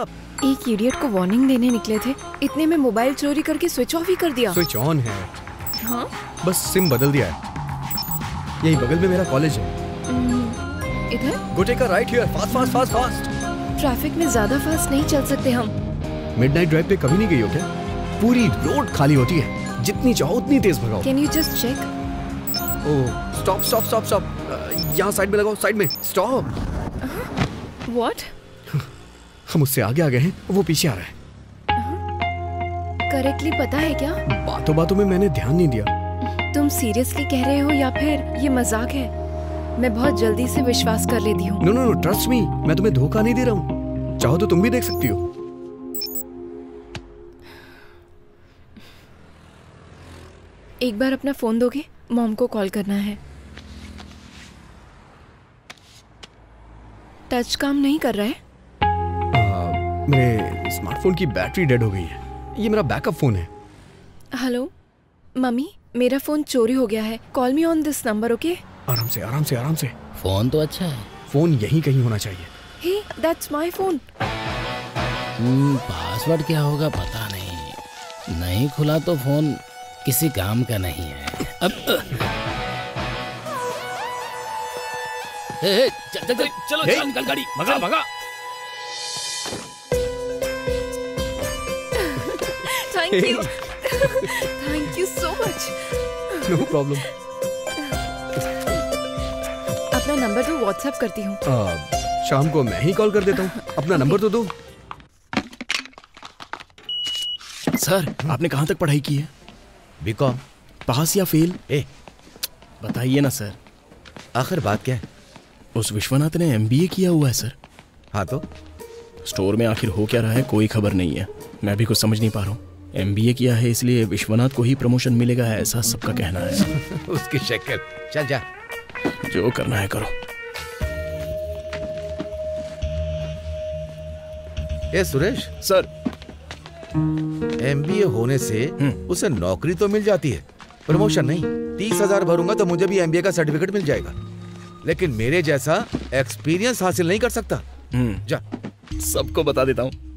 एक इडियट को वार्निंग देने निकले थे। इतने में मोबाइल चोरी करके स्विच ऑफ़ ही कर दिया। स्विच ऑन है। हाँ? बस सिम बदल दिया है। यही बगल में मेरा कॉलेज है। इधर? Go take right here fast fast fast fast traffic में ज़्यादा फास्ट नहीं चल सकते हम। मिडनाइट ड्राइव पे कभी नहीं गई हो क्या? पूरी रोड खाली होती है। जितनी चाहो उतनी तेज भगाओ। Can you just check oh stop stop stop stop यहाँ साइड में लगाओ साइड में। स्टॉप व्हाट हम उससे आगे आ गए हैं वो पीछे आ रहा है। करेक्टली पता है क्या? बातों बातों में मैंने ध्यान नहीं दिया। तुम सीरियसली कह रहे हो या फिर ये मज़ाक है? मैं बहुत जल्दी से विश्वास कर लेती हूँ। No no no trust me मैं तुम्हें धोखा नहीं दे रहा हूँ। चाहो तो तुम भी देख सकती हो। एक बार अपना फ़ोन दोगे? मॉम को कॉल करना है। टच काम नहीं कर रहा है? मेरे स्मार्टफ़ोन की बैटरी डेड हो गई है। ये मेरा बैकअप फ़ोन है। हेलो मम्मी मेरा फ़ोन चोरी हो गया है। Call me on this number okay आराम से आराम से आराम से। फ़ोन तो अच्छा है। फ़ोन यहीं कहीं होना चाहिए। Hey that's my phone hmm, password क्या होगा पता नहीं। नहीं खुला तो फ़ोन किसी काम का नहीं है। अब ए, ए, चल, चल, चल, चलो चलो निकल गाड़ी। भगा भगा। Thank you thank you so much no problem अपना नंबर तो व्हाट्सएप करती हूँ। शाम को मैं ही कॉल कर देता हूँ। अपना नंबर तो दो। सर आपने कहाँ तक पढ़ाई की है? बीकॉम पास या फेल? ए। बताइए ना सर आखिर बात क्या है? उस विश्वनाथ ने एमबीए किया हुआ है सर हाँ तो? स्टोर में आखिर हो क्या रहा है कोई खबर नहीं है। मैं भी कुछ समझ नहीं पा रहा हूँ। एमबीए किया है इसलिए विश्वनाथ को ही प्रमोशन मिलेगा ऐसा सबका कहना है। उसकी शक्ल। चल जा। जो करना है करो। ए सुरेश। सर। एमबीए होने से उसे नौकरी तो मिल जाती है प्रमोशन नहीं। तीस हज़ार भरूँगा तो मुझे भी एमबीए का सर्टिफिकेट मिल जाएगा। लेकिन मेरे जैसा एक्सपीरियंस हासिल नहीं कर सकता। हम्म, जा। सबको बता देता हूँ।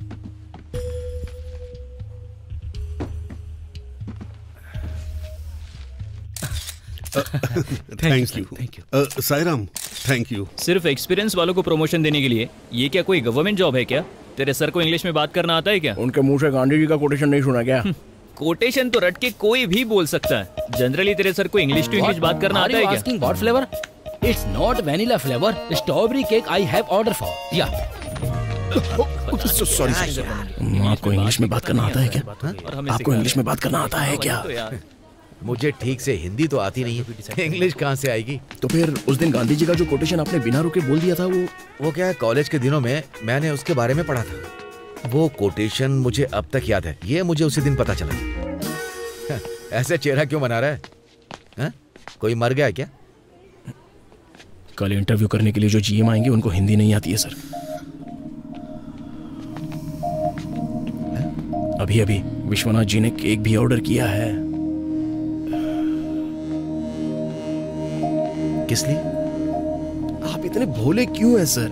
Thank you thank you Sairam thank you सिर्फ़ एक्सपीरियंस वालों को प्रमोशन देने के लिए ये क्या कोई गवर्नमेंट जॉब है क्या? तेरे सर को इंग्लिश में बात करना आता है क्या? उनके मुँह से गांधी जी का कोटेशन नहीं सुना क्या? कोटेशन तो रट के कोई भी बोल सकता है। जनरली तेरे सर को इंग्लिश टू इंग्लिश बात करना आता है क्या? Asking what flavor? It's not vanilla flavor. Strawberry cake i have order for. Yeah. Sorry आपको इंग्लिश में बात करना आता है क्या? आपको इंग्लिश में बात करना आता है क्या? तो यार। मुझे ठीक से हिंदी तो आती नहीं। है इंग्लिश कहाँ से आएगी? तो फिर उस दिन गांधी जी का जो कोटेशन आपने बिना रुके बोल दिया था वो? वो क्या है? कॉलेज के दिनों में मैंने उसके बारे में पढ़ा था। वो कोटेशन मुझे अब तक याद है। ये मुझे उसी दिन पता चला। ऐसे चेहरा क्यों बना रहा है? हा? कोई मर गया क्या? कल इंटरव्यू करने के लिए जो जीएम आएँगे उनको हिंदी नहीं आती है सर अभी अभी विश्वनाथ जी ने केक भी ऑर्डर किया है। किस लिए? आप इतने भोले क्यों हैं सर?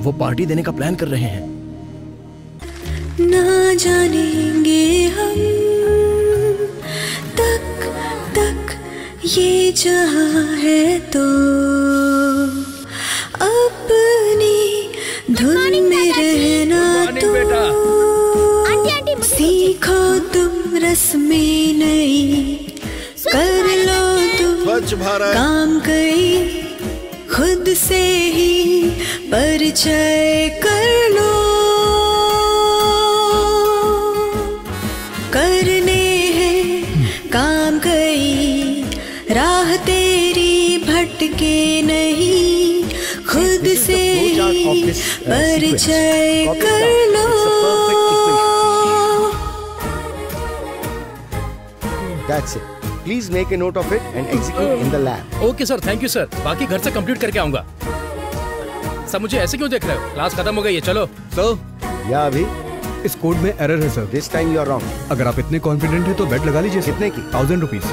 वो पार्टी देने का प्लान कर रहे हैं। ना जानेंगे हम तक तक ये जहाँ है तो। अपनी धुन में रहना तो। सीखो तुम रस्में नई कर लो तुम काम कई से ही परिचय कर लो। करने हैं काम कई राह तेरी भटके नहीं। खुद से ही परिचय कर लो। That's it. Please make a note of it and execute in the lab. Okay sir thank you sir बाकी घर से कंप्लीट करके आऊँगा। सर मुझे ऐसे क्यों देख रहे हो? क्लास खत्म हो गई है चलो। सर Yeah, अभी? इस कोड में एरर है sir this time you are wrong. अगर आप इतने कॉन्फिडेंट हैं तो बेट लगा लीजिए कितने की? थाउज़ेंड रुपीज़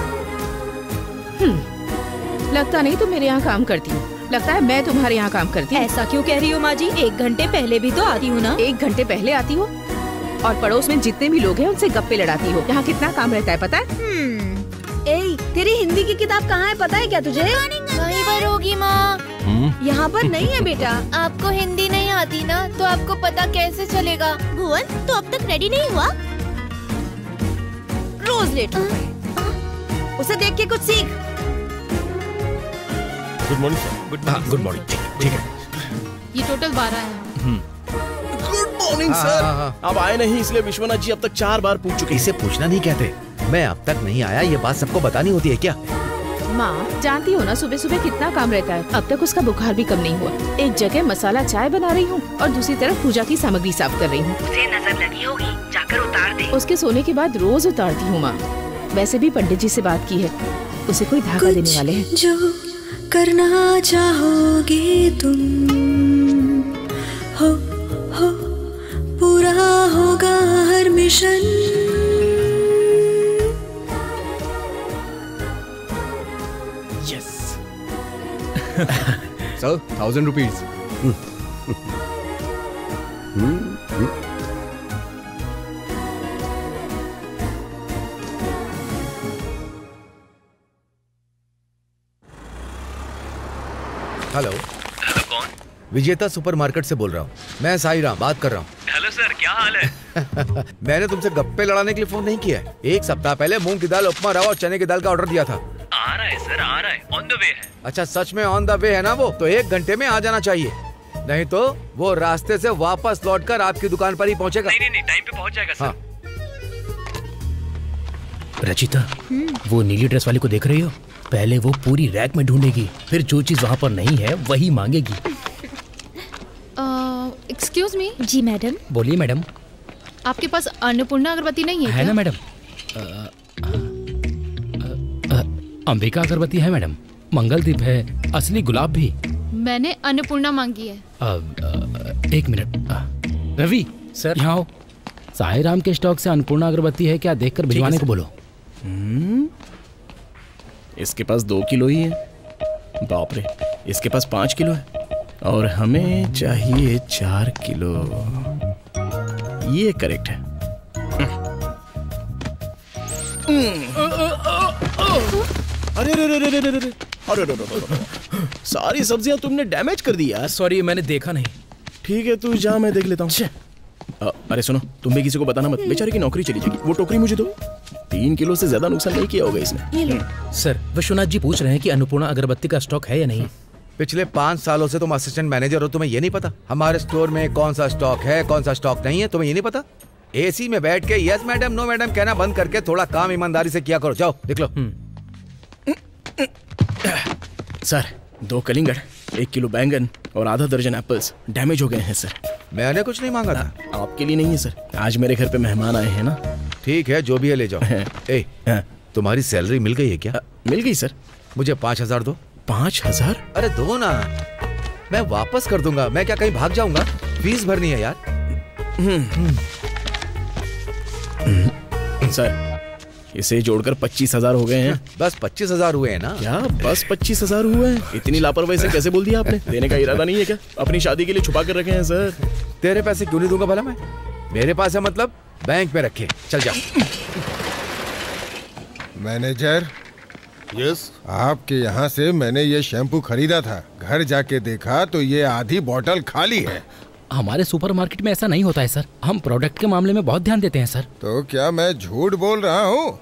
लगता नहीं तो मेरे यहाँ काम करती हूँ। लगता है मैं तुम्हारे यहाँ काम करती हूँ। ऐसा क्यों कह रही हो माँ जी एक घंटे पहले भी तो आती हूँ ना। एक घंटे पहले आती हो? और पड़ोस में जितने भी लोग हैं उनसे गप्पे लड़ाती हो। यहाँ कितना काम रहता है पता है? हम्म। ए तेरी हिंदी की किताब कहाँ है पता है क्या तुझे? वहीं पर होगी माँ। यहाँ पर नहीं है बेटा। आपको हिंदी नहीं आती ना तो आपको पता कैसे चलेगा? भुवन तो अब तक रेडी नहीं हुआ। रोज लेट उसे देख के कुछ सीख। Good morning sir good morning good morning ठीक है। ये टोटल बारह है। Good morning sir. अब आए नहीं इसलिए विश्वनाथ जी अब तक चार बार पूछ चुके इसे पूछना नहीं कहते। मैं अब तक नहीं आया ये बात सबको बतानी होती है क्या? माँ जानती हो ना सुबह सुबह कितना काम रहता है। अब तक उसका बुखार भी कम नहीं हुआ। एक जगह मसाला चाय बना रही हूँ और दूसरी तरफ़ पूजा की सामग्री साफ़ कर रही हूँ। उसे नज़र लगी होगी जाकर उतार दे। उसके सोने के बाद रोज उतारती हूँ माँ। वैसे भी पंडित जी से बात की है। उसे कोई धागा देने वाले हैं। जो करना चाहोगे तुम हो हो पूरा होगा हर mission. Sir thousand rupees hello hello कौन? विजेता सुपरमार्केट से बोल रहा हूँ। मैं साई राम बात कर रहा हूँ। हेलो सर क्या हाल है? मैंने तुमसे गप्पे लड़ाने के लिए फ़ोन नहीं किया है। एक सप्ताह पहले मूंग की दाल उपमा रवा और चने की दाल का ऑर्डर दिया था। आ रहा है सर आ रहा है। ऑन द वे है। अच्छा सच में ऑन द वे है ना वो? तो एक घंटे में आ जाना चाहिए। नहीं तो वो रास्ते से वापस लौटकर आपकी दुकान पर ही पहुंचेगा। नहीं नहीं टाइम पे पहुँच जाएगा सर। हाँ। रचिता वो नीली ड्रेस वाली को देख रही हो? पहले वो पूरी रैक में ढूंढेगी फिर जो चीज़ वहाँ पर नहीं है वही मांगेगी। एक्सक्यूज मी जी मैडम। बोलिए मैडम। आपके पास अन्नपूर्णा अगरबत्ती नहीं है है ना मैडम? अ, अ, अंबिका अगरबत्ती है मैडम। मंगलदीप है असली गुलाब भी। मैंने अन्नपूर्णा मांगी है। अ, अ, एक मिनट। रवि सर। यहाँ आओ। साई राम के स्टॉक से अन्नपूर्णा अगरबत्ती है क्या देखकर भिजवाने को बोलो? हम्म, इसके पास दो किलो ही है। बाप रे इसके पास पाँच किलो है। और हमें चाहिए चार किलो। ये करेक्ट है। अरे अरे अरे अरे अरे अरे अरे अरे अरे। अरे सारी सब्ज़ियाँ तुमने डैमेज कर दी यार। सॉरी मैंने देखा नहीं। ठीक है तू जा मैं देख लेता हूँ। अरे सुनो तुम भी किसी को बताना मत। बेचारे की नौकरी चली जाएगी। वो टोकरी मुझे दो। तीन किलो से ज़्यादा नुकसान नहीं किया होगा इसने। हम्म। सर विश्वनाथ जी पूछ रहे हैं कि अन्नपूर्णा अगरबत्ती का स्टॉक है या नहीं? हम्म। पिछले पाँच सालों से तुम असिस्टेंट मैनेजर हो तुम्हें ये नहीं पता हमारे स्टोर में कौन सा स्टॉक है कौन सा स्टॉक नहीं है तुम्हें ये नहीं पता? एसी में बैठ के यस मैडम नो मैडम कहना बंद करके थोड़ा काम ईमानदारी से किया करो। जाओ देख लो। हम्म। सर दो कलिंगड़ एक किलो बैंगन और आधा दर्जन एप्पल्स डैमेज हो गए हैं सर। मैंने कुछ नहीं मांगा था। आपके लिए नहीं है सर। आज मेरे घर पे मेहमान आए हैं ना। ठीक है जो भी है ले जाओ। ए तुम्हारी सैलरी मिल गई है क्या? आ, मिल गई सर। मुझे पाँच हज़ार दो। पाँच हज़ार? अरे दो ना। मैं वापस कर दूँगा। मैं क्या कहीं भाग जाऊँगा? फ़ीस भरनी है यार। सर इसे जोड़कर पच्चीस हज़ार हो गए हैं। बस पच्चीस हज़ार हुए हैं ना? क्या? बस पच्चीस हज़ार हुए हैं। इतनी लापरवाही से कैसे बोल दिया आपने? देने का इरादा नहीं है क्या? अपनी शादी के लिए छुपा कर रखे हैं सर। तेरे पैसे क्यों नहीं दूँगा भला मैं? मेरे पास है मतलब बैंक में रखे। चल जाओ मैनेजर? यस। आपके यहाँ से मैंने ये शैम्पू खरीदा था। घर जाके देखा तो ये आधी बोतल खाली है। हमारे सुपरमार्केट में ऐसा नहीं होता है सर। हम प्रोडक्ट के मामले में बहुत ध्यान देते हैं सर। तो क्या मैं झूठ बोल रहा हूँ?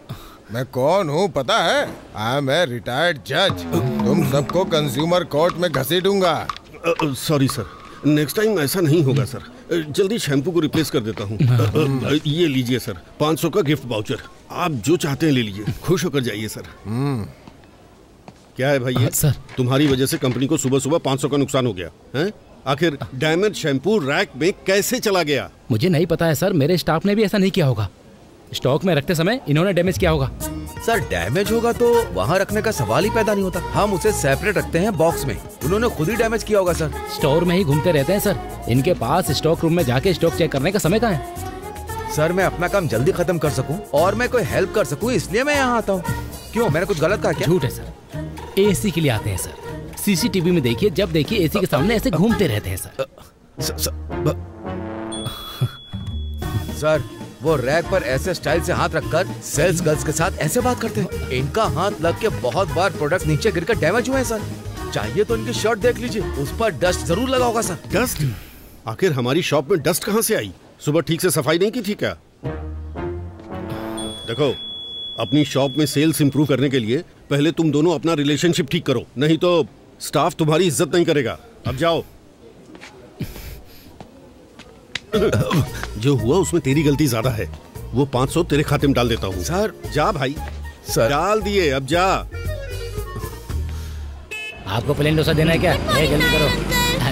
मैं कौन हूँ पता है? आई एम ए रिटायर्ड जज तुम सबको कंज्यूमर कोर्ट में घसीटूँगा। सॉरी सर नेक्स्ट टाइम ऐसा नहीं होगा सर जल्दी शैम्पू को रिप्लेस कर देता हूँ। ये लीजिए सर 500 का गिफ्ट बाउचर आप जो चाहते हैं ले लीजिए। खुश होकर जाइए सर क्या है भाई ये? सर तुम्हारी वजह से कंपनी को सुबह सुबह 500 का नुकसान हो गया है? आखिर डैमेज शैम्पू रैक में कैसे चला गया? मुझे नहीं पता है सर। मेरे स्टाफ ने भी ऐसा नहीं किया होगा। स्टॉक में रखते समय इन्होंने डैमेज किया होगा। सर डैमेज होगा तो वहाँ रखने का सवाल ही पैदा नहीं होता। हम उसे सेपरेट रखते हैं बॉक्स में। उन्होंने खुद ही डैमेज किया होगा सर। स्टोर में ही घूमते रहते हैं सर। इनके पास स्टॉक रूम में जाके स्टॉक चेक करने का समय कहाँ है? सर मैं अपना काम जल्दी खत्म कर सकूँ और मैं कोई हेल्प कर सकूँ इसलिए मैं यहाँ आता हूँ। क्यों? मैंने कुछ गलत कहा क्या? झूठ है सर। एसी के लिए आते हैं सर। सीसीटीवी में देखिए जब देखिए एसी के सामने ऐसे घूमते रहते हैं सर। सर वो रैक पर ऐसे स्टाइल से हाथ रखकर सेल्स गर्ल्स के साथ ऐसे बात करते हैं। इनका हाथ लग के बहुत बार प्रोडक्ट नीचे गिरकर डैमेज हुए हैं सर। चाहिए तो इनकी शर्ट देख लीजिए उस पर डस्ट ज़रूर लगा होगा सर। डस्ट? आखिर हमारी शॉप में डस्ट कहाँ से आई? सुबह ठीक से सफ़ाई नहीं की थी क्या? देखो अपनी शॉप में सेल्स इंप्रूव करने के लिए पहले तुम दोनों अपना रिलेशनशिप ठीक करो नहीं तो स्टाफ तुम्हारी इज़्ज़त नहीं करेगा। अब जाओ। जो हुआ उसमें तेरी गलती ज़्यादा है। वो 500 तेरे खाते में डाल देता हूँ। सर। जा भाई। सर। डाल दिए अब जा। आपको प्लेन डोसा देना है क्या? ए, जल्दी करो।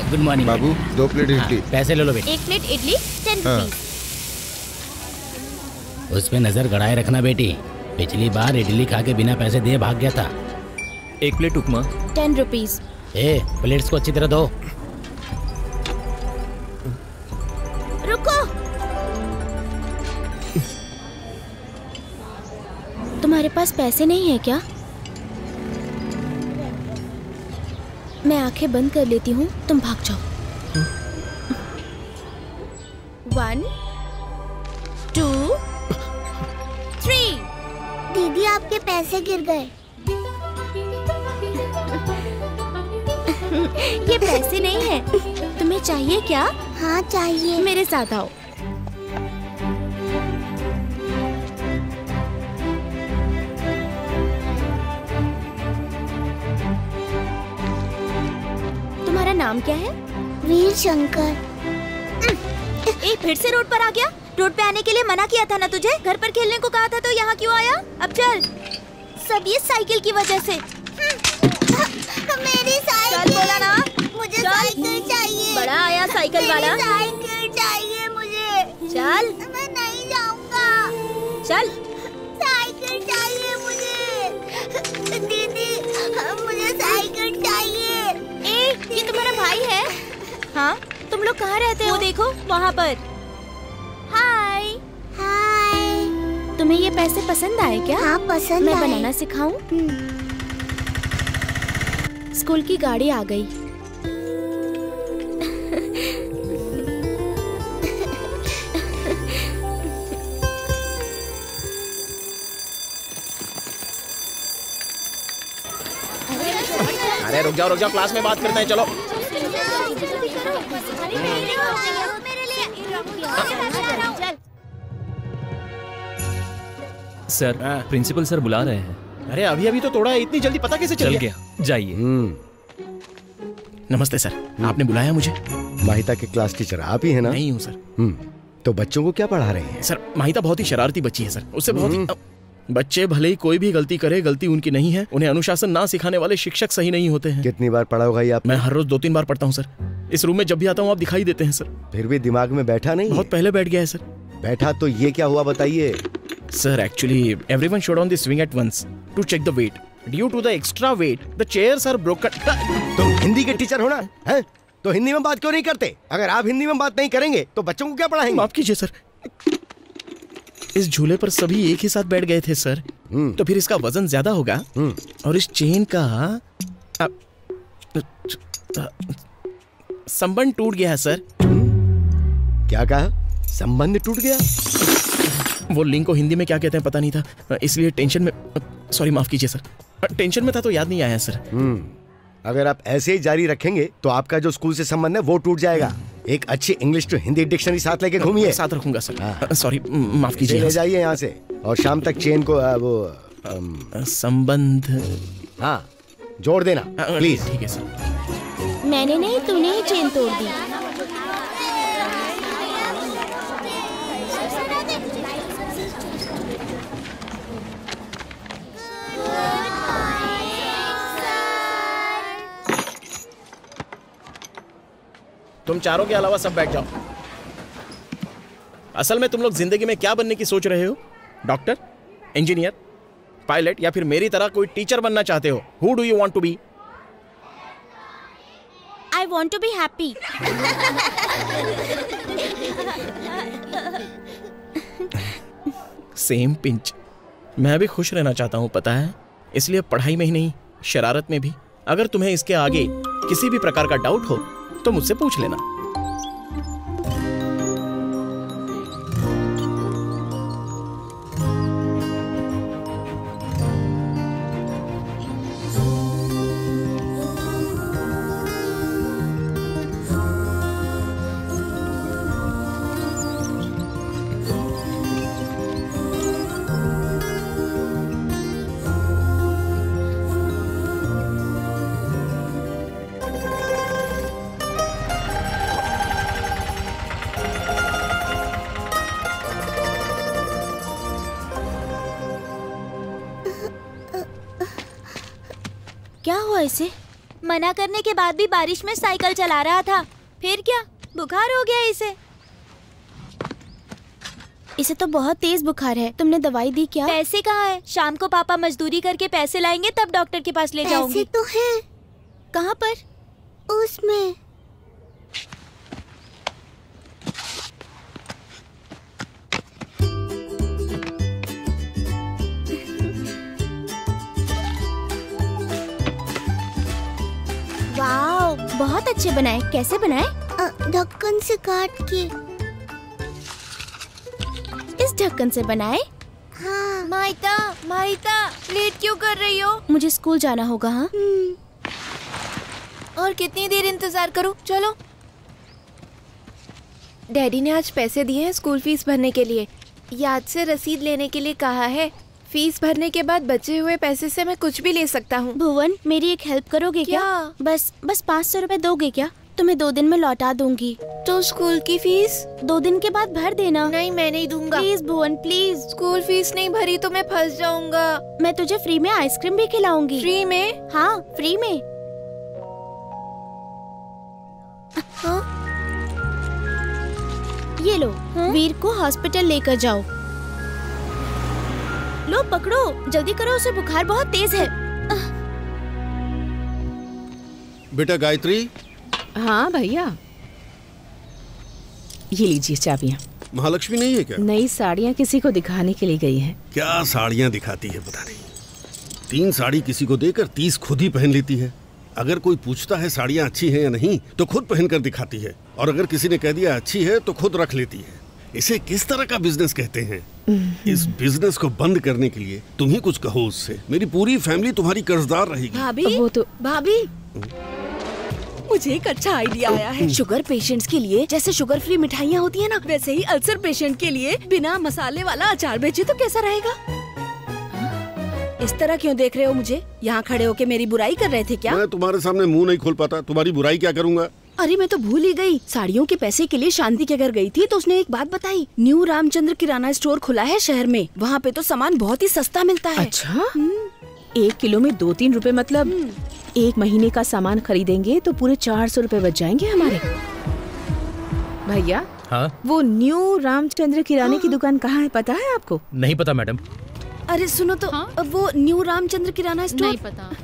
गुड मॉर्निंग बाबू दो प्लेट इडली। पैसे ले लो बेटी। एक प्लेट इडली हाँ। उस नज़र गड़ाए रखना बेटी। पिछली बार इडली खा के बिना पैसे दिए भाग गया था। एक plate upma. Ten rupees a plates को अच्छी तरह दो। रुको। तुम्हारे पास पैसे नहीं है क्या? मैं आँखें बंद कर लेती हूँ तुम भाग जाओ। वन टू थ्री दीदी आपके पैसे गिर गए। ये पैसे नहीं है। तुम्हें चाहिए क्या? हाँ चाहिए। मेरे साथ आओ। तुम्हारा नाम क्या है? वीर शंकर। ए फिर से रोड पर आ गया। रोड पे आने के लिए मना किया था ना तुझे? घर पर खेलने को कहा था तो यहाँ क्यों आया? अब चल। सब ये साइकिल की वजह से। मेरी साइकिल। बोला ना। मुझे साइकिल चाहिए। बड़ा आया साइकिल वाला। साइकिल चाहिए मुझे। चल। मैं नहीं जाऊँगा। चल। साइकिल चाहिए मुझे। दीदी मुझे साइकिल चाहिए। ए ये तुम्हारा भाई है? हाँ? तुम लोग कहाँ रहते हो? वो देखो वहाँ पर। हाय। हाय। तुम्हें ये पैसे पसंद आए क्या? हाँ पसंद मैं। बनाना सिखाऊं? स्कूल की गाड़ी आ गई। अरे रुक जाओ रुक जाओ क्लास में बात करते हैं चलो। सर प्रिंसिपल सर बुला रहे हैं। अरे अभी अभी तो तोड़ा है इतनी जल्दी पता कैसे चल चल गया? गया। जाइए। नमस्ते सर आपने बुलाया मुझे? माहिता के क्लास टीचर आप ही है ना? नहीं हूँ सर। हम्म तो बच्चों को क्या पढ़ा रहे हैं? सर माहिता बहुत ही शरारती बच्ची है सर। उससे बहुत ही बच्चे भले ही कोई भी गलती करे गलती उनकी नहीं है। उन्हें अनुशासन ना सिखाने वाले शिक्षक सही नहीं होते हैं। कितनी बार पढ़ा होगा ये आप मैं हर रोज दो तीन बार पढ़ता हूँ सर। इस रूम में जब भी आता हूँ आप दिखाई देते हैं सर। फिर भी दिमाग में बैठा नहीं? बहुत पहले बैठ गया है सर। बैठा तो ये क्या हुआ बताइए। Sir actually everyone should on the swing at once to check the weight due to the extra weight the chairs are broken तुम हिंदी के टीचर हो ना हैं? तो हिंदी में बात क्यों नहीं करते? अगर आप हिंदी में बात नहीं करेंगे तो बच्चों को क्या पढ़ाएँगे? माफ़ कीजिए सर। इस झूले पर सभी एक ही साथ बैठ गए थे सर। तो फिर इसका वज़न ज़्यादा होगा। और इस चेन का संबंध टूट गया है सर। क्या कहा? संबंध टूट गया? वो लिंक को हिंदी में क्या कहते हैं पता नहीं था। इसलिए टेंशन में सॉरी माफ़ कीजिए सर टेंशन में था तो याद नहीं आया सर हम्म। अगर आप ऐसे ही जारी रखेंगे तो आपका जो स्कूल से संबंध है वो टूट जाएगा। एक अच्छी इंग्लिश टू हिंदी डिक्शनरी साथ लेके घूमिए। साथ रखूँगा सर सॉरी माफ़ कीजिए ले जाइए यहाँ से। और शाम तक चेन को आ, वो संबंध। हाँ जोड़ देना प्लीज़ ठीक है सर मैंने नहीं तूने ही चेन तोड़ दी। तुम चारों के अलावा सब बैठ जाओ। असल में तुम लोग ज़िंदगी में क्या बनने की सोच रहे हो? डॉक्टर? इंजीनियर? पायलट? या फिर मेरी तरह कोई टीचर बनना चाहते हो? Who do you want to be I want to be happy same pinch मैं भी खुश रहना चाहता हूँ पता है? इसलिए पढ़ाई में ही नहीं शरारत में भी। अगर तुम्हें इसके आगे किसी भी प्रकार का डाउट हो तो मुझसे पूछ लेना। मना करने के बाद भी बारिश में साइकिल चला रहा था। फिर क्या? बुखार हो गया इसे। इसे तो बहुत तेज बुखार है। तुमने दवाई दी क्या? पैसे कहाँ है? शाम को पापा मजदूरी करके पैसे लाएँगे तब डॉक्टर के पास ले पैसे जाऊँगी। तो हैं। कहाँ पर? उसमें। वाओ बहुत अच्छे बनाए। कैसे बनाए? ढक्कन से काट के। इस ढक्कन से बनाए? हाँ। माइता माइता लेट क्यों कर रही हो? मुझे स्कूल जाना होगा हाँ? और कितनी देर इंतज़ार करूँ? चलो। डैडी ने आज पैसे दिए हैं स्कूल फ़ीस भरने के लिए। याद से रसीद लेने के लिए कहा है। फ़ीस भरने के बाद बचे हुए पैसे से मैं कुछ भी ले सकता हूँ। भुवन मेरी एक हेल्प करोगे क्या, क्या? बस बस पाँच सौ रूपए दोगे क्या? तुम्हें दो दिन में लौटा दूँगी। तो स्कूल की फ़ीस? दो दिन के बाद भर देना। नहीं मैं नहीं दूँगा। Please Bhuvan please. School fees नहीं भरी तो मैं फंस जाऊँगा। मैं तुझे फ्री में आइसक्रीम भी खिलाऊँगी। फ्री में? हाँ फ्री में। हाँ? ये लो वीर को हॉस्पिटल लेकर जाओ। लो पकड़ो। जल्दी करो उसे बुखार बहुत तेज है। बेटा गायत्री? हाँ भैया। ये लीजिए चाबियाँ। महालक्ष्मी नहीं है क्या? नई साड़ियाँ किसी को दिखाने के लिए गई हैं। क्या साड़ियाँ दिखाती है पता नहीं तीन साड़ी किसी को देकर तीस खुद ही पहन लेती है। अगर कोई पूछता है साड़ियाँ अच्छी हैं या नहीं तो खुद पहनकर दिखाती है। और अगर किसी ने कह दिया अच्छी है तो खुद रख लेती है। इसे किस तरह का बिज़नेस कहते हैं? इस बिज़नेस को बंद करने के लिए तुम ही कुछ कहो उससे। मेरी पूरी फैमिली तुम्हारी कर्जदार रहेगी। भाभी? वो तो भाभी? मुझे एक अच्छा आइडिया आया है। शुगर पेशेंट्स के लिए जैसे शुगर फ्री मिठाइयाँ होती है ना। वैसे ही अल्सर पेशेंट के लिए बिना मसाले वाला अचार बेचे तो कैसा रहेगा? इस तरह क्यों देख रहे हो मुझे? यहाँ खड़े होके मेरी बुराई कर रहे थे क्या? मैं तुम्हारे सामने मुँह नहीं खोल पाता। तुम्हारी बुराई क्या करूँगा? अरे मैं तो भूल ही गई। साड़ियों के पैसे के लिए शांति के घर गई थी तो उसने एक बात बताई। न्यू रामचंद्र किराना स्टोर खुला है शहर में। वहाँ पे तो सामान बहुत ही सस्ता मिलता है। अच्छा? एक किलो में दो तीन रुपए मतलब। एक महीने का सामान खरीदेंगे तो पूरे चार सौ रूपए बच जाएँगे हमारे। भैया हाँ? वो न्यू रामचंद्र किराने की दुकान कहाँ है पता है आपको? नहीं पता मैडम। अरे सुनो तो वो न्यू रामचंद्र किराना स्टोर नहीं पता।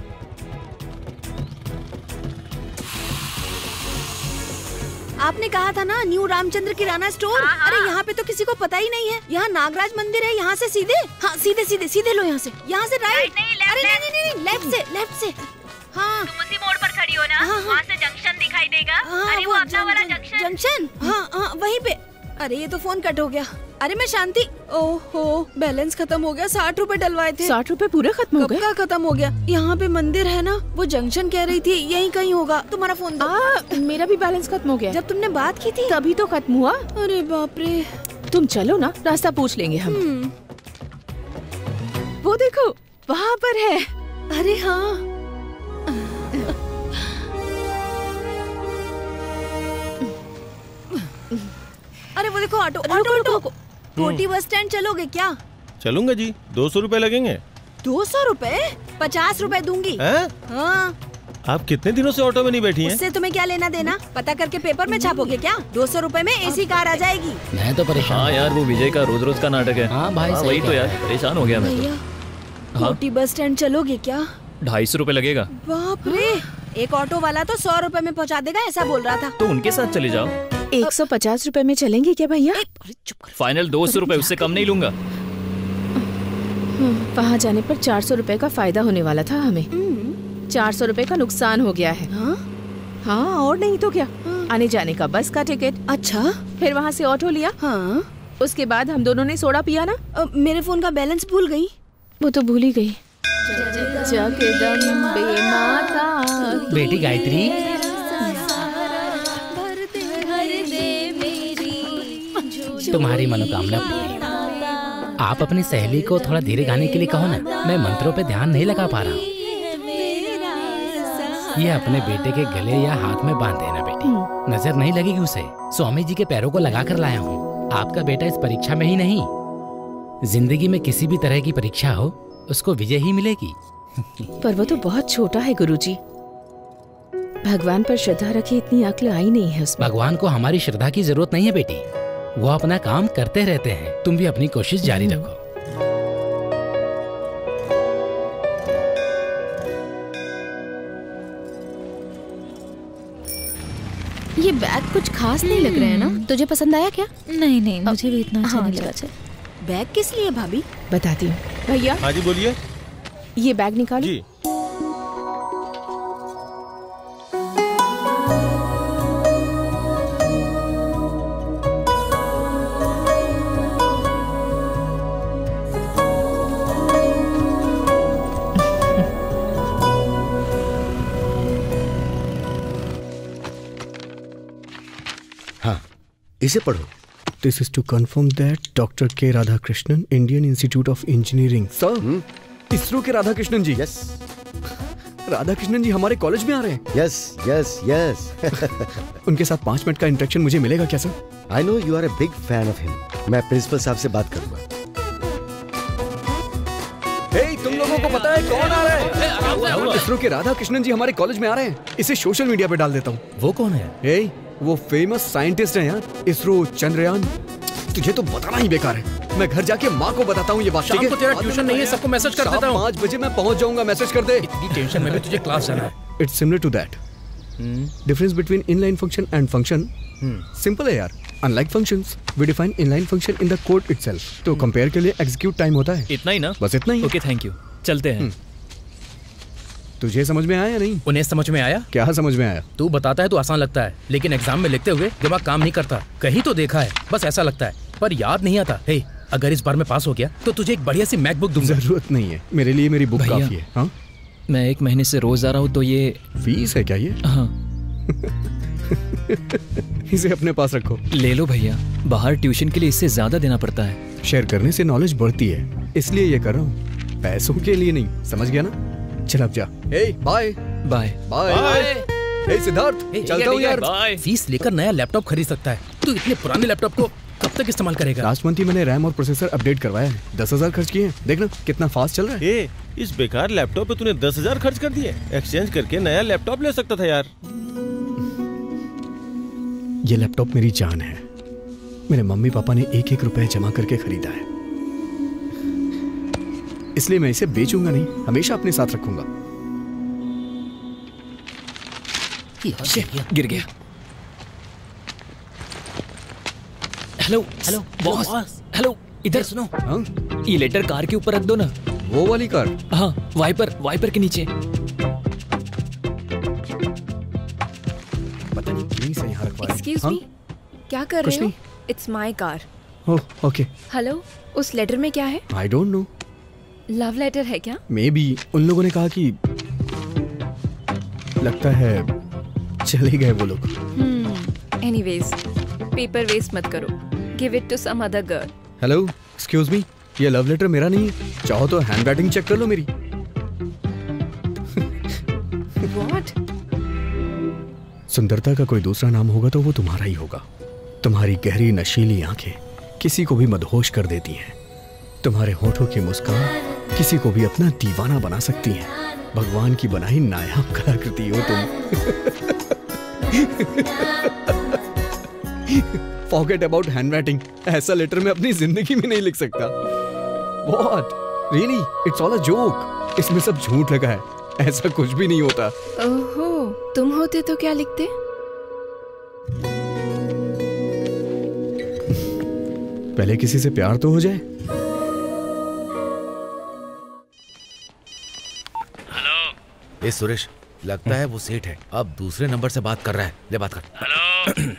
आपने कहा था ना न्यू रामचंद्र किराना स्टोर? अरे यहाँ पे तो किसी को पता ही नहीं है। यहाँ नागराज मंदिर है यहाँ से सीधे? हाँ सीधे सीधे सीधे लो यहाँ से। यहाँ से राइट अरे नहीं नहीं नहीं लेफ़्ट से लेफ़्ट से। हाँ। तुम उसी मोड़ पर खड़ी हो ना हाँ, हाँ। वहाँ से जंक्शन दिखाई देगा। हाँ, अरे वो अपना वाला जंक्शन जंक्शन हाँ हाँ वहीं पे। अरे ये तो फ़ोन कट हो गया। अरे मैं शांति ओहो बैलेंस खत्म हो गया साठ रूपए डलवाए थे। साठ रुपए पूरे खत्म हो गए? का खत्म हो गया? यहाँ पे मंदिर है ना वो जंक्शन कह रही थी यहीं कहीं होगा तुम्हारा फ़ोन दो। आ, मेरा भी बैलेंस खत्म हो गया। जब तुमने बात की थी। तभी तो खत्म हुआ। अरे बाप रे। तुम चलो ना रास्ता पूछ लेंगे हम। हम्म, वो देखो वहाँ पर है। अरे हाँ। अरे वो देखो ऑटो ऑटो ऑटो। कोटी बस स्टैंड चलोगे क्या? चलूँगा जी। दो सौ रूपए लगेंगे। दो सौ रूपए? पचास रूपए दूँगी। हैं? हाँ। आप कितने दिनों से ऑटो में नहीं बैठी हैं? उससे तुम्हें क्या लेना देना? पता करके पेपर में छापोगे क्या? दो सौ रूपए में एसी कार आ जाएगी। मैं तो परेशान हाँ। यार वो विजय का रोज रोज का नाटक है। हाँ भाई, सही वही तो यार परेशान हो गया मैं भैया तो हाँ? कोटी बस स्टैंड चलोगे क्या? ढाई सौ रूपए लगेगा। बाप रे! एक ऑटो वाला तो सौ रूपए में पहुँचा देगा ऐसा बोल रहा था। तो उनके साथ चले जाओ। एक सौ पचास रूपए में चलेंगे क्या भैया? फाइनल दो सौ रूपए उससे कम नहीं लूँगा। वहाँ जाने पर चार सौ रूपए का फ़ायदा होने वाला था हमें। चार सौ रूपए का नुकसान हो गया है। हाँ? हाँ और नहीं तो क्या? आने जाने का बस का टिकट अच्छा। फिर वहाँ से ऑटो लिया। हाँ। उसके बाद हम दोनों ने सोडा पिया ना? अ, मेरे फ़ोन का बैलेंस भूल गई। वो तो भूल ही गई। बेटी गायत्री तुम्हारी मनोकामना पूरी। आप अपनी सहेली को थोड़ा धीरे गाने के लिए कहो ना मैं मंत्रों पे ध्यान नहीं लगा पा रहा हूँ। ये अपने बेटे के गले या हाथ में बाँध देना बेटी। नज़र नहीं लगेगी उसे। स्वामी जी के पैरों को लगा कर लाया हूँ। आपका बेटा इस परीक्षा में ही नहीं। ज़िंदगी में किसी भी तरह की परीक्षा हो उसको विजय ही मिलेगी। पर वो तो बहुत छोटा है गुरुजी। भगवान पर श्रद्धा रखी इतनी अक्ल आई नहीं है उसमें। भगवान को हमारी श्रद्धा की ज़रूरत नहीं है बेटी। वो अपना काम करते रहते हैं। तुम भी अपनी कोशिश जारी रखो। ये बैग कुछ खास नहीं लग रहा है ना? तुझे पसंद आया क्या? नहीं नहीं मुझे भी इतना अच्छा हाँ, नहीं लगा। बैग किस लिए भाभी? बताती हूँ। भैया? हाँ जी बोलिए। ये बैग निकालो। जी। इसे पढ़ो। This is to confirm that Dr. K. Radhakrishnan, Indian Institute of Engineering. Sir ISRO के राधाकृष्णन जी यस राधाकृष्णन जी हमारे कॉलेज में आ रहे हैं। यस यस यस उनके साथ पाँच मिनट का इंटरेक्शन मुझे मिलेगा क्या sir I know you are a big fan of him मैं प्रिंसिपल साहब से बात करूँगा। Hey, तुम लोगों को पता है कौन आ रहा है? इसरो के राधा कृष्णन जी हमारे कॉलेज में आ रहे हैं। इसे सोशल मीडिया पे डाल देता हूँ। वो कौन है? Hey, वो फ़ेमस साइंटिस्ट हैं यार इसरो चंद्रयान। तुझे तो बताना ही बेकार है। मैं घर जाके माँ को बताता हूँ ये बात शाम को तेरा ट्यूशन नहीं है, सबको मैसेज कर देता हूँ। पाँच बजे मैं पहुँच जाऊँगा मैसेज कर दे। इतनी टेंशन में भी तुझे क्लास जाना है। It's similar to that difference between inline function and function simple है यार। Unlike functions we define inline function in the code itself तो कंपेयर के लिए एग्जीक्यूट टाइम होता है। इतना ही ना? बस इतना ही ओके थैंक यू चलते हैं। तुझे समझ में आया या नहीं? उन्हें समझ में आया? क्या समझ में आया? तू बताता है तो आसान लगता है लेकिन एग्ज़ाम में लिखते हुए दिमाग काम नहीं करता। कहीं तो देखा है बस ऐसा लगता है पर याद नहीं आता। हे अगर इस बार में पास हो गया तो तुझे एक बढ़िया सी मैकबुक दूँगा। ज़रूरत नहीं है मेरे लिए मेरी बुक काफ़ी है हाँ? मैं एक महीने से रोज आ रहा हूँ तो ये फ़ीस है क्या ये? हाँ। इसे अपने पास रखो। ले लो भैया बाहर ट्यूशन के लिए इससे ज़्यादा देना पड़ता है। शेयर करने से नॉलेज बढ़ती है इसलिए ये कर रहा हूँ। पैसों के लिए नहीं समझ गया ना? चल अब जा। Hey bye bye bye hey Siddharth चलता हूँ यार। फ़ीस लेकर नया लैपटॉप खरीद सकता है। तू इतने पुराने लैपटॉप को कब तक इस्तेमाल करेगा? लास्ट मंथ ही मैंने रैम और प्रोसेसर अपडेट करवाया है। दस हज़ार खर्च किए हैं। देखना कितना फास्ट चल रहा है। ए, इस बेकार लैपटॉप पे तूने दस हज़ार खर्च कर दिए। एक्सचेंज करके नया लैपटॉप ले सकता था यार। ये लैपटॉप मेरी जान है। मेरे मम्मी पापा ने एक एक रुपए जमा करके खरीदा है। इसलिए मैं इसे बेचूँगा नहीं हमेशा अपने साथ रखूँगा। गिर गया। हेलो हेलो बॉस हेलो इधर। सुनो। ये लेटर कार के ऊपर रख दो ना। वो वाली कार? हाँ वाइपर वाइपर के नीचे। पता नहीं क्यों से यहाँ रखवा एक्सक्यूज मी क्या कर रहे हो? It's my car oh okay hello उस लेटर में क्या है? I don't know love letter है क्या? मे बी उन लोगों ने कहा कि लगता है चले गए वो लोग। एनीवेज पेपर वेस्ट मत करो। Give it to some other girl hello excuse me ये लव लेटर मेरा नहीं है। चाहो तो हैंड राइटिंग चेक कर लो मेरी। व्हाट सुंदरता का कोई दूसरा नाम होगा तो वो तुम्हारा ही होगा। तुम्हारी गहरी नशीली आँखें किसी को भी मदहोश कर देती हैं। तुम्हारे होठों की मुस्कान किसी को भी अपना दीवाना बना सकती हैं। भगवान की बनाई नायाब कलाकृति हो तुम। फॉरगेट अबाउट हैंड राइटिंग ऐसा लेटर मैं अपनी ज़िंदगी में नहीं लिख सकता। What really it's all a joke इसमें सब झूठ लगा है। ऐसा कुछ भी नहीं होता। ओहो तुम होते तो क्या लिखते? पहले किसी से प्यार तो हो जाए। ए सुरेश लगता है वो सेठ है। अब दूसरे नंबर से बात कर रहा है। ले बात कर। हेलो।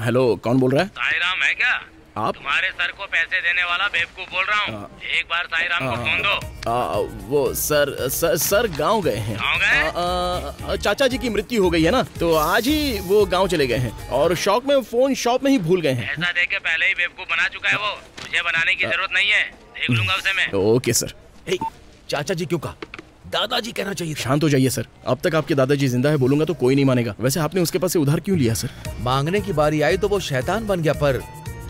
हेलो कौन बोल रहा है? साईराम है क्या? आप? तुम्हारे सर को पैसे देने वाला बेवकूफ़ बोल रहा हूँ। एक बार साईराम को फ़ोन दो। आ, वो सर सर सर गाँव गए हैं। आ, चाचा जी की मृत्यु हो गई है ना? तो आज ही वो गाँव चले गए हैं। और शौक में फ़ोन शॉप में ही भूल गए हैं। ऐसा देख के पहले ही बेवकूफ़ बना चुका है वो। मुझे बनाने की ज़रूरत नहीं है। देख लूँगा उसे मैं। Okay sir. चाचा जी क्यों कहा? दादाजी कहना चाहिए शांत हो जाइए सर। अब तक आपके दादाजी ज़िंदा है बोलूँगा तो कोई नहीं मानेगा। वैसे आपने उसके पास से उधार क्यों लिया सर? मांगने की बारी आई तो वो शैतान बन गया पर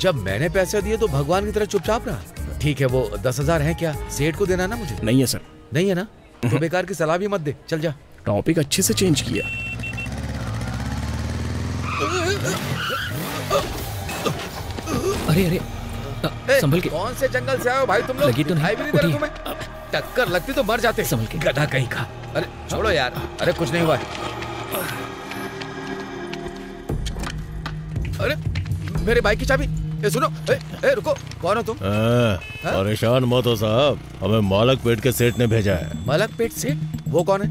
जब मैंने पैसे दिए तो भगवान की तरह चुपचाप रहा। ठीक है वो दस हज़ार है क्या? सेठ को देना ना मुझे? नहीं है सर। नहीं है ना? तो बेकार की सलाह भी मत दे। चल जा। टॉपिक अच्छे से चेंज किया। अरे अरे संभल के कौन से जंगल से आए हो भाई तुम लोग? लगी तो नहीं, उठिए। टक्कर लगती तो मर जाते। संभल के। गधा कहीं का। अरे छोड़ो यार। अरे कुछ नहीं हुआ। अरे मेरे बाइक की चाबी। ए सुनो। ए, ए रुको। कौन हो तुम? हाँ, परेशान मत हो साहब। हमें मालक पेट के सेठ ने भेजा है। मलक पेट से वो कौन है?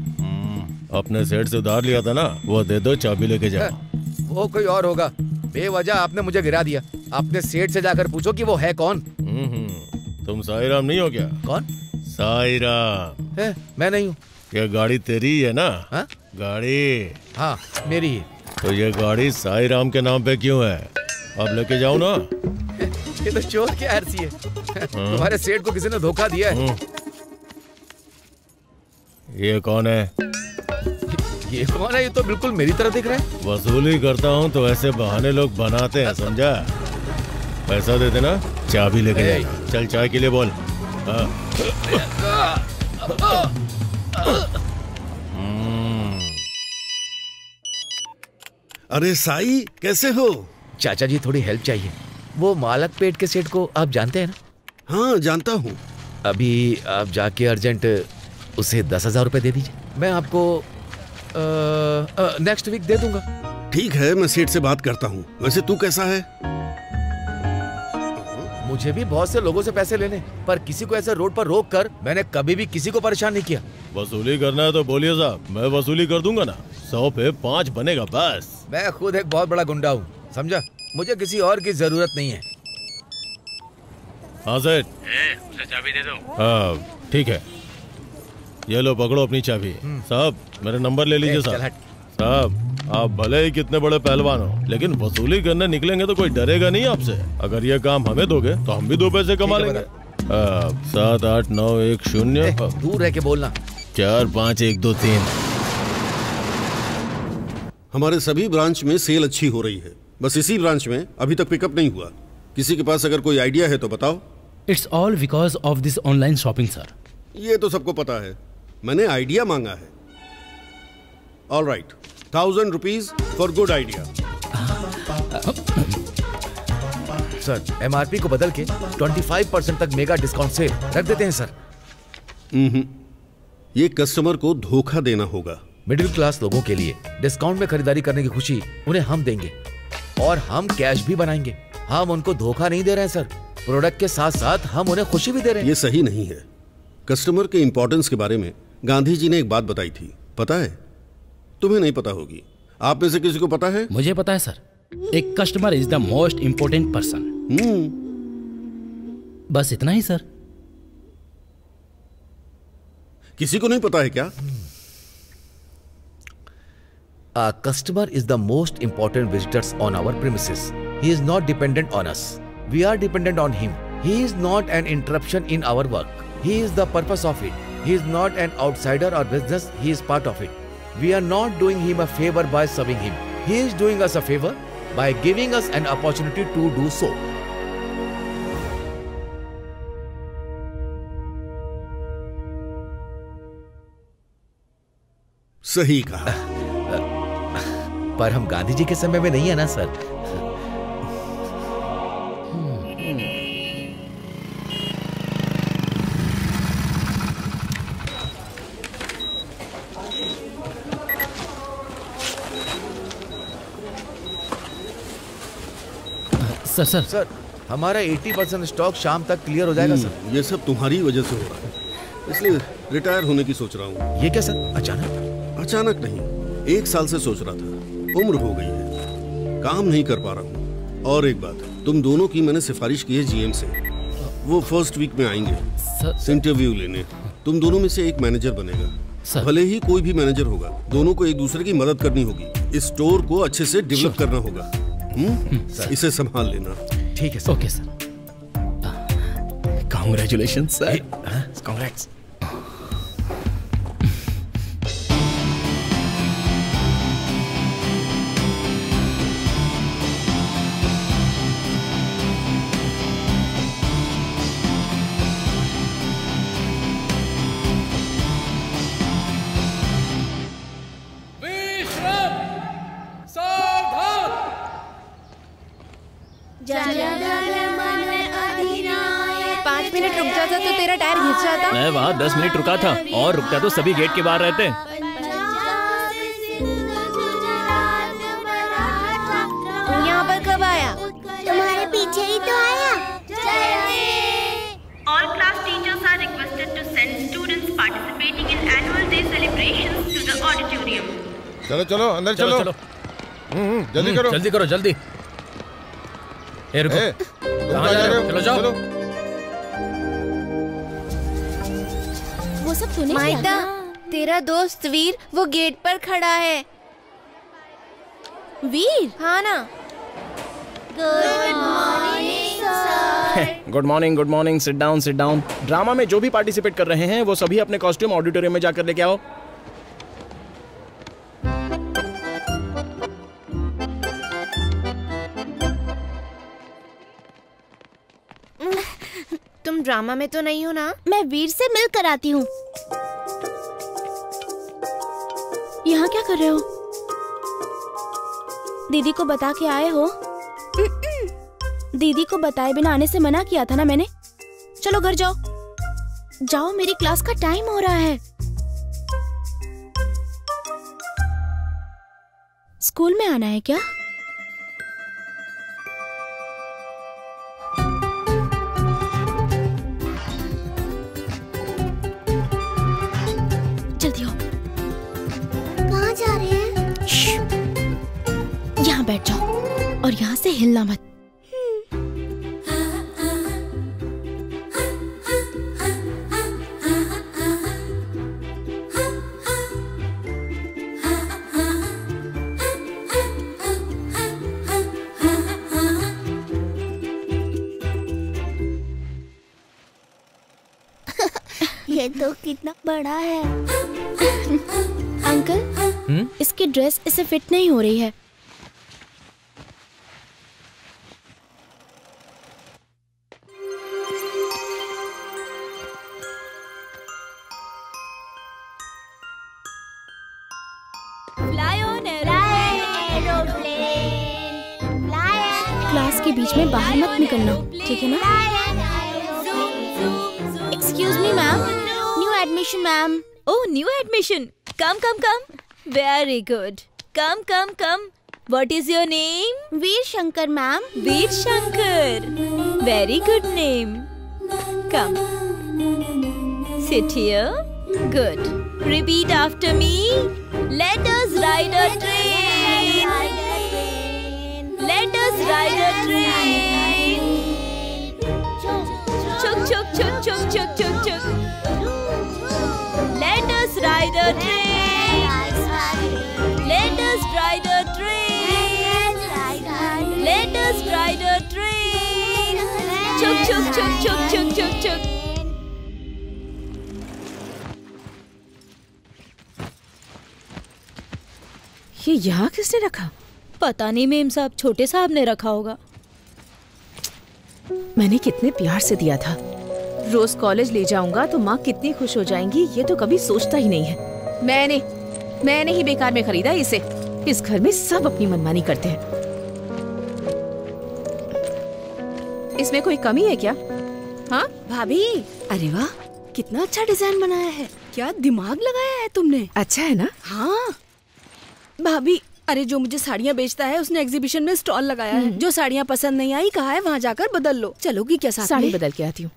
अपने सेठ से उधार लिया था ना वो दे दो चाबी लेके जाओ। वो कोई और होगा। बेवजह आपने मुझे गिरा दिया। अपने सेठ से जाकर पूछो कि वो है कौन। हम्म, तुम साईराम नहीं हो क्या? कौन? है मैं नहीं हूँ। ये गाड़ी तेरी है ना? हाँ? गाड़ी। हाँ मेरी ही। तो ये गाड़ी साई राम के नाम पे क्यों है? अब लेके जाओ ना। ये तो चोर की आरसी है। तुम्हारे सेठ को किसी ने धोखा दिया है। ये कौन है? ये कौन है? ये तो बिल्कुल मेरी तरह दिख रहा है। वसूली करता हूँ तो ऐसे बहाने लोग बनाते हैं समझा? पैसा दे देना चाबी लेके ए। जाएगा चल चाय के लिए बोल। हाँ। अरे साई कैसे हो? चाचा जी थोड़ी हेल्प चाहिए। वो मालक पेट के सेठ को आप जानते हैं ना? हाँ जानता हूँ। अभी आप जाके अर्जेंट उसे दस हज़ार रुपए दे दीजिए। मैं आपको नेक्स्ट वीक दे दूँगा। ठीक है मैं सेठ से बात करता हूँ। वैसे तू कैसा है? मुझे भी बहुत से लोगों से पैसे लेने पर किसी को ऐसे रोड पर रोक कर मैंने कभी भी किसी को परेशान नहीं किया। वसूली करना है तो बोलिए साहब मैं वसूली कर दूँगा ना। सौ पे पाँच बनेगा बस। मैं खुद एक बहुत बड़ा गुंडा हूँ समझा? मुझे किसी और की ज़रूरत नहीं है। हाँ उसे चाबी दे दो। हाँ ठीक है। ये लो पकड़ो अपनी चाबी। साहब मेरा नंबर ले लीजिए साहब। साहब। आप भले ही कितने बड़े पहलवान हो लेकिन वसूली करने निकलेंगे तो कोई डरेगा नहीं आपसे। अगर ये काम हमें दोगे तो हम भी दो पैसे कमा लेंगे। सात आठ नौ एक शून्य। दूर रह के बोलना। चार पाँच एक दो तीन। हमारे सभी ब्रांच में सेल अच्छी हो रही है। बस इसी ब्रांच में अभी तक पिकअप नहीं हुआ। किसी के पास अगर कोई आइडिया है तो बताओ। It's all because of this online shopping sir ये तो सबको पता है। मैंने आइडिया मांगा है। All right thousand rupees for good idea sir MRP को बदल के 25 परसेंट तक मेगा डिस्काउंट से रख देते हैं सर ये कस्टमर को धोखा देना होगा। मिडिल क्लास लोगों के लिए डिस्काउंट में खरीदारी करने की खुशी उन्हें हम देंगे और हम कैश भी बनाएँगे। हम उनको धोखा नहीं दे रहे हैं सर प्रोडक्ट के साथ साथ हम उन्हें खुशी भी दे रहे हैं। ये सही नहीं है। कस्टमर के इंपॉर्टेंस के बारे में गांधी जी ने एक बात बताई थी। पता है? तुम्हें नहीं पता होगी। आप में से किसी को पता है? मुझे पता है सर। एक customer is the most important person बस इतना ही सर। किसी को नहीं पता है क्या? Customer is the most important visitors on our premises he is not dependent on us we are dependent on him he is not an interruption in our work he is the purpose of it he is not an outsider our business he is part of it We are not doing him a favor by serving him. He is doing us a favor by giving us an opportunity to do so. सही कहा पर हम गांधी जी के समय में नहीं है ना सर सर सर। सर हमारा 80 परसेंट स्टॉक शाम तक क्लियर हो जाएगा सर। ये सब तुम्हारी वजह से हो रहा है। इसलिए रिटायर होने की सोच रहा हूँ। ये क्या सर? अचानक? अचानक नहीं एक साल से सोच रहा था। उम्र हो गई है। काम नहीं कर पा रहा हूँ। और एक बात तुम दोनों की मैंने सिफारिश की है जीएम से। वो फ़र्स्ट वीक में आएँगे। इंटरव्यू लेने। तुम दोनों में से एक मैनेजर बनेगा। भले ही कोई भी मैनेजर होगा दोनों को एक दूसरे की मदद करनी होगी। इस स्टोर को अच्छे से डेवलप करना होगा। हम्म? इसे संभाल लेना। ठीक है sir. Okay sir congratulation sir congrats जाता मैं वहाँ दस मिनट रुका था और रुकता तो सभी गेट के बाहर रहते। तू यहाँ पर कब आया? तुम्हारे पीछे ही तो आया। All class teachers are requested to send students participating in annual day celebrations to the auditorium. चलो चलो अंदर चलो, चलो। हम्म, हम्म, जल्दी हम्म, करो। जल्दी करो जल्दी। ए रुको। ए, कहाँ जा रहे हो? चलो जाओ। वो सब तूने माइता तेरा दोस्त वीर वो गेट पर खड़ा है। वीर? हाँ ना? Good morning good morning good morning sit down sit down drama में जो भी पार्टिसिपेट कर रहे हैं वो सभी अपने कॉस्ट्यूम ऑडिटोरियम में जाकर लेके आओ। ड्रामा में तो नहीं हो ना? मैं वीर से मिल कर आती हूँ। यहाँ क्या कर रहे हो? दीदी को बता के आए हो? दीदी को बताए बिना आने से मना किया था ना मैंने? चलो घर जाओ। जाओ, मेरी क्लास का टाइम हो रहा है। स्कूल में आना है क्या? हिलना मत। ये तो कितना बड़ा है। अंकल इसकी ड्रेस इसे फिट नहीं हो रही है। के बीच में बाहर मत निकलना ठीक है ना? Excuse me ma'am new admission ma'am oh new admission come come come very good come come come what is your name Veer Shankar ma'am Veer Shankar very good name come sit here good repeat after me let us ride a train Let us ride a train. Chuk, chuk, chuk, chuk, chuk, chuk, chuk. Let us ride a train. Let us ride a train. Let us ride a train. Chuk, chuk, chuk, chuk, chuk, chuk, chuk. ये यहाँ किसने रखा पता नहीं ma'am साहब छोटे साहब ने रखा होगा। मैंने कितने प्यार से दिया था। रोज कॉलेज ले जाऊँगा तो माँ कितनी खुश हो जाएँगी ये तो कभी सोचता ही नहीं है। मैंने मैंने ही बेकार में खरीदा इसे। इस घर में सब अपनी मनमानी करते हैं। इसमें कोई कमी है क्या? हाँ? भाभी अरे वाह कितना अच्छा डिज़ाइन बनाया है। क्या दिमाग लगाया है तुमने? अच्छा है ना? हाँ। भाभी अरे जो मुझे साड़ियाँ बेचता है उसने एग्जीबिशन में स्टॉल लगाया है। जो साड़ियाँ पसंद नहीं आई कहा है वहाँ जाकर बदल लो। चलोगी क्या साड़ी बदल के आती हूँ।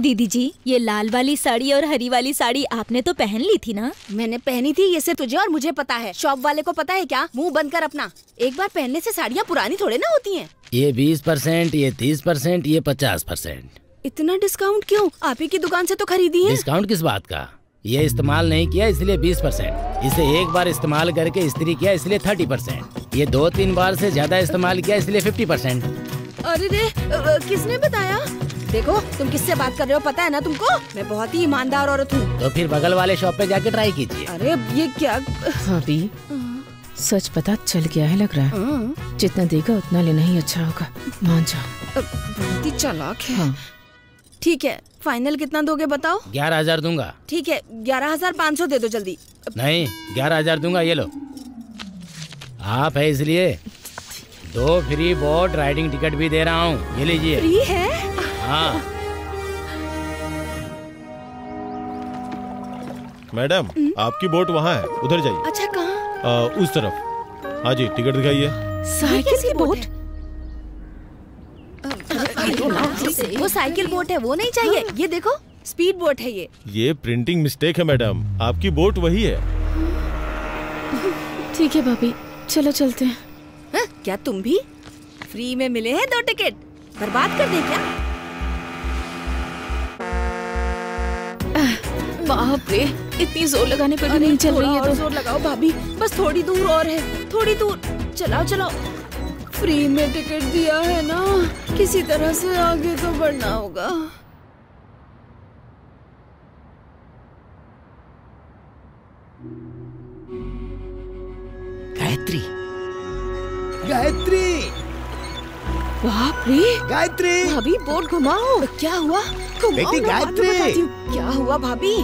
दीदी जी ये लाल वाली साड़ी और हरी वाली साड़ी आपने तो पहन ली थी ना? मैंने पहनी थी ये सिर्फ़ तुझे और मुझे पता है। शॉप वाले को पता है क्या? मुँह बंद कर अपना। एक बार पहनने से साड़ियाँ पुरानी थोड़े ना होती हैं। ये बीस परसेंट ये तीस परसेंट ये पचास परसेंट। इतना डिस्काउंट क्यों? आप ही की दुकान से तो खरीदी है। डिस्काउंट किस बात का? ये इस्तेमाल नहीं किया इसलिए बीस परसेंट। इसे एक बार इस्तेमाल करके इस्त्री किया इसलिए थर्टी परसेंट। ये दो तीन बार से ज़्यादा इस्तेमाल किया इसलिए फिफ्टी परसेंट। अरे रे किसने बताया? देखो तुम किससे बात कर रहे हो पता है ना तुमको? मैं बहुत ही ईमानदार औरत हूँ। तो फिर बगल वाले शॉप पे जाके ट्राई कीजिए। अरे ये क्या? भाभी सच पता चल गया है लग रहा है। जितना देगा उतना लेना ही अच्छा होगा। मान जाओ। बहुत ही चालाक है। ठीक है फाइनल कितना दोगे बताओ? ग्यारह हज़ार दूँगा। ठीक है ग्यारह हज़ार पाँच सौ दे दो जल्दी। नहीं ग्यारह हज़ार दूँगा ये लो। आप है इसलिए दो फ्री बोट राइडिंग टिकट भी दे रहा हूँ ये लीजिए। फ्री है? हाँ। मैडम आपकी बोट वहाँ है उधर जाइए। अच्छा कहाँ? उस तरफ़। हाँ जी टिकट दिखाइए। साइकिल की बोट वो साइकिल बोट है वो नहीं चाहिए। ये देखो स्पीड बोट है ये। ये प्रिंटिंग मिस्टेक है मैडम आपकी बोट वही है। ठीक है भाभी। चलो चलते हैं। हाँ, क्या तुम भी? फ्री में मिले हैं दो टिकट बर्बाद कर दे क्या? बाप रे इतनी ज़ोर लगाने पर भी नहीं चल रही है तो। ज़ोर लगाओ भाभी। बस थोड़ी दूर और है थोड़ी दूर। चलाओ चलाओ। फ्री में टिकट दिया है ना? किसी तरह से आगे तो बढ़ना होगा। गायत्री। गायत्री! बाप रे! गायत्री! भाभी बोर्ड घुमाओ। क्या हुआ? घुमाओ बेटी, गायत्री। क्या हुआ भाभी?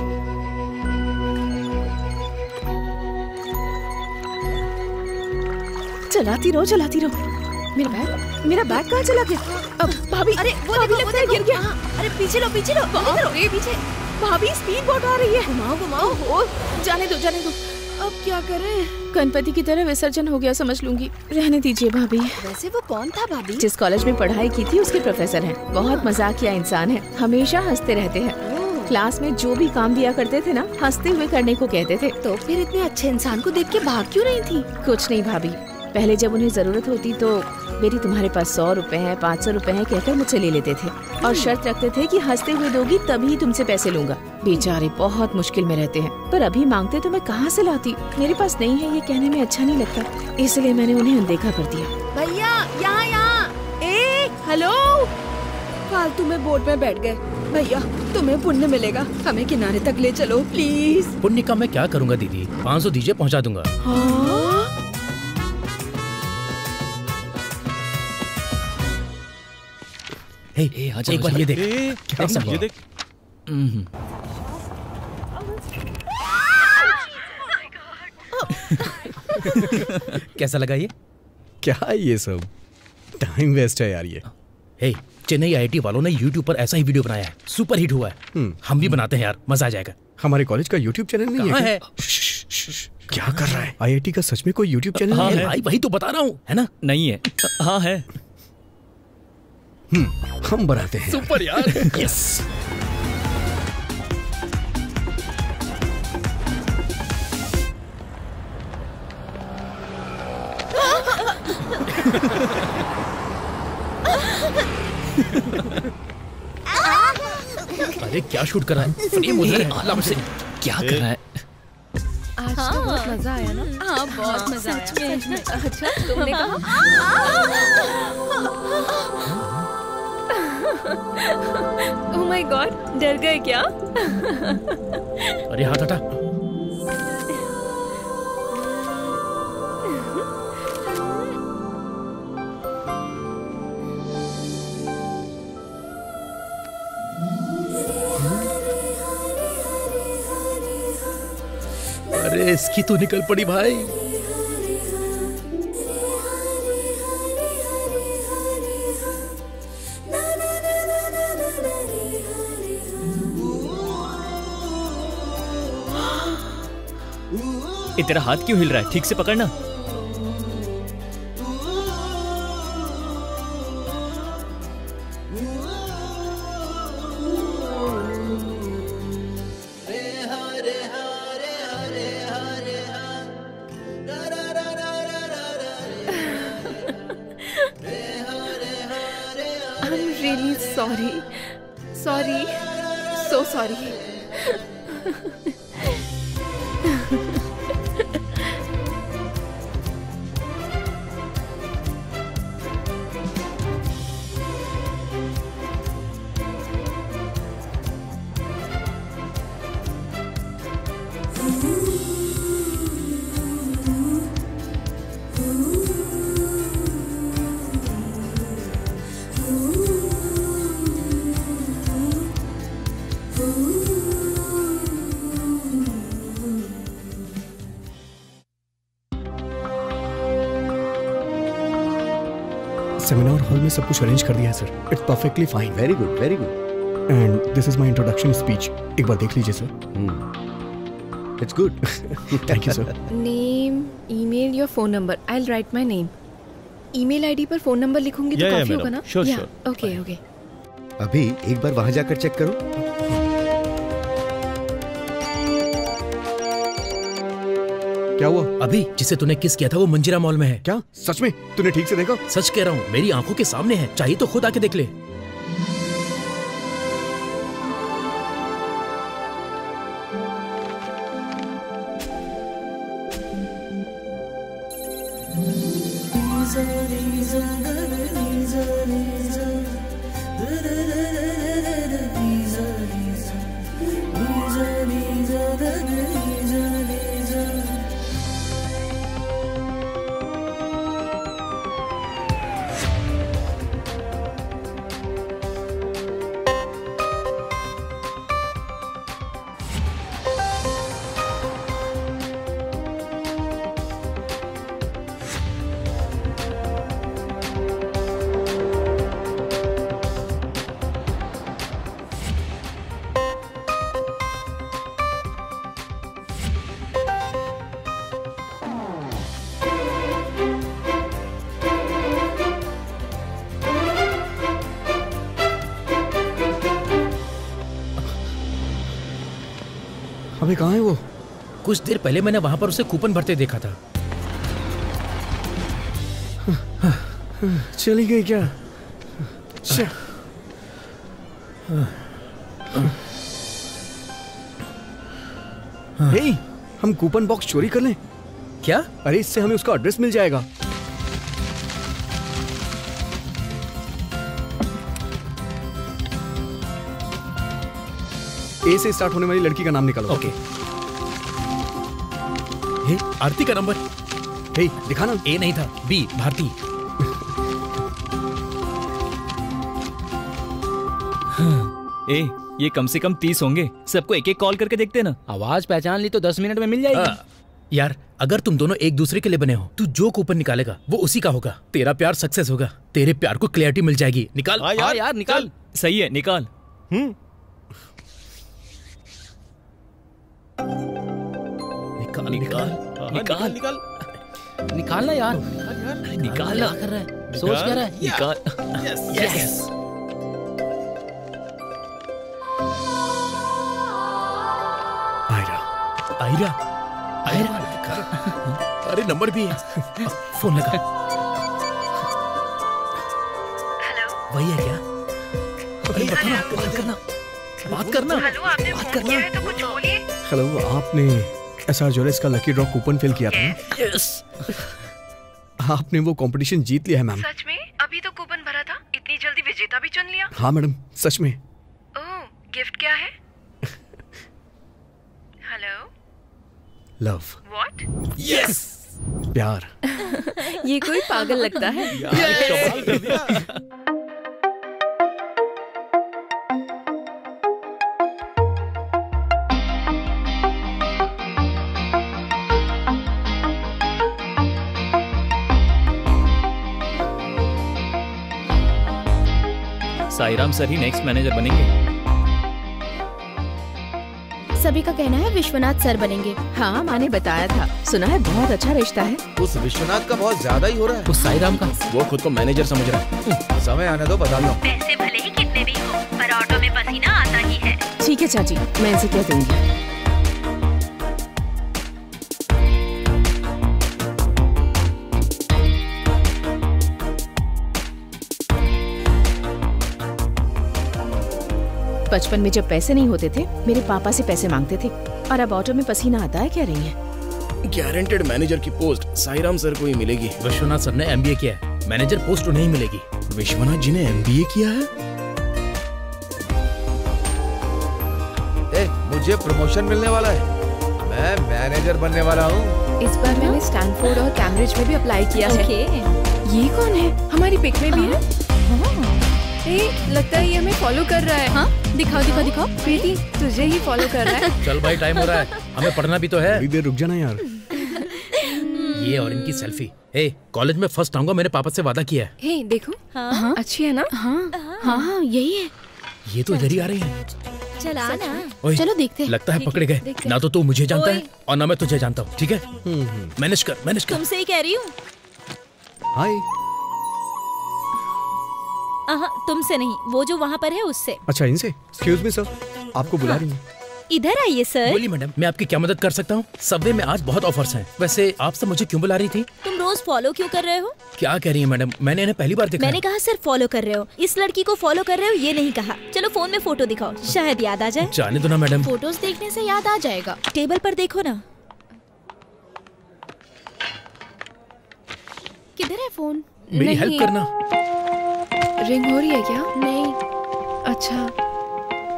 चलाती रहो चलाती रहो। मेरा बैग? मेरा बैग कहाँ चला गया? अब भाभी अरे वो भाभी लगता है गिर गया। हाँ, अरे पीछे लो पीछे लो इधर पीछे। भाभी स्पीड बोट आ रही है। घुमाओ घुमाओ। हो जाने दो जाने दो। अब क्या करें? गणपति की तरह विसर्जन हो गया समझ लूँगी। रहने दीजिए भाभी। वैसे वो कौन था भाभी? जिस कॉलेज में पढ़ाई की थी उसके प्रोफेसर हैं। बहुत मजाकिया इंसान है। हमेशा हँसते रहते हैं। क्लास में जो भी काम दिया करते थे ना हँसते हुए करने को कहते थे। तो फिर इतने अच्छे इंसान को देख के भाग क्यों रही थी? कुछ नहीं भाभी। पहले जब उन्हें ज़रूरत होती तो मेरी तुम्हारे पास सौ रुपए हैं पाँच सौ रुपए हैं कहकर मुझसे ले लेते थे। और शर्त रखते थे कि हँसते हुए दोगी तभी तुमसे पैसे लूँगा। बेचारे बहुत मुश्किल में रहते हैं। पर अभी मांगते तो मैं कहाँ से लाती? मेरे पास नहीं है ये कहने में अच्छा नहीं लगता। इसलिए मैंने उन्हें अनदेखा कर दिया। भैया यहाँ यहाँ। ए हेलो? फालतू में बोट में बैठ गए। भैया तुम्हें पुण्य मिलेगा। हमें किनारे तक ले चलो प्लीज़। पुण्य का मैं क्या करूँगा दीदी? पाँच सौ दीजिए पहुँचा दूँगा। हाँ। हे, आजा, एक बार ये देख। सब ये देख। कैसा लगा ये? क्या ये सब? टाइम वेस्ट है यार ये। हे चेन्नई आईआईटी वालों ने यूट्यूब पर ऐसा ही वीडियो बनाया है। सुपर हिट हुआ है। हम भी बनाते हैं यार मज़ा आ जाएगा। हमारे कॉलेज का यूट्यूब चैनल नहीं है है? क्या? कर रहा है? आईआईटी का सच में कोई यूट्यूब चैनल हाँ नहीं है। भाई वही तो बता रहा हूँ है ना? नहीं है। हाँ है। हम्म, हम बनाते हैं। सुपर यार। यस अरे क्या शूट कर रहा है? फ्रेम उधर है आराम से। क्या कर रहा है? आज तो बहुत मज़ा आया ना? हाँ बहुत मज़ा आया। सच में। अच्छा तुमने कहा? ओह माय गॉड डर गए क्या? अरे हाथ हटा अरे, इसकी तो निकल पड़ी भाई। तेरा हाथ क्यों हिल रहा है? ठीक से पकड़ना। सब कुछ अरेंज कर दिया है sir it's perfectly fine very good very good and this is my introduction speech एक बार देख लीजिए sir it's good thank you sir name email your phone number I will write my name email ID पर phone number लिखूँगी तो काफ़ी होगा ना? श्योर श्योर ओके ओके अभी एक बार वहाँ जाकर चेक करो। क्या हुआ अभी जिसे तूने किस किया था वो मंजिरा मॉल में है क्या सच में तूने ठीक से देखा सच कह रहा हूँ मेरी आँखों के सामने है चाहिए तो खुद आके देख ले कुछ देर पहले मैंने वहाँ पर उसे कूपन भरते देखा था। चली गई क्या? हे, हम कूपन बॉक्स चोरी कर लें? क्या? अरे इससे हमें उसका एड्रेस मिल जाएगा। ए से स्टार्ट होने वाली लड़की का नाम निकालो। ओके हे आरती का नंबर? हे दिखाना ए नहीं था बी भारती। ए ये कम से कम तीस होंगे। सबको एक एक कॉल करके देखते ना। आवाज़ पहचान ली तो दस मिनट में मिल जाएगी। आ, यार अगर तुम दोनों एक दूसरे के लिए बने हो तू जो कूपन निकालेगा वो उसी का होगा। तेरा प्यार सक्सेस होगा। तेरे प्यार को क्लियरिटी मिल जाएगी। निकाल। हाँ यार, आ, यार निकाल सही है निकाल। निकाल। निकाल। निकाल। निकाल निकालना यार। निकाल क्या कर रहा है? सोच क्या रहा है? निकाल। यस आयरा। आयरा। आयरा। अरे नंबर भी है। फ़ोन लगा। वही है क्या? अरे बताना बात करना। बात करना। हेलो आपने फ़ोन किया है तो कुछ बोलिए। हेलो आपने एस आर ज्वेलर्स का लकी ड्रॉ कूपन फिल किया था। यस आपने वो कंपटीशन जीत लिया है मैम सच में? अभी तो कूपन भरा था। इतनी जल्दी विजेता भी चुन लिया। हाँ मैडम सच में। ओह गिफ्ट क्या है? हेलो लव व्हाट यस प्यार। ये कोई पागल लगता है। कमाल साईराम सर ही नेक्स्ट मैनेजर बनेंगे। सभी का कहना है विश्वनाथ सर बनेंगे। हाँ माँ ने बताया था। सुना है बहुत अच्छा रिश्ता है। उस विश्वनाथ का बहुत ज़्यादा ही हो रहा है। उस साईराम का? वो खुद को मैनेजर समझ रहा है। समय आने दो बता दो। पैसे भले ही कितने भी हो पर ऑटो में पसीना आता ही है। ठीक है चाची मैं इसे कह दूँगी। बचपन में जब पैसे नहीं होते थे मेरे पापा से पैसे मांगते थे। और अब ऑटो में पसीना आता है कह रही है? गारंटेड मैनेजर की पोस्ट साईराम सर को ही मिलेगी। विश्वनाथ सर ने एमबीए किया है। मैनेजर पोस्ट उन्हें ही मिलेगी। विश्वनाथ जी ने एमबीए किया है? ए, मुझे प्रमोशन मिलने वाला है। मैं मैनेजर बनने वाला हूँ। इस बार मैंने स्टैनफोर्ड और कैम्ब्रिज में भी अप्लाई किया है। ये कौन है? हमारी पिक में भी है। ए, लगता है ये हमें फॉलो कर रहा है। हाँ? दिखाओ दिखाओ दिखाओ। प्रीति तुझे ही फॉलो कर रहा है। चल भाई टाइम हो रहा है। हमें पढ़ना भी तो है। थोड़ी देर रुक जाना यार। ये और इनकी सेल्फी ए कॉलेज में फ़र्स्ट आऊँगा मेरे पापा से वादा किया है। हे देखो। हाँ। अच्छी है ना? हाँ। हाँ। हाँ यही है। ये तो इधर ही आ रही है। चला ना। चलो देखते हैं। लगता है पकड़े गए। ना तो तू मुझे जानता है और ना मैं तुझे जानता हूँ ठीक है? मैनेज कर मैनेज कर। तुमसे ही कह रही हूँ। हाय तुमसे नहीं वो जो वहाँ पर है उससे। अच्छा इनसे? एक्सक्यूज मी सर आपको बुला रही हैं। इधर आइए सर बोलिए मैडम मैं आपकी क्या मदद कर सकता हूँ? सबवे में आज बहुत ऑफर्स हैं। वैसे आपसे मुझे क्यों बुला रही थी? तुम रोज फॉलो क्यों कर रहे हो? क्या कह रही है मैडम मैंने इन्हें पहली बार देखा मैंने कहा सर फॉलो कर रहे हो। इस लड़की को फॉलो कर रहे हो ये नहीं कहा। चलो फ़ोन में फ़ोटो दिखाओ। शायद याद आ जाए। जाने दो ना मैडम फ़ोटोज़ देखने से याद आ जाएगा। टेबल पर देखो ना। किधर है फ़ोन मेरी हेल्प करना। रिंग हो रही है क्या? नहीं। अच्छा।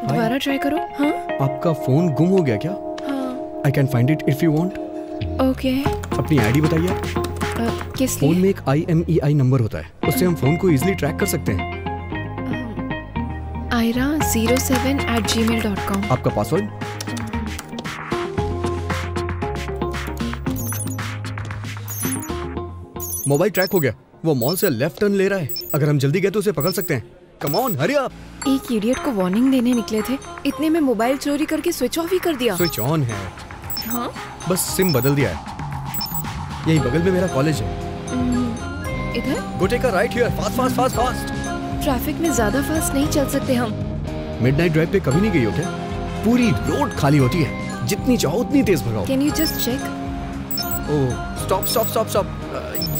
दोबारा ट्राई करो। हाँ? आपका फ़ोन गुम हो गया क्या? हाँ। I can find it if you want okay अपनी आईडी बताइए किस फ़ोन में एक I M E I number होता है। उससे हम फ़ोन को इजीली ट्रैक कर सकते हैं। Aira zero seven eight gmail dot com आपका पासवर्ड मोबाइल ट्रैक हो गया। वो मॉल से लेफ़्ट टर्न ले रहा है। अगर हम जल्दी गए तो उसे पकड़ सकते हैं। कम ऑन हरी अप एक इडियट को वार्निंग देने निकले थे। इतने में मोबाइल चोरी करके स्विच ऑफ़ ही कर दिया। स्विच ऑन है। हाँ? बस सिम बदल दिया है। यही बगल में मेरा कॉलेज है। हम्म, इधर? Go take a right here fast fast fast fast traffic में ज़्यादा फास्ट नहीं चल सकते हम। मिडनाइट ड्राइव पे कभी नहीं गई हो क्या पूरी रोड खाली होती है। जितनी चाहो उतनी तेज भगाओ। Can you just check oh stop stop stop stop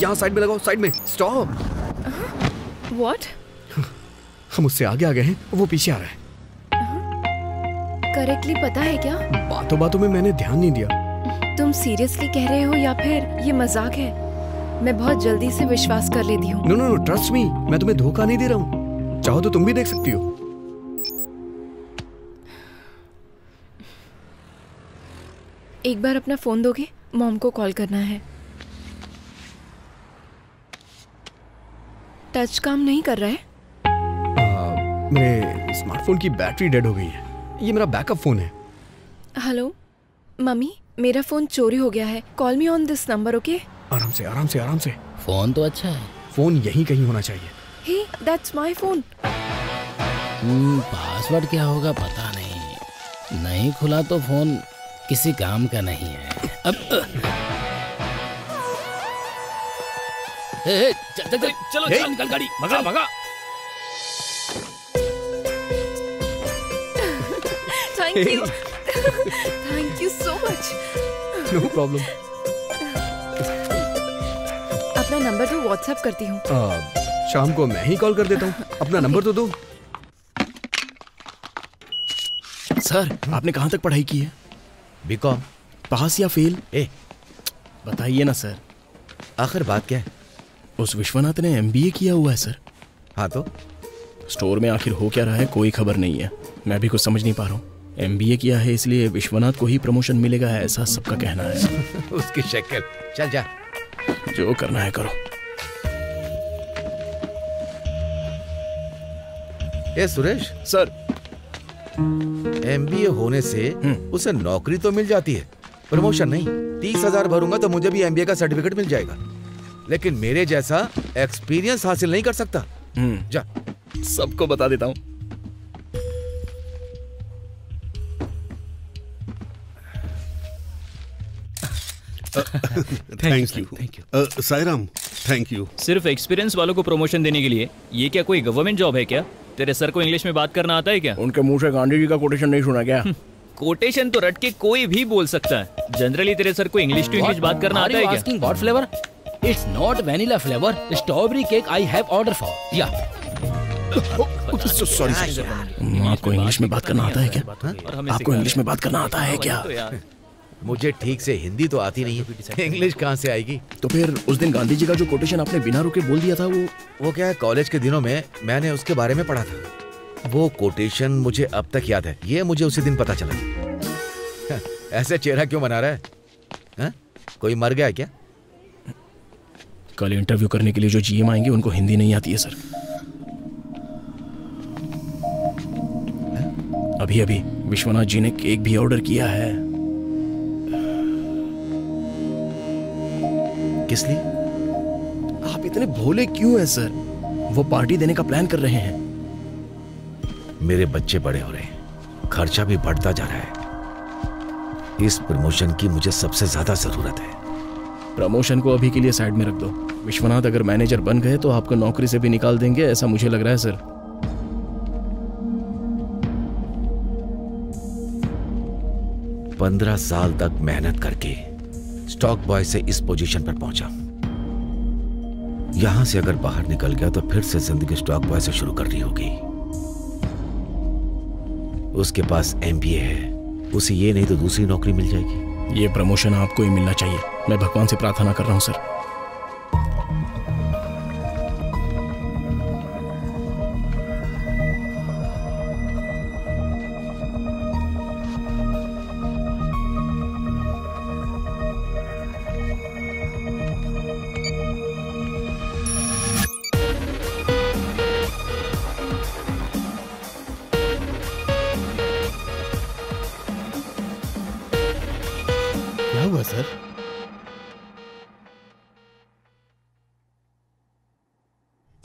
यहाँ साइड में लगाओ साइड में। स्टॉप व्हाट हम उससे आगे आ गए हैं वो पीछे आ रहा है। करेक्टली पता है क्या? बातों बातों में मैंने ध्यान नहीं दिया। तुम सीरियसली कह रहे हो या फिर ये मज़ाक है? मैं बहुत जल्दी से विश्वास कर लेती हूँ। No no no trust me मैं तुम्हें धोखा नहीं दे रहा हूँ। चाहो तो तुम भी देख सकती हो। एक बार अपना फ़ोन दोगे? मॉम को कॉल करना है। टच काम नहीं कर रहा है? आ, मेरे स्मार्टफ़ोन की बैटरी डेड हो गई है। ये मेरा बैकअप फ़ोन है। हेलो मम्मी मेरा फ़ोन चोरी हो गया है। Call me on this number okay? आराम से आराम से आराम से। फ़ोन तो अच्छा है। फ़ोन यहीं कहीं होना चाहिए। Hey that's my phone hmm, password क्या होगा पता नहीं। नहीं खुला तो फ़ोन किसी काम का नहीं है। अब चल, चल, निकल गाड़ी भगा। भगा thank you thank you so much no problem अपना नंबर तो व्हाट्सएप करती हूँ। शाम को मैं ही कॉल कर देता हूँ। अपना नंबर तो दो। सर आपने कहाँ तक पढ़ाई की है? बीकॉम पास या फेल ए। बताइए ना सर आखिर बात क्या है? उस विश्वनाथ ने एमबीए किया हुआ है सर। हाँ तो? स्टोर में आखिर हो क्या रहा है कोई खबर नहीं है। मैं भी कुछ समझ नहीं पा रहा हूँ। एमबीए किया है इसलिए विश्वनाथ को ही प्रमोशन मिलेगा ऐसा सबका कहना है। उसकी शक्ल। चल जा। जो करना है करो। ए सुरेश? सर। एमबीए होने से उसे नौकरी तो मिल जाती है प्रमोशन नहीं। तीस हज़ार भरूँगा तो मुझे भी एमबीए का सर्टिफिकेट मिल जाएगा। लेकिन मेरे जैसा एक्सपीरियंस हासिल नहीं कर सकता। जा। सबको बता देता हूँ। Thank you thank you Sairam thank you सिर्फ़ एक्सपीरियंस वालों को प्रमोशन देने के लिए ये क्या कोई गवर्नमेंट जॉब है क्या? तेरे सर को इंग्लिश में बात करना आता है क्या? उनके मुँह से गांधी जी का कोटेशन नहीं सुना क्या? कोटेशन तो रट के कोई भी बोल सकता है। जनरली तेरे सर को इंग्लिश टू इंग्लिश बात करना आता है क्या? It's not vanilla flavor. Strawberry cake I have ordered for. Yeah. Sorry आपको इंग्लिश में बात करना आता है क्या? आपको इंग्लिश में बात करना आता है क्या? मुझे ठीक से हिंदी तो आती नहीं है। इंग्लिश कहाँ से आएगी? तो फिर उस दिन गांधी जी का जो कोटेशन आपने बिना रुके बोल दिया था वो? वो क्या है? कॉलेज के दिनों में मैंने उसके बारे में पढ़ा था। वो कोटेशन मुझे अब तक याद है। ये मुझे उसी दिन पता चला। ऐसे चेहरा क्यों बना रहा है? हा? कोई मर गया क्या? कल इंटरव्यू करने के लिए जो जीएम आएँगे, उनको हिंदी नहीं आती है, सर। अभी अभी विश्वनाथ जी ने केक भी ऑर्डर किया है। किस लिए? आप इतने भोले क्यों हैं, सर? वो पार्टी देने का प्लान कर रहे हैं। मेरे बच्चे बड़े हो रहे हैं। खर्चा भी बढ़ता जा रहा है। इस प्रमोशन की मुझे सबसे ज़्यादा ज़रूरत है। प्रमोशन को अभी के लिए साइड में रख दो। विश्वनाथ, अगर मैनेजर बन गए तो आपको नौकरी से भी निकाल देंगे, ऐसा मुझे लग रहा है, सर। पंद्रह साल तक मेहनत करके स्टॉक बॉय से इस पोजीशन पर पहुँचा। यहाँ से अगर बाहर निकल गया तो फिर से ज़िंदगी स्टॉक बॉय से शुरू करनी होगी। उसके पास एमबीए है, उसे ये नहीं तो दूसरी नौकरी मिल जाएगी। ये प्रमोशन आपको ही मिलना चाहिए। मैं भगवान से प्रार्थना कर रहा हूँ सर।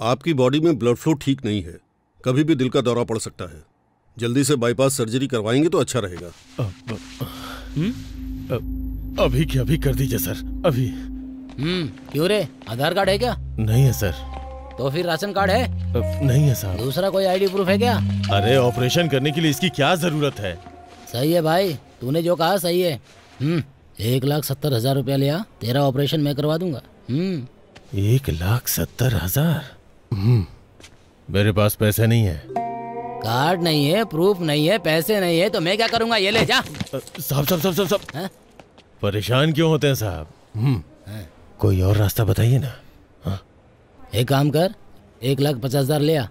आपकी बॉडी में ब्लड फ्लो ठीक नहीं है। कभी भी दिल का दौरा पड़ सकता है। जल्दी से बाईपास सर्जरी करवाएँगे तो अच्छा रहेगा। अभी क्या अभी कर दीजिए सर। अभी। हम्म क्यों रे? आधार कार्ड है क्या? नहीं है सर। तो फिर राशन कार्ड है? नहीं है साहब। दूसरा कोई आईडी प्रूफ है क्या? अरे ऑपरेशन करने के लिए इसकी क्या ज़रूरत है? सही है भाई। तूने जो कहा सही है। हम्म एक लाख सत्तर हज़ार रुपया लिया। तेरा ऑपरेशन मैं करवा दूँगा। हम्म। एक लाख सत्तर हज़ार? हम्म, मेरे पास पैसे नहीं है। कार्ड नहीं है प्रूफ नहीं है पैसे नहीं है तो मैं क्या करूँगा? ये ले जा। साहब साहब साहब साहब साहब। परेशान क्यों होते हैं साहब? हम्म, कोई और रास्ता बताइए ना। एक काम कर एक लाख पचास हज़ार ले आ।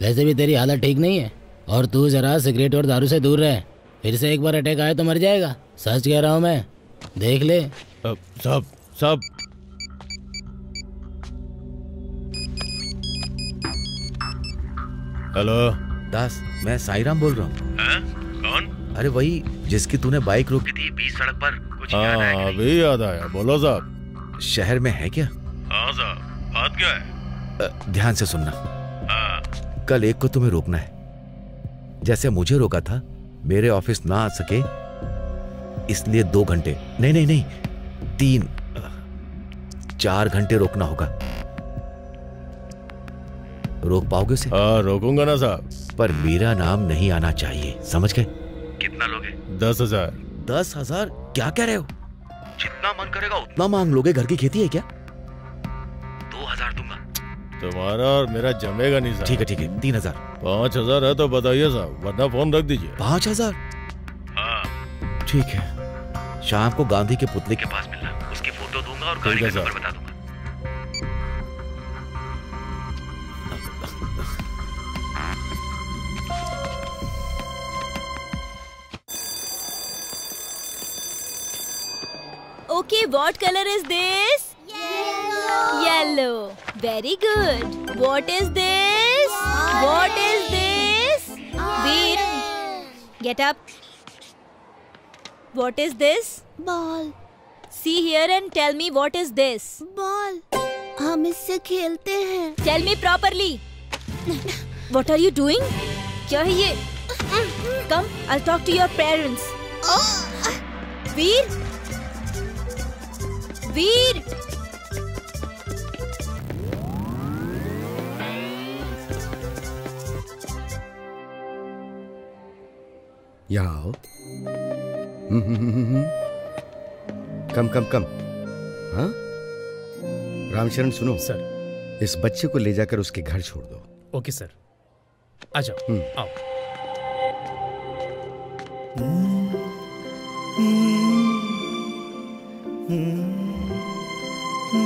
वैसे भी तेरी हालत ठीक नहीं है और तू जरा सिगरेट और दारू से दूर रहे। फिर से एक बार अटैक आए तो मर जाएगा सच कह रहा हूँ मैं। देख ले। साहब साहब हेलो। दास मैं साईराम बोल रहा हूँ। कौन? अरे वही जिसकी तूने बाइक रोकी थी बीच सड़क पर कुछ हाँ अभी याद आया। बोलो साहब। शहर में है क्या? हाँ साहब बात क्या है? ध्यान से सुनना। हाँ। कल एक को तुम्हें रोकना है। जैसे मुझे रोका था मेरे ऑफ़िस ना आ सके इसलिए दो घंटे। नहीं नहीं नहीं तीन चार घंटे रोकना होगा। रोक पाओगे उसे? हाँ रोकूँगा ना साहब। पर मेरा नाम नहीं आना चाहिए समझ गए? कितना लोगे? दस हज़ार। दस हज़ार? क्या कह रहे हो? जितना मन करेगा उतना। मांग लोगे घर की खेती है क्या? दो हज़ार दूँगा। तुम्हारा और मेरा जमेगा नहीं साहब। ठीक है ठीक है तीन हज़ार। पाँच हज़ार है तो बताइए साहब वरना फ़ोन रख दीजिए। पाँच हज़ार? हाँ। ठीक है। शाम को गांधी के पुतले के पास मिलना। उसकी फ़ोटो दूँगा और गाड़ी का नंबर बता दूँगा। Okay, what color is this? Yellow. Yellow. Very good. What is this? Orange. What is this? Veer, get up. What is this? Ball. See here and tell me what is this? Ball. हम इससे खेलते हैं Tell me properly. What are you doing? क्या है ये? Come, I'll talk to your parents. Oh, Veer? Veer? यहाँ आओ। हम्म, हम्म, हम्म। कम come कम। हाँ? रामचरण सुनो। सर। इस बच्चे को ले जाकर उसके घर छोड़ दो। Okay sir. आ जाओ। आओ। तुमने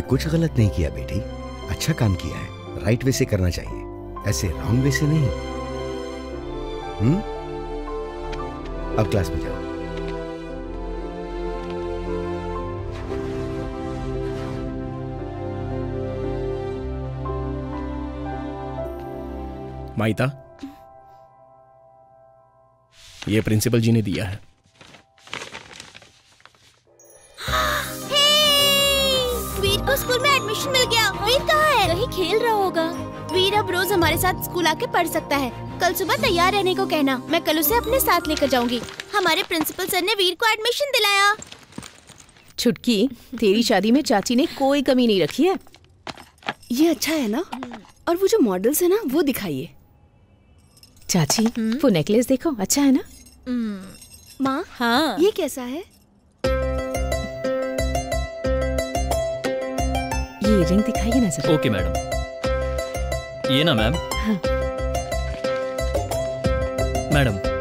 कुछ गलत नहीं किया बेटी। अच्छा काम किया है। राइट वे से करना चाहिए। ऐसे रॉन्ग वे से नहीं। हम्म अब क्लास में जाओ। माइता ये प्रिंसिपल जी ने दिया है। वीर को स्कूल में एडमिशन मिल गया। वीर कहाँ है? कहीं खेल रहा होगा। वीर अब रोज हमारे साथ स्कूल आके पढ़ सकता है। कल सुबह तैयार रहने को कहना। मैं कल उसे अपने साथ लेकर जाऊँगी। हमारे प्रिंसिपल सर ने वीर को एडमिशन दिलाया। छुटकी तेरी शादी में चाची ने कोई कमी नहीं रखी है। ये अच्छा है ना? और वो जो मॉडल्स है ना वो दिखाइए। चाची वो नेकलेस देखो अच्छा है ना? माँ? हाँ। ये कैसा है? ये रिंग दिखाइए ना सर ओके मैडम ये ना मैम हाँ। मैडम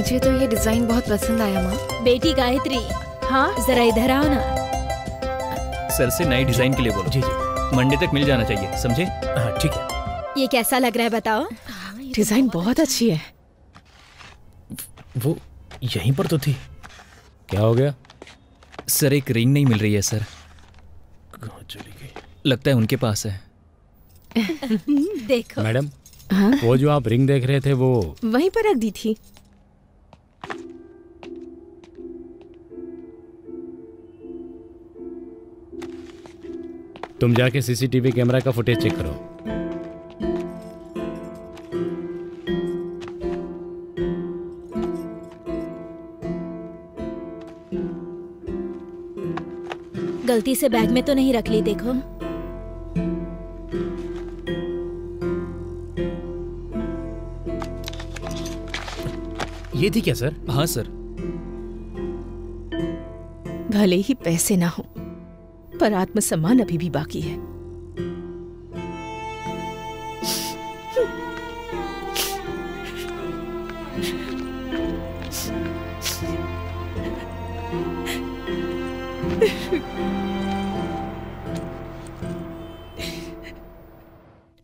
मुझे तो ये डिज़ाइन बहुत पसंद आया माँ। बेटी गायत्री हाँ? जरा इधर आओ ना। सर से नए डिज़ाइन के लिए बोलो। जी जी। मंडे तक मिल जाना चाहिए समझे? हाँ ठीक है। ये कैसा लग रहा है बताओ? डिज़ाइन बहुत अच्छी है। वो यहीं पर तो थी। क्या हो गया? सर एक रिंग नहीं मिल रही है सर। कहाँ चली गई? लगता है उनके पास है। देखो। मैडम हाँ? वो जो आप रिंग देख रहे थे वो वहीं पर रख दी थी। तुम जाके सीसीटीवी कैमरा का फुटेज चेक करो। गलती से बैग में तो नहीं रख ली देखो। ये थी क्या सर? हाँ सर। भले ही पैसे ना हो। पर आत्मसम्मान अभी भी बाकी है।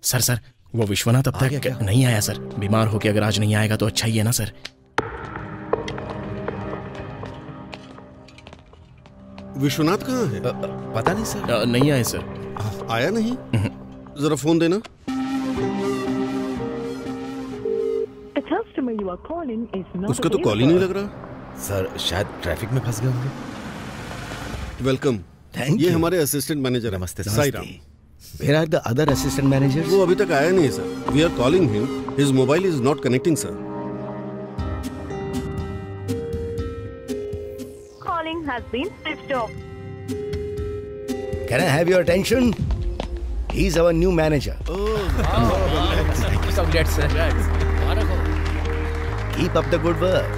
सर सर वो विश्वनाथ अब तक नहीं आया सर। बीमार होके अगर आज नहीं आएगा तो अच्छा ही है ना सर? विश्वनाथ कहाँ है? पता नहीं सर। अ, नहीं आए सर। आया नहीं? जरा फ़ोन देना। उसका तो कॉल ही नहीं लग रहा। सर शायद ट्रैफ़िक में फंस गए होंगे। वेलकम Thank ये you. हमारे असिस्टेंट मैनेजर नमस्ते, Sai Ram. Where are the other assistant managers? वो अभी तक आया नहीं sir we are calling him his mobile is not connecting sir has been switched off. Can I have your attention? He's our new manager. Oh, wow. Congrats, sir. Keep up the good work.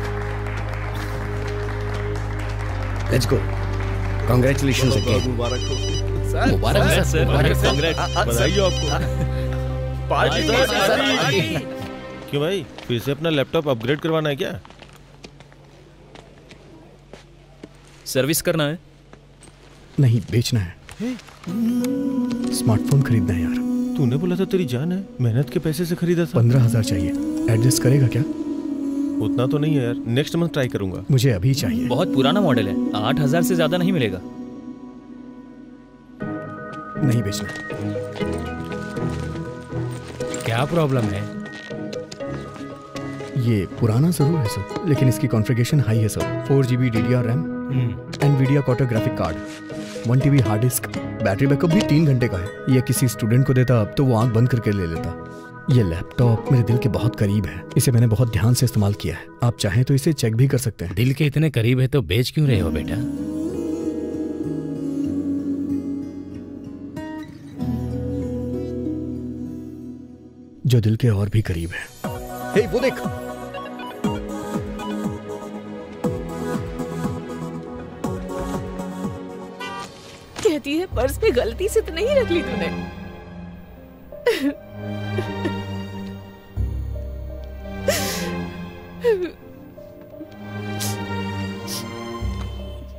Let's go. Congratulations again. मुबारक हो मुबारक हो, sir मुबारक हो, बधाई हो आपको party क्यों भाई फिर से अपना लैपटॉप अपग्रेड करवाना है क्या सर्विस करना है? नहीं बेचना है। स्मार्टफ़ोन खरीदना है यार। तूने बोला था तेरी जान है। मेहनत के पैसे से खरीदा था। पंद्रह हज़ार चाहिए। एडजस्ट करेगा क्या? उतना तो नहीं है यार। नेक्स्ट मंथ ट्राई करूँगा। मुझे अभी चाहिए। बहुत पुराना मॉडल है। आठ हज़ार से ज़्यादा नहीं मिलेगा। नहीं बेचना क्या प्रॉब्लम है? ये पुराना ज़रूर है सर। लेकिन इसकी कॉन्फ़िगरेशन हाई है sir. Four G B D D R RAM Nvidia quarter graphic card one T hard disk battery backup भी तीन घंटे का है। ये किसी स्टूडेंट को देता तो वो आँख बंद करके ले लेता। ये लैपटॉप मेरे दिल के बहुत करीब है। इसे मैंने बहुत ध्यान से इस्तेमाल किया है। आप चाहें तो इसे चेक भी कर सकते हैं। दिल के इतने करीब है तो बेच क्यों रहे हो बेटा? जो दिल के और भी करीब है। हे, वो देख। है, पर्स में गलती से तो नहीं रख ली तूने।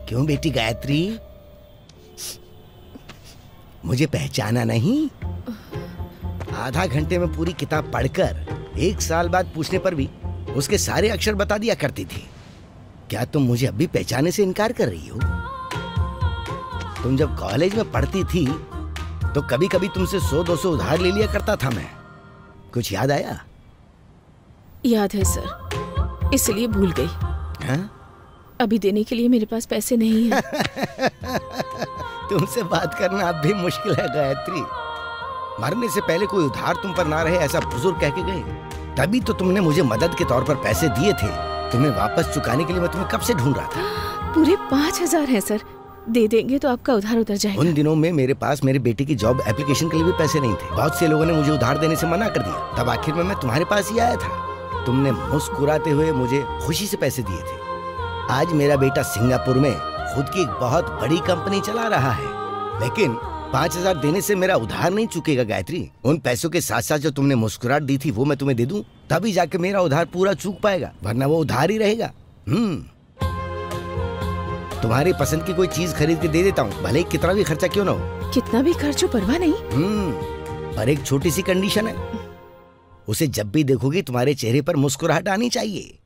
क्यों बेटी गायत्री? मुझे पहचाना नहीं। आधा घंटे में पूरी किताब पढ़कर, एक साल बाद पूछने पर भी उसके सारे अक्षर बता दिया करती थी। क्या तुम मुझे अभी पहचाने से इनकार कर रही हो? तुम जब कॉलेज में पढ़ती थी तो कभी कभी तुमसे सौ दो सौ उधार ले लिया करता था मैं। कुछ याद आया? याद है सर। इसलिए भूल गई। हाँ? अभी देने के लिए मेरे पास पैसे नहीं है। तुमसे बात करना अब भी मुश्किल है गायत्री। मरने से पहले कोई उधार तुम पर ना रहे ऐसा बुज़ुर्ग कह के गए। तभी तो तुमने मुझे मदद के तौर पर पैसे दिए थे। तुम्हें वापस चुकाने के लिए मैं तुम्हें कब से ढूंढ रहा था? पूरे पाँच हज़ार है सर। दे देंगे तो आपका उधार उतर जाएगा। उन दिनों में मेरे पास मेरे बेटे की जॉब एप्लीकेशन के लिए भी पैसे नहीं थे। बहुत से लोगों ने मुझे उधार देने से मना कर दिया। तब आखिर में मैं तुम्हारे पास ही आया था। तुमने मुस्कुराते हुए मुझे खुशी से पैसे दिए थे। आज मेरा बेटा सिंगापुर में खुद की एक बहुत बड़ी कंपनी चला रहा है। लेकिन पाँच हज़ार देने से मेरा उधार नहीं चुकेगा, गायत्री। उन पैसों के साथ साथ जो तुमने मुस्कुराहट दी थी, वो मैं तुम्हें दे दूँ, तभी जाके मेरा उधार पूरा चूक पाएगा, वरना वो उधार ही रहेगा। हम्म। तुम्हारी पसंद की कोई चीज़ खरीद के दे देता हूँ। भले कितना भी खर्चा क्यों ना हो। कितना भी खर्च हो परवाह नहीं। हम्म पर एक छोटी सी कंडीशन है। उसे जब भी देखोगी तुम्हारे चेहरे पर मुस्कुराहट आनी चाहिए।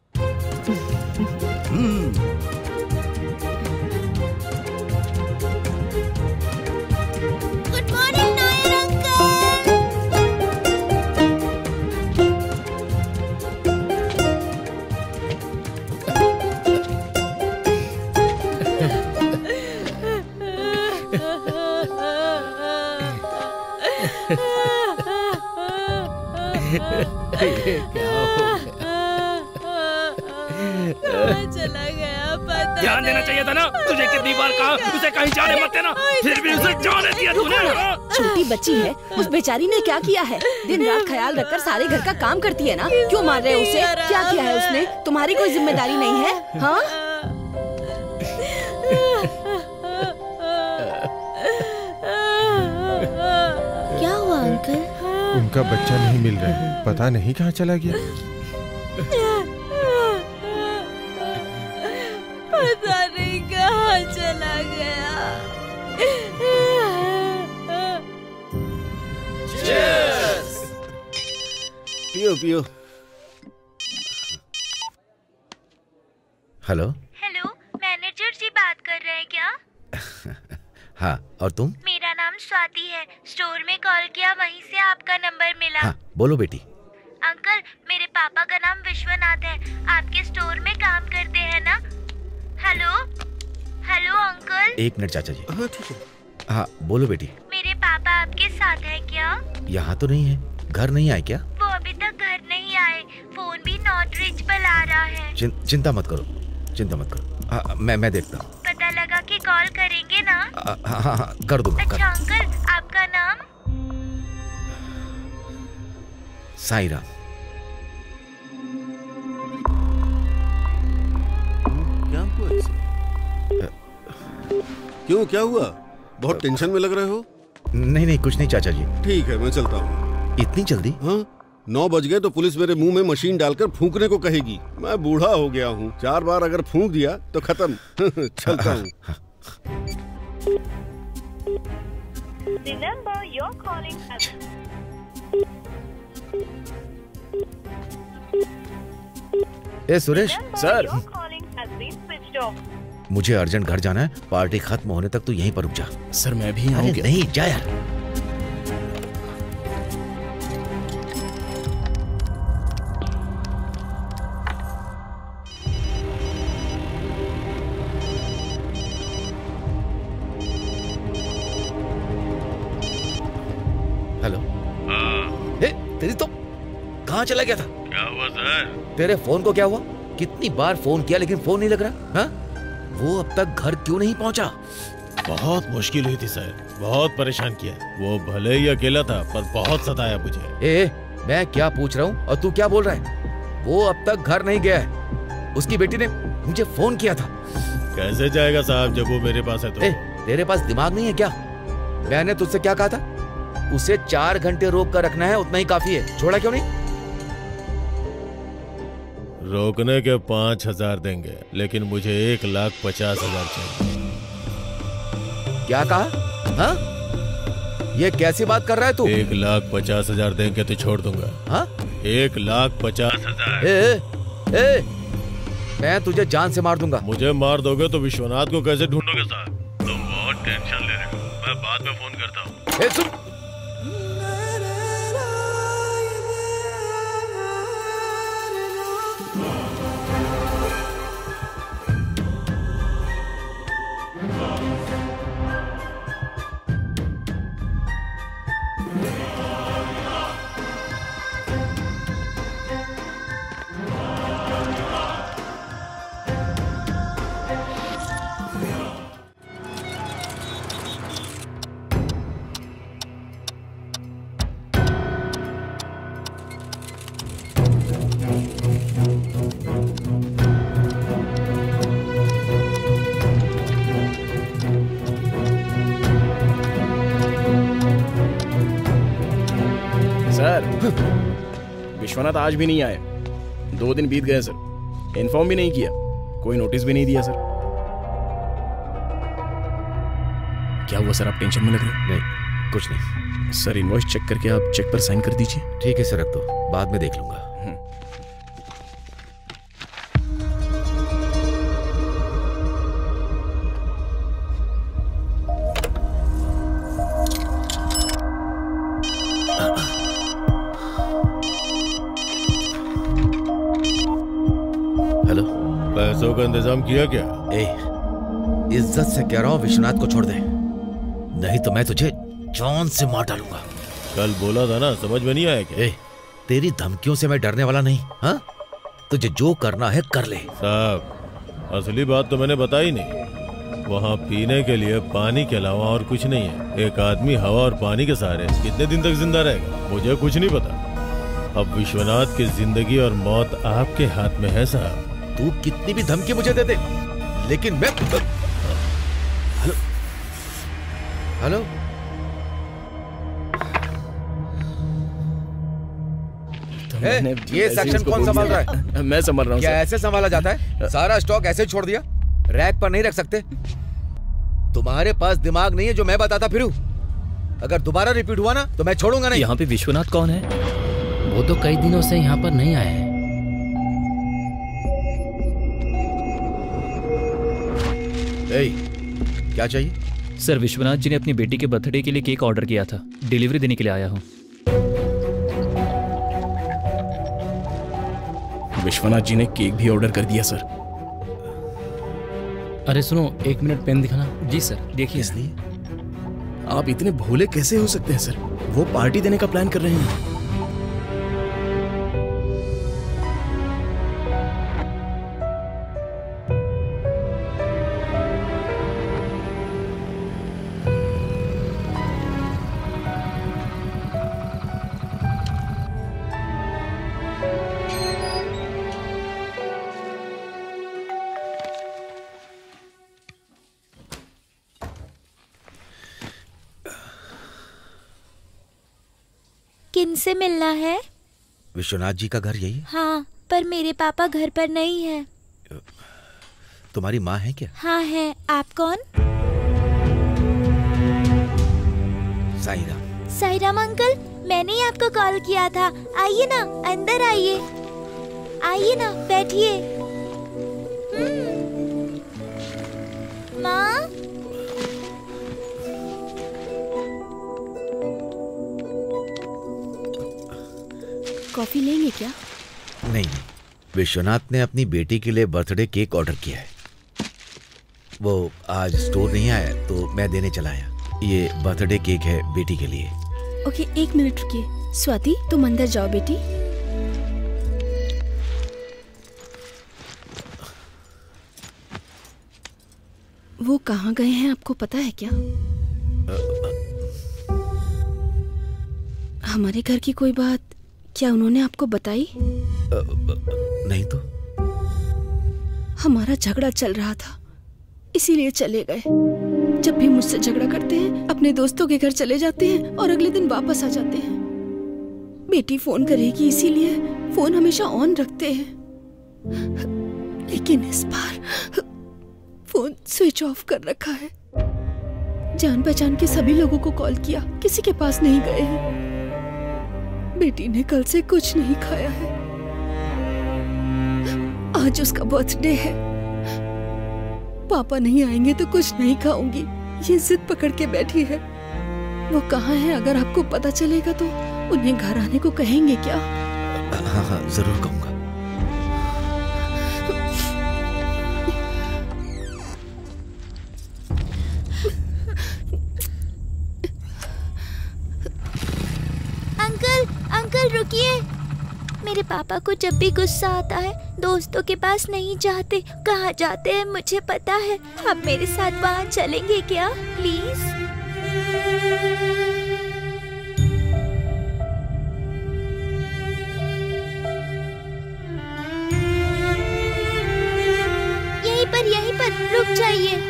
चला गया पता ध्यान देना चाहिए था ना। तुझे कितनी बार कहा उसे कहीं जाने मत देना। फिर भी उसे जाने दिया तूने। हाँ? छोटी बच्ची है उस बेचारी ने क्या किया है? दिन रात ख्याल रखकर सारे घर का काम करती है ना? क्यों मार रहे हो उसे? क्या किया है उसने? तुम्हारी कोई ज़िम्मेदारी नहीं है? हाँ? उनका बच्चा नहीं मिल रहा है। पता नहीं कहाँ चला गया। पता नहीं कहाँ चला गया। पियो पियो। हेलो हेलो मैनेजर जी बात कर रहे हैं क्या? हाँ और तुम? स्वाति है। स्टोर में कॉल किया वहीं से आपका नंबर मिला। हाँ बोलो बेटी। अंकल मेरे पापा का नाम विश्वनाथ है। आपके स्टोर में काम करते हैं ना? हेलो? Hello uncle? एक मिनट चाचा जी। हाँ ठीक है। हाँ बोलो बेटी। मेरे पापा आपके साथ है क्या? यहाँ तो नहीं है। घर नहीं आए क्या? वो अभी तक घर नहीं आए। फ़ोन भी नॉट रिच पर आ रहा है। चिं, चिंता मत करो। चिंता मत करो। हाँ, मैं मैं देखता हूँ। पता लगा कि कॉल करेंगे ना? हाँ हाँ हाँ कर दूँगा अच्छा अंकल आपका नाम? साई राम क्या हुआ क्यों क्या हुआ? बहुत टेंशन में लग रहे हो? नहीं नहीं कुछ नहीं चाचा जी। ठीक है मैं चलता हूँ। इतनी जल्दी? हाँ। नौ बज गए तो पुलिस मेरे मुँह में मशीन डालकर फूंकने को कहेगी। मैं बूढ़ा हो गया हूँ। चार बार अगर फूंक दिया तो खत्म। चलता हूँ। ए सुरेश। सर. मुझे अर्जेंट घर जाना है। पार्टी खत्म होने तक तो यहीं पर रुक जा। सर मैं भी अरे नहीं जा यार। कहाँ चला गया था? क्या हुआ सर? तेरे फ़ोन को क्या हुआ? कितनी बार फ़ोन किया लेकिन फ़ोन नहीं लग रहा हाँ? वो अब तक घर क्यों नहीं पहुँचा? बहुत मुश्किल हुई थी सर। बहुत परेशान किया। वो भले ही अकेला था पर बहुत सताया मुझे। ए मैं क्या पूछ रहा हूँ और तू क्या बोल रहा है? वो अब तक घर नहीं गया है। उसकी बेटी ने मुझे फ़ोन किया था। कैसे जाएगा साहब जब वो मेरे पास है तो? ए, तेरे पास दिमाग नहीं है क्या? मैंने तुझसे क्या कहा था? उसे चार घंटे रोक कर रखना है उतना ही काफ़ी है। छोड़ा क्यों नहीं? रोकने के पाँच हज़ार देंगे लेकिन मुझे एक लाख पचास हज़ार चाहिए। क्या कहा? हाँ? ये कैसी बात कर रहा है तू? एक लाख पचास हज़ार देंगे तो छोड़ दूँगा। हाँ? एक लाख पचास हज़ार। ए, ए, ए, मैं तुझे जान से मार दूँगा। मुझे मार दोगे तो विश्वनाथ को कैसे ढूंढोगे साहब? तुम बहुत टेंशन ले रहे हो। मैं बाद में फ़ोन करता हूँ। विश्वनाथ आज भी नहीं आए। दो दिन बीत गए सर। इन्फॉर्म भी नहीं किया। कोई नोटिस भी नहीं दिया सर। क्या हुआ सर? आप टेंशन में लग रहे नहीं कुछ नहीं। सर इनवॉइस चेक करके आप चेक पर साइन कर दीजिए। ठीक है सर रख दो। बाद में देख लूँगा। पैसों का इंतज़ाम किया क्या? ए इज़्ज़त से कह रहा हूँ विश्वनाथ को छोड़ दे। नहीं तो मैं तुझे जान से मार डालूँगा। कल बोला था ना समझ में नहीं आया क्या? ए तेरी धमकियों से मैं डरने वाला नहीं हाँ? तुझे जो करना है कर ले। साहब असली बात तो मैंने बताई नहीं। वहाँ पीने के लिए पानी के अलावा और कुछ नहीं है। एक आदमी हवा और पानी के सहारे कितने दिन तक ज़िंदा रहेगा? मुझे कुछ नहीं पता। अब विश्वनाथ की ज़िंदगी और मौत आपके हाथ में है साहब। तू कितनी भी धमकी मुझे दे दे। लेकिन मैं हेलो? हेलो? ये सेक्शन कौन संभाल रहा है? मैं संभाल रहा हूँ क्या ऐसे संभाला जाता है? सारा स्टॉक ऐसे छोड़ दिया? रैक पर नहीं रख सकते? तुम्हारे पास दिमाग नहीं है जो मैं बताता फिरू? अगर दोबारा रिपीट हुआ ना तो मैं छोड़ूँगा नहीं। यहाँ पे विश्वनाथ कौन है? वो तो कई दिनों से यहाँ पर नहीं आए हैं। ए, क्या चाहिए? सर विश्वनाथ जी ने अपनी बेटी के बर्थडे के लिए केक ऑर्डर किया था। डिलीवरी देने के लिए आया हूँ। विश्वनाथ जी ने केक भी ऑर्डर कर दिया सर अरे सुनो एक मिनट पेन दिखाना। जी सर देखिए। इसलिए आप इतने भोले कैसे हो सकते हैं सर वो पार्टी देने का प्लान कर रहे हैं। से मिलना है। विश्वनाथ जी का घर यही है? हाँ पर मेरे पापा घर पर नहीं है। तुम्हारी माँ है क्या? हाँ है। आप कौन? साई राम साईराम अंकल मैंने ही आपको कॉल किया था। आइए ना अंदर आइए। आइए ना बैठिए। हम्म। माँ? कॉफ़ी लेंगे क्या? नहीं विश्वनाथ ने अपनी बेटी के लिए बर्थडे केक ऑर्डर किया है। वो आज स्टोर नहीं आया तो मैं देने चला आया। ये बर्थडे केक है बेटी के लिए। ओके एक मिनट रुकिए। स्वाति तुम अंदर जाओ बेटी। वो कहाँ गए हैं आपको पता है क्या? हमारे घर की कोई बात क्या उन्होंने आपको बताई? नहीं तो। हमारा झगड़ा चल रहा था इसीलिए चले गए। जब भी मुझसे झगड़ा करते हैं अपने दोस्तों के घर चले जाते हैं और अगले दिन वापस आ जाते हैं। बेटी फ़ोन करेगी इसीलिए फ़ोन हमेशा ऑन रखते हैं। लेकिन इस बार फ़ोन स्विच ऑफ़ कर रखा है। जान पहचान के सभी लोगों को कॉल किया किसी के पास नहीं गए हैं। बेटी ने कल से कुछ नहीं खाया है। आज उसका बर्थडे है। पापा नहीं आएँगे तो कुछ नहीं खाऊँगी। ये जिद पकड़ के बैठी है। वो कहाँ है अगर आपको पता चलेगा तो उन्हें घर आने को कहेंगे क्या? हाँ हाँ ज़रूर कहूँगा। पापा को जब भी गुस्सा आता है दोस्तों के पास नहीं जाते। कहाँ जाते हैं मुझे पता है। आप मेरे साथ वहाँ चलेंगे क्या? प्लीज़। यहीं पर यहीं पर। रुक जाइए।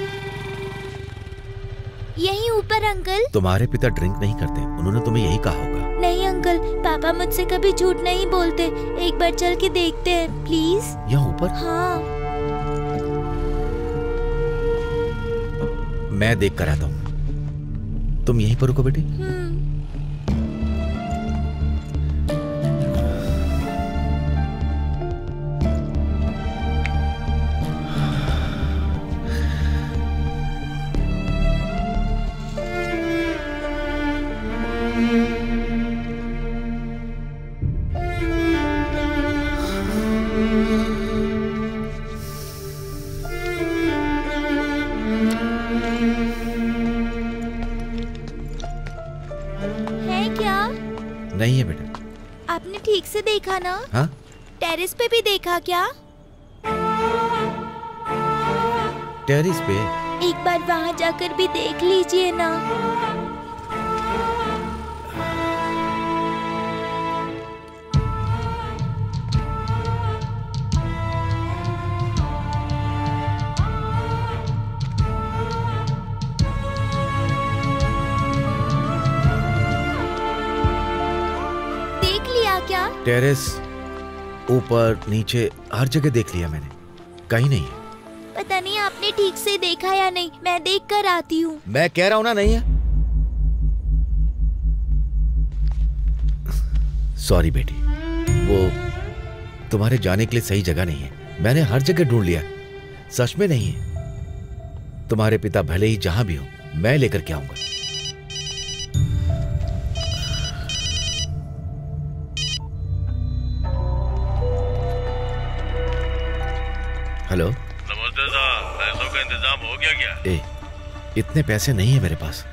यहीं ऊपर अंकल। तुम्हारे पिता ड्रिंक नहीं करते। उन्होंने तुम्हें यही कहा होगा। नहीं अंकल। पापा मुझसे कभी झूठ नहीं बोलते। एक बार चल के देखते हैं प्लीज़ यहाँ ऊपर? हाँ। मैं देख कर आता हूँ। तुम यहीं पर रुको बेटी। ना? हा? टेरेस पे भी देखा क्या? टेरिस पे? एक बार वहाँ जाकर भी देख लीजिए ना। टेरेस ऊपर नीचे हर जगह देख लिया मैंने। कहीं नहीं है। पता नहीं आपने ठीक से देखा या नहीं मैं देख कर आती हूँ। मैं कह रहा हूँ ना नहीं है। सॉरी बेटी वो तुम्हारे जाने के लिए सही जगह नहीं है। मैंने हर जगह ढूंढ लिया। सच में नहीं है। तुम्हारे पिता भले ही जहाँ भी हो मैं लेकर के आऊँगा। हेलो। नमस्ते साहब पैसों का इंतज़ाम हो गया क्या? ए इतने पैसे नहीं है मेरे पास।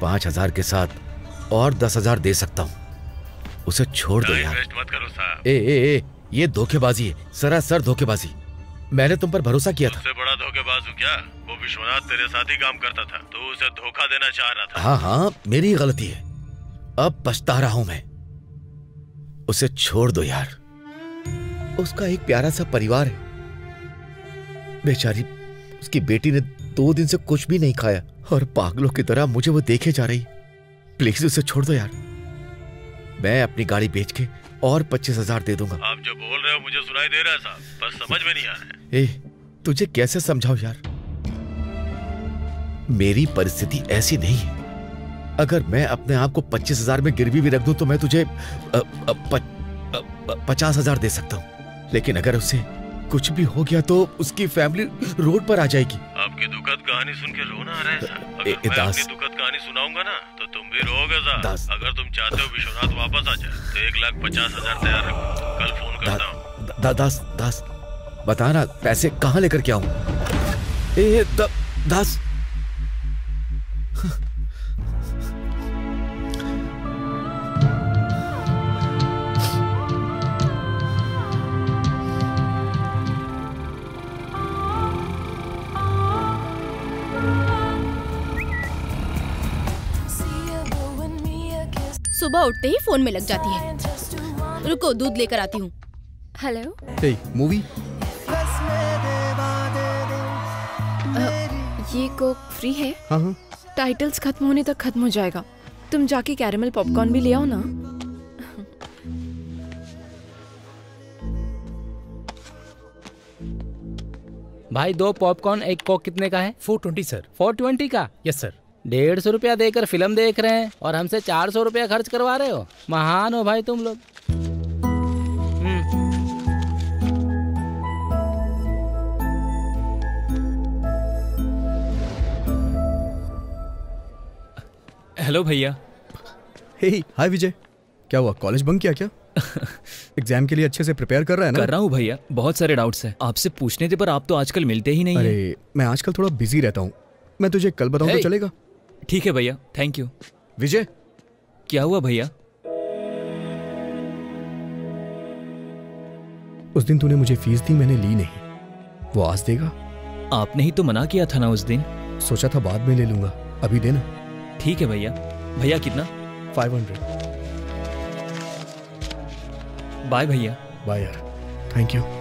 पाँच हज़ार के साथ और दस हज़ार दे सकता हूँ। उसे छोड़ दो यार। मत करो साहब। ए ए ए ये धोखेबाजी है। सरासर धोखेबाजी। मैंने तुम पर भरोसा किया था। बड़ा धोखेबाज हूँ क्या? वो विश्वनाथ तेरे साथ ही काम करता था। तो उसे धोखा देना चाह रहा था। हाँ हाँ मेरी गलती है। अब पछता रहा हूँ मैं। उसे छोड़ दो यार। उसका एक प्यारा सा परिवार है। बेचारी उसकी बेटी ने दो दिन से कुछ भी नहीं खाया और पागलों की तरह मुझे वो देखे जा रही। प्लीज़ उसे छोड़ दो यार। मैं अपनी गाड़ी बेच के और पच्चीस हज़ार दे दूँगा। आप जो बोल रहे हो मुझे सुनाई दे रहा है साहब पर समझ में नहीं आ रहा है। ए तुझे कैसे समझाओ यार? मेरी परिस्थिति ऐसी नहीं है। अगर मैं अपने आप को पच्चीस हज़ार में गिरवी भी रख दूँ तो मैं तुझे अ, अ, प, अ, अ, पचास हज़ार दे सकता हूँ। लेकिन अगर उसे कुछ भी हो गया तो उसकी फैमिली रोड पर आ जाएगी। आपकी दुखद कहानी सुन के रोना आ रहा है ए, अगर ए, मैं आपकी दुखद कहानी सुनाऊँगा ना तो तुम भी रोओगे साहब। दास। अगर तुम चाहते हो विश्वनाथ वापस आ जाए तो एक लाख पचास हज़ार तैयार रखो। कल फ़ोन दा, करता हूँ। दा, दास दास बता ना पैसे कहाँ लेकर के आऊँ? दा, दास। सुबह उठते ही फ़ोन में लग जाती है। रुको दूध लेकर आती हूँ। हेलो? हे मूवी ये कोक फ्री है? हाँ हाँ। टाइटल्स खत्म होने तक खत्म हो जाएगा। तुम जाके कैरेमल पॉपकॉर्न भी ले आओ ना। भाई दो पॉपकॉर्न एक कोक कितने का है? Four twenty sir four twenty का? यस सर डेढ़ सौ रुपया देकर फ़िल्म देख रहे हैं और हमसे चार सौ रुपया खर्च करवा रहे हो। महान हो भाई तुम लोग। हेलो भैया। हे हाय विजय। क्या हुआ कॉलेज बंक किया क्या? एग्ज़ाम के लिए अच्छे से प्रिपेयर कर रहा है ना? कर रहा हूँ भैया बहुत सारे डाउट्स हैं। आपसे पूछने थे पर आप तो आजकल मिलते ही नहीं हैं। अरे मैं आजकल थोड़ा बिज़ी रहता हूँ। मैं तुझे कल बताऊँ तो चलेगा? ठीक है भैया थैंक यू विजय? क्या हुआ भैया? उस दिन तूने मुझे फ़ीस दी मैंने ली नहीं। वो आज देगा। आपने ही तो मना किया था ना उस दिन। सोचा था बाद में ले लूँगा। अभी देना ठीक है भैया। भैया कितना? फाइव हंड्रेड बाय भैया। बाय यार। थैंक यू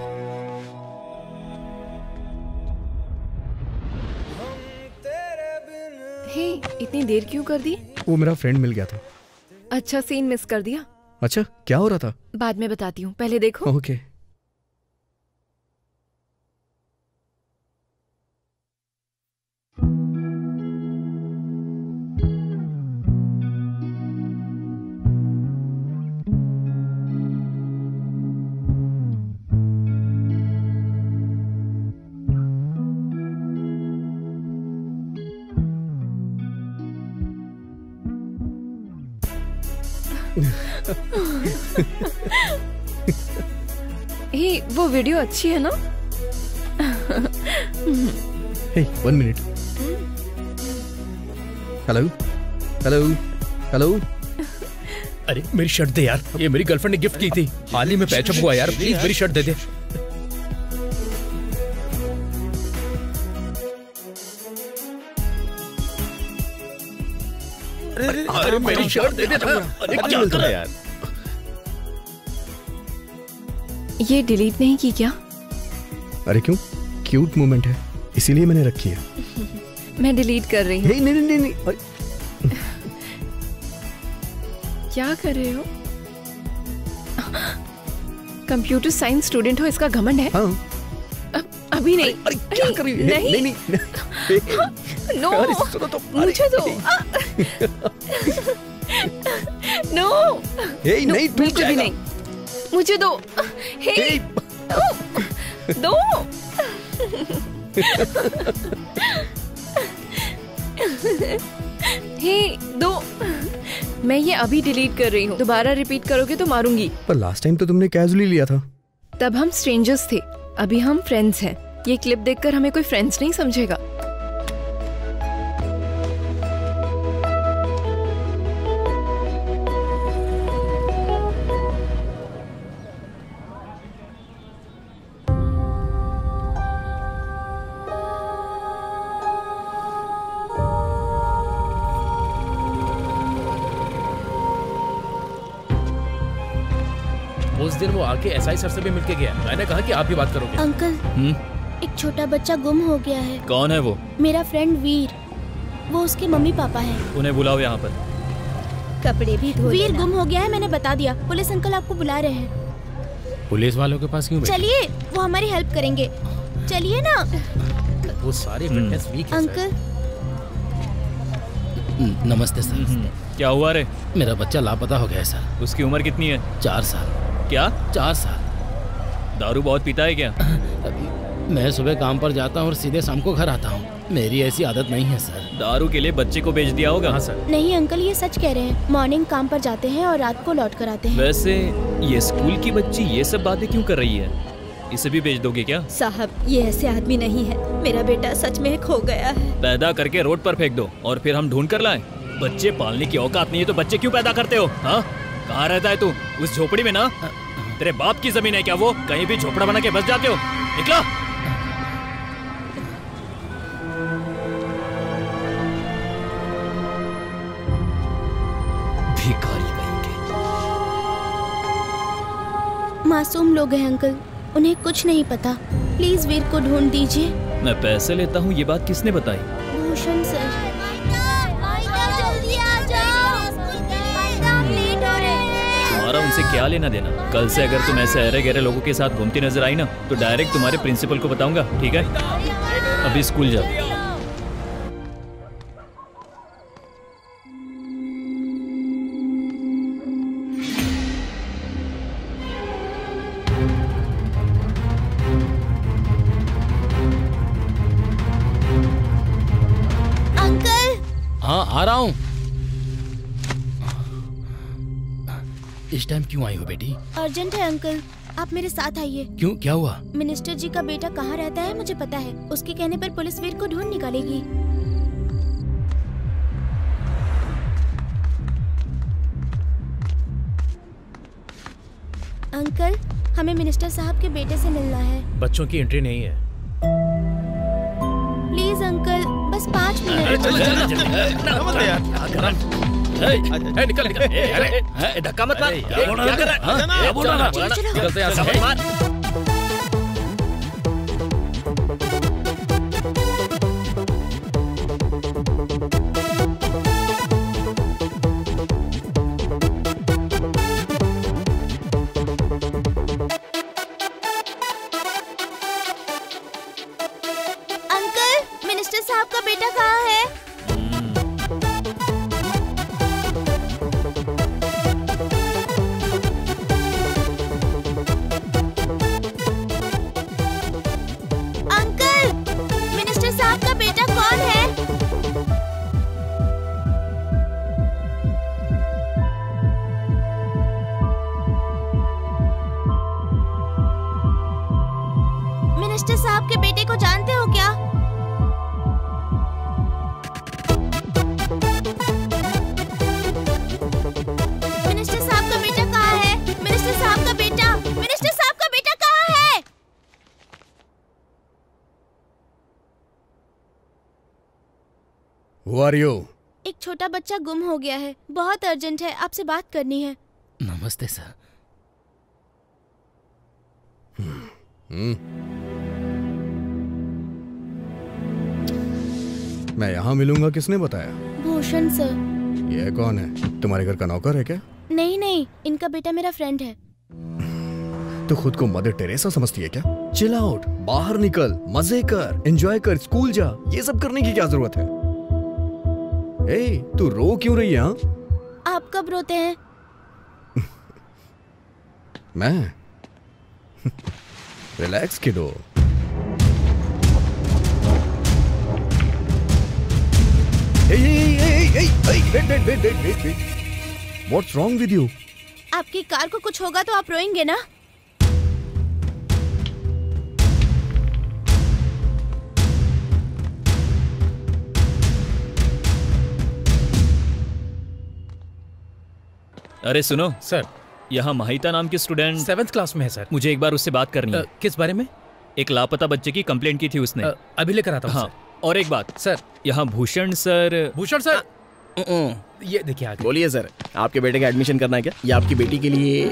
इतनी देर क्यों कर दी? वो मेरा फ्रेंड मिल गया था। अच्छा सीन मिस कर दिया। अच्छा क्या हो रहा था? बाद में बताती हूँ पहले देखो। ओके हे वो वीडियो अच्छी है ना? Hey one minute hello hello hello अरे मेरी शर्ट दे यार। ये मेरी गर्लफ्रेंड ने गिफ्ट की थी। हाल ही में पैचअप हुआ यार। प्लीज़ मेरी शर्ट दे दे। मेरी शर्ट दे दे अरे क्या क्या कर कर रहा है यार? ये डिलीट नहीं की क्या? अरे क्यों? क्यूट मोमेंट है। इसीलिए मैंने रखी है। मैं डिलीट कर रही हूँ। नहीं नहीं नहीं नहीं। क्या कर रहे हो? कंप्यूटर साइंस स्टूडेंट हो इसका घमंड है? हाँ। अभी नहीं। अरे क्या कर रही है? नहीं। नहीं नहीं नो अरे सुनो तो मुझे दो। नो। हे नहीं टूट बिल्कुल भी जाएगा। नहीं। मुझे दो। हे दो। हे दो। मैं ये अभी डिलीट कर रही हूँ। दोबारा रिपीट करोगे तो मारूँगी। पर लास्ट टाइम तो तुमने कैजुअली लिया था। तब हम स्ट्रेंजर्स थे। अभी हम फ्रेंड्स हैं। ये क्लिप देखकर हमें कोई फ्रेंड्स नहीं समझेगा। उस दिन वो आके एसआई सर से भी मिलके गया। मैंने कहा कि आप ही बात करोगे। Uncle hmm? एक छोटा बच्चा गुम हो गया है। कौन है वो? मेरा फ्रेंड वीर। वो उसके मम्मी पापा है। उन्हें बुलाओ यहाँ पर। कपड़े भी धो वीर गुम हो गया है मैंने बता दिया। पुलिस अंकल आपको बुला रहे हैं। पुलिस वालों के पास क्यों चलिए वो हमारी हेल्प करेंगे। चलिए ना। वो सारे फिटनेस वीक अंकल। नमस्ते सर क्या हुआ रे? मेरा बच्चा लापता हो गया है सर उसकी उम्र कितनी है? चार साल। क्या? चार साल। दारू बहुत पीता है क्या? मैं सुबह काम पर जाता हूँ और सीधे शाम को घर आता हूँ। मेरी ऐसी आदत नहीं है सर। दारू के लिए बच्चे को बेच दिया होगा? हाँ सर। नहीं अंकल ये सच कह रहे हैं। मॉर्निंग काम पर जाते हैं और रात को लौट कर आते हैं। वैसे ये स्कूल की बच्ची ये सब बातें क्यों कर रही है? इसे भी बेच दोगे क्या? साहब ये ऐसे आदमी नहीं है। मेरा बेटा सच में खो गया है। पैदा करके रोड पर फेंक दो और फिर हम ढूंढ कर लाए। बच्चे पालने की औकात नहीं है तो बच्चे क्यों पैदा करते हो हाँ? कहाँ रहता है तू? उस झोपड़ी में ना? तेरे बाप की ज़मीन है क्या वो? कहीं भी झोपड़ा बना के बस जाते हो? निकला! भिखारी कहीं के? मासूम लोग हैं अंकल। उन्हें कुछ नहीं पता। प्लीज़ वीर को ढूंढ दीजिए। मैं पैसे लेता हूँ ये बात किसने बताई? भूषण सर। उनसे क्या लेना देना? कल से अगर तुम ऐसे अरे गहरे लोगों के साथ घूमती नज़र आई ना तो डायरेक्ट तुम्हारे प्रिंसिपल को बताऊँगा, ठीक है? अभी स्कूल जाओ। इस टाइम क्यों आई हो बेटी अर्जेंट है अंकल आप मेरे साथ आइए क्यों क्या हुआ मिनिस्टर जी का बेटा कहाँ रहता है मुझे पता है उसके कहने पर पुलिस वीर को ढूंढ निकालेगी अंकल हमें मिनिस्टर साहब के बेटे से मिलना है बच्चों की एंट्री नहीं है प्लीज़ अंकल बस पाँच मिनट निकल निकल धक्का मत मार Are you? एक छोटा बच्चा गुम हो गया है। बहुत अर्जेंट है। आपसे बात करनी है। नमस्ते सर। हम्म। मैं यहाँ मिलूँगा किसने बताया? भूषण सर। ये कौन है? तुम्हारे घर का नौकर है क्या? नहीं नहीं इनका बेटा मेरा फ्रेंड है। तो खुद को मदर टेरेसा समझती है क्या? चिल आउट बाहर निकल मज़े कर एंजॉय कर स्कूल जा। ये सब करने की क्या ज़रूरत है? ए, तू रो क्यों रही है हाँ? आप कब रोते हैं? मैं? रिलैक्स किडो What's wrong with you? आपकी कार को कुछ होगा तो आप रोएँगे ना? अरे सुनो। सर। यहाँ माहिता नाम की स्टूडेंट सेवेंथ क्लास में है सर। मुझे एक बार उससे बात करनी है। किस बारे में? एक लापता बच्चे की कंप्लेंट की थी उसने। अभी लेकर आता हूँ हाँ और एक बात। सर। यहाँ भूषण सर भूषण सर। ये देखिए आगे। बोलिए सर। आपके बेटे का एडमिशन करना है क्या? या आपकी बेटी के लिए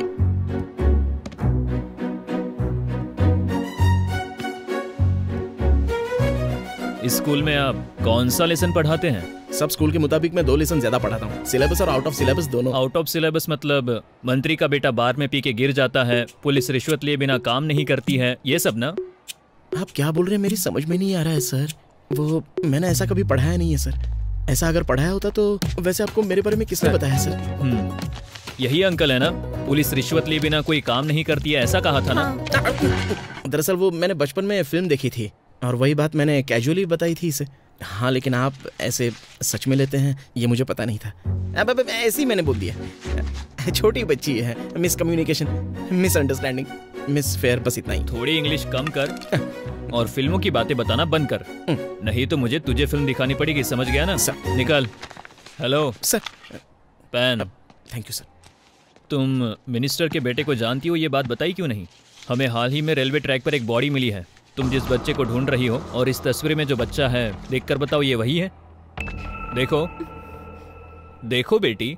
स्कूल में आप कौन सा लेसन पढ़ाते हैं? सब स्कूल के मुताबिक मैं दो लेसन ज़्यादा पढ़ाता हूँ। सिलेबस और आउट ऑफ़ सिलेबस दोनों। आउट ऑफ़ सिलेबस मतलब मंत्री का बेटा बार में पी के गिर जाता है पुलिस रिश्वत लिए बिना काम नहीं करती है ये सब ना? आप क्या बोल रहे हैं? मेरी समझ में नहीं आ रहा है सर। वो मैंने ऐसा कभी पढ़ाया नहीं है सर। ऐसा अगर पढ़ाया होता तो वैसे आपको मेरे बारे में किसने बताया सर? हम्म, यही अंकल है ना? पुलिस रिश्वत लिए बिना कोई काम नहीं करती है ऐसा कहा था ना? दरअसल वो मैंने बचपन में फ़िल्म देखी थी और वही बात मैंने कैजुअली बताई थी इसे। हाँ लेकिन आप ऐसे सच में लेते हैं? ये मुझे पता नहीं था। अब अब ऐसे ही मैंने बोल दिया। छोटी बच्ची है। Miscommunication misunderstanding miss fair बस इतना ही। थोड़ी इंग्लिश कम कर और फ़िल्मों की बातें बताना बंद कर। नहीं तो मुझे तुझे फ़िल्म दिखानी पड़ेगी समझ गया ना? सर। निकल। Hello. Sir. Pen. Thank you sir. तुम मिनिस्टर के बेटे को जानती हो ये बात बताई क्यों नहीं? हमें हाल ही में रेलवे ट्रैक पर एक बॉडी मिली है। तुम जिस बच्चे को ढूंढ रही हो और इस तस्वीर में जो बच्चा है, देखकर बताओ ये वही है? देखो। देखो बेटी।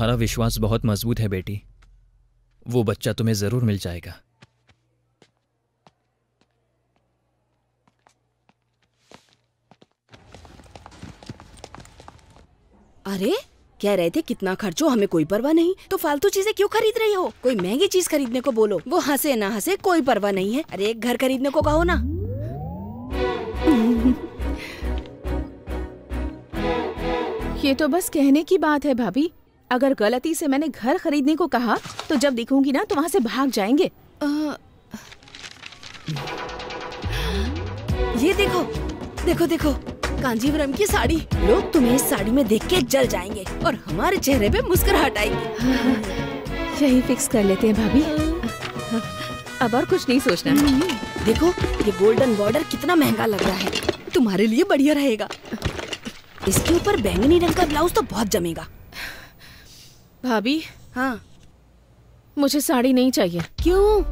तुम्हारा विश्वास बहुत मज़बूत है बेटी। वो बच्चा तुम्हें ज़रूर मिल जाएगा। अरे कह रहे थे कितना खर्चो हमें कोई परवाह नहीं। तो फालतू चीज़ें क्यों खरीद रही हो? कोई महँगी चीज़ खरीदने को बोलो। वो हंसे ना हंसे कोई परवाह नहीं है। अरे एक घर खरीदने को कहो ना। ये तो बस कहने की बात है भाभी। अगर गलती से मैंने घर खरीदने को कहा तो जब दिखूँगी ना तो वहाँ से भाग जाएँगे। ये देखो देखो देखो कांजीवरम की साड़ी। लोग तुम्हें इस साड़ी में देख के जल जाएँगे और हमारे चेहरे पे मुस्कुराहट आएगी यही फिक्स कर लेते हैं भाभी। अब और कुछ नहीं सोचना। नहीं। देखो ये गोल्डन बॉर्डर कितना महँगा लग रहा है। तुम्हारे लिए बढ़िया रहेगा। इसके ऊपर बैंगनी रंग का ब्लाउज तो बहुत जमेगा। भाभी? हाँ। मुझे साड़ी नहीं चाहिए। क्यों?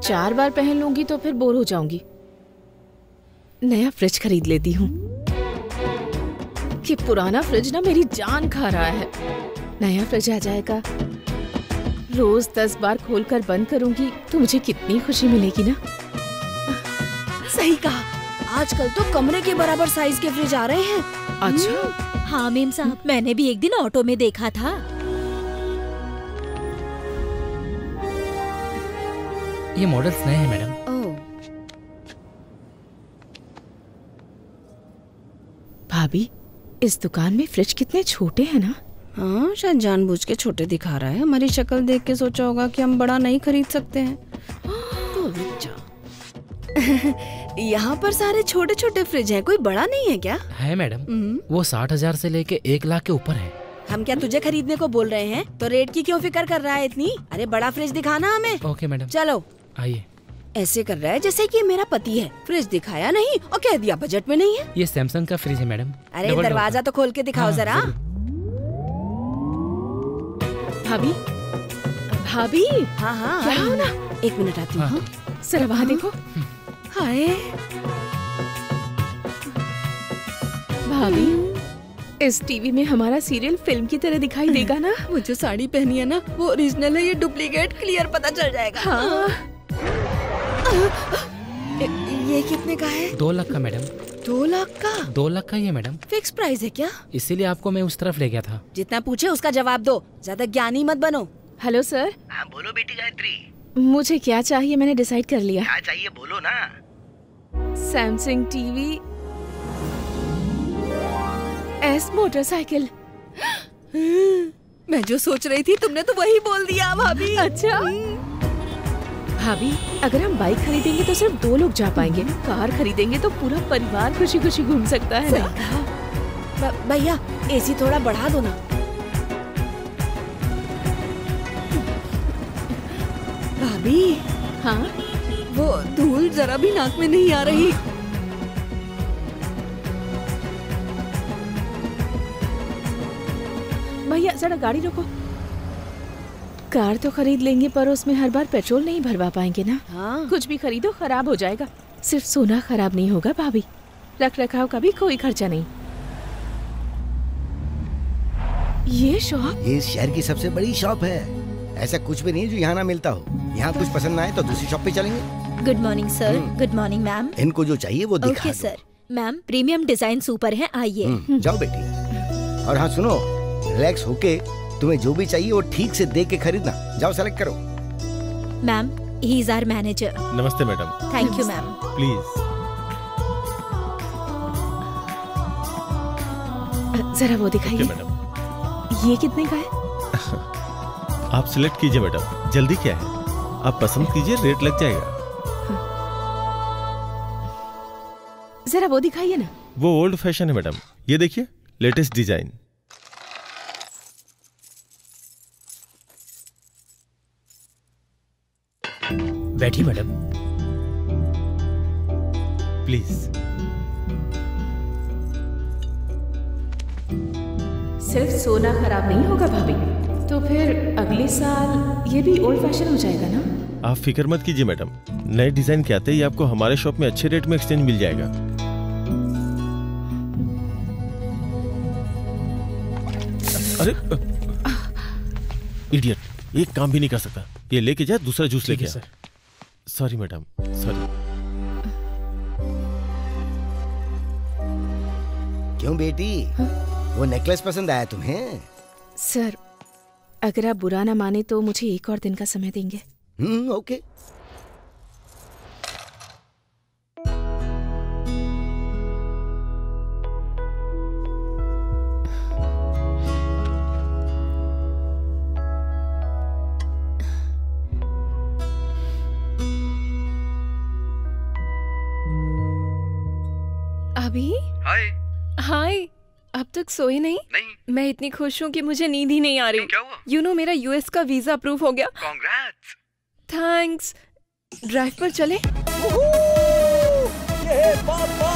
चार बार पहन लूँगी तो फिर बोर हो जाऊँगी। नया फ्रिज खरीद लेती हूँ। कि पुराना फ्रिज ना मेरी जान खा रहा है। नया फ्रिज आ जाएगा। रोज दस बार खोलकर बंद करूँगी तो मुझे कितनी खुशी मिलेगी ना? सही कहा। आजकल तो कमरे के बराबर साइज़ के फ्रिज आ रहे हैं। अच्छा। हाँ मेम साहब। मैंने भी एक दिन ऑटो में देखा था। ये मॉडल्स नए हैं मैडम। भाभी इस दुकान में फ्रिज कितने छोटे हैं ना? हाँ शायद जानबूझ के छोटे दिखा रहा है। हमारी शक्ल देख के सोचा होगा कि हम बड़ा नहीं खरीद सकते हैं। तो अच्छा। यहाँ पर सारे छोटे छोटे फ्रिज हैं कोई बड़ा नहीं है क्या? है मैडम वो साठ हज़ार ऐसी लेके एक लाख के ऊपर है। हम क्या तुझे खरीदने को बोल रहे हैं? तो रेट की क्यों फ़िक्र कर रहा है इतनी? अरे बड़ा फ्रिज दिखाना हमें। Okay madam. चलो। आइए। ऐसे कर रहा है जैसे कि मेरा पति है। फ्रिज दिखाया नहीं और कह दिया बजट में नहीं है। ये सैमसंग का फ्रिज है मैडम। अरे दरवाज़ा तो खोल के दिखाओ हाँ, जरा। भाभी? भाभी? हाँ हाँ हो एक मिनट आती हूँ हाँ। जरा वहाँ देखो। हाय। भाभी इस टीवी में हमारा सीरियल फ़िल्म की तरह दिखाई देगा ना? वो जो साड़ी पहनी है ना वो ओरिजिनल है ये डुप्लीकेट क्लियर पता चल जाएगा। हाँ। ये कितने का है? दो लाख का मैडम। दो लाख का? दो लाख का ही है मैडम। फिक्स प्राइस है क्या? इसीलिए आपको मैं उस तरफ़ ले गया था। जितना पूछे उसका जवाब दो। ज़्यादा ज्ञानी मत बनो। Hello sir. हाँ बोलो बेटी गायत्री। मुझे क्या चाहिए मैंने डिसाइड कर लिया। क्या चाहिए बोलो ना। सैमसंग टीवी एस मोटरसाइकिल मैं जो सोच रही थी तुमने तो वही बोल दिया भाभी। अच्छा? भाभी अगर हम बाइक खरीदेंगे तो सिर्फ़ दो लोग जा पाएँगे। कार खरीदेंगे तो पूरा परिवार खुशी खुशी घूम सकता है भैया एसी थोड़ा बढ़ा दो ना। भाभी। हाँ? वो धूल जरा भी नाक में नहीं आ रही। भैया जरा गाड़ी रोको। कार तो खरीद लेंगे पर उसमें हर बार पेट्रोल नहीं भरवा पाएँगे ना? हाँ। कुछ भी खरीदो खराब हो जाएगा। सिर्फ़ सोना खराब नहीं होगा भाभी। रख रखाव का भी कोई खर्चा नहीं। ये शॉप? ये इस शहर की सबसे बड़ी शॉप है। ऐसा कुछ भी नहीं जो यहाँ ना मिलता हो। यहाँ कुछ पसंद ना आए तो दूसरी शॉप पे चलेंगे। Good morning sir good morning ma'am इनको जो चाहिए वो दिखा okay sir ma'am premium design super है आइए। हम्म, जाओ बेटी। और हाँ सुनो रिलैक्स होके तुम्हें जो भी चाहिए वो ठीक से देख के खरीदना। जाओ सेलेक्ट करो। Ma'am he is our manager नमस्ते madam. Thank you ma'am please जरा वो दिखाइए। मैडम। ये कितने का है? आप सिलेक्ट कीजिए मैडम जल्दी क्या है? आप पसंद कीजिए रेट लग जाएगा। जरा वो दिखाइए ना। वो ओल्ड फ़ैशन है मैडम। ये देखिए लेटेस्ट डिज़ाइन बैठी मैडम। प्लीज़ सिर्फ़ सोना खराब नहीं होगा भाभी। तो फिर अगले साल ये भी ओल्ड फ़ैशन हो जाएगा ना? आप फ़िक्र मत कीजिए मैडम। नए डिज़ाइन के आते ही आपको हमारे शॉप में अच्छे रेट में एक्सचेंज मिल जाएगा। अरे इडियट एक काम भी नहीं कर सकता। ये लेके जाए दूसरा जूस लेके है, आ। सॉरी मैडम सॉरी क्यों बेटी? हा? वो नेकलेस पसंद आया तुम्हें? सर अगर आप बुरा ना माने तो मुझे एक और दिन का समय देंगे। Hmm okay. तक सोए नहीं? नहीं। मैं इतनी खुश हूँ कि मुझे नींद ही नहीं आ रही। क्या हुआ? यू नो मेरा यूएस का वीज़ा अप्रूव हो गया। थैंक्स ड्राइव पर चले। ये पापा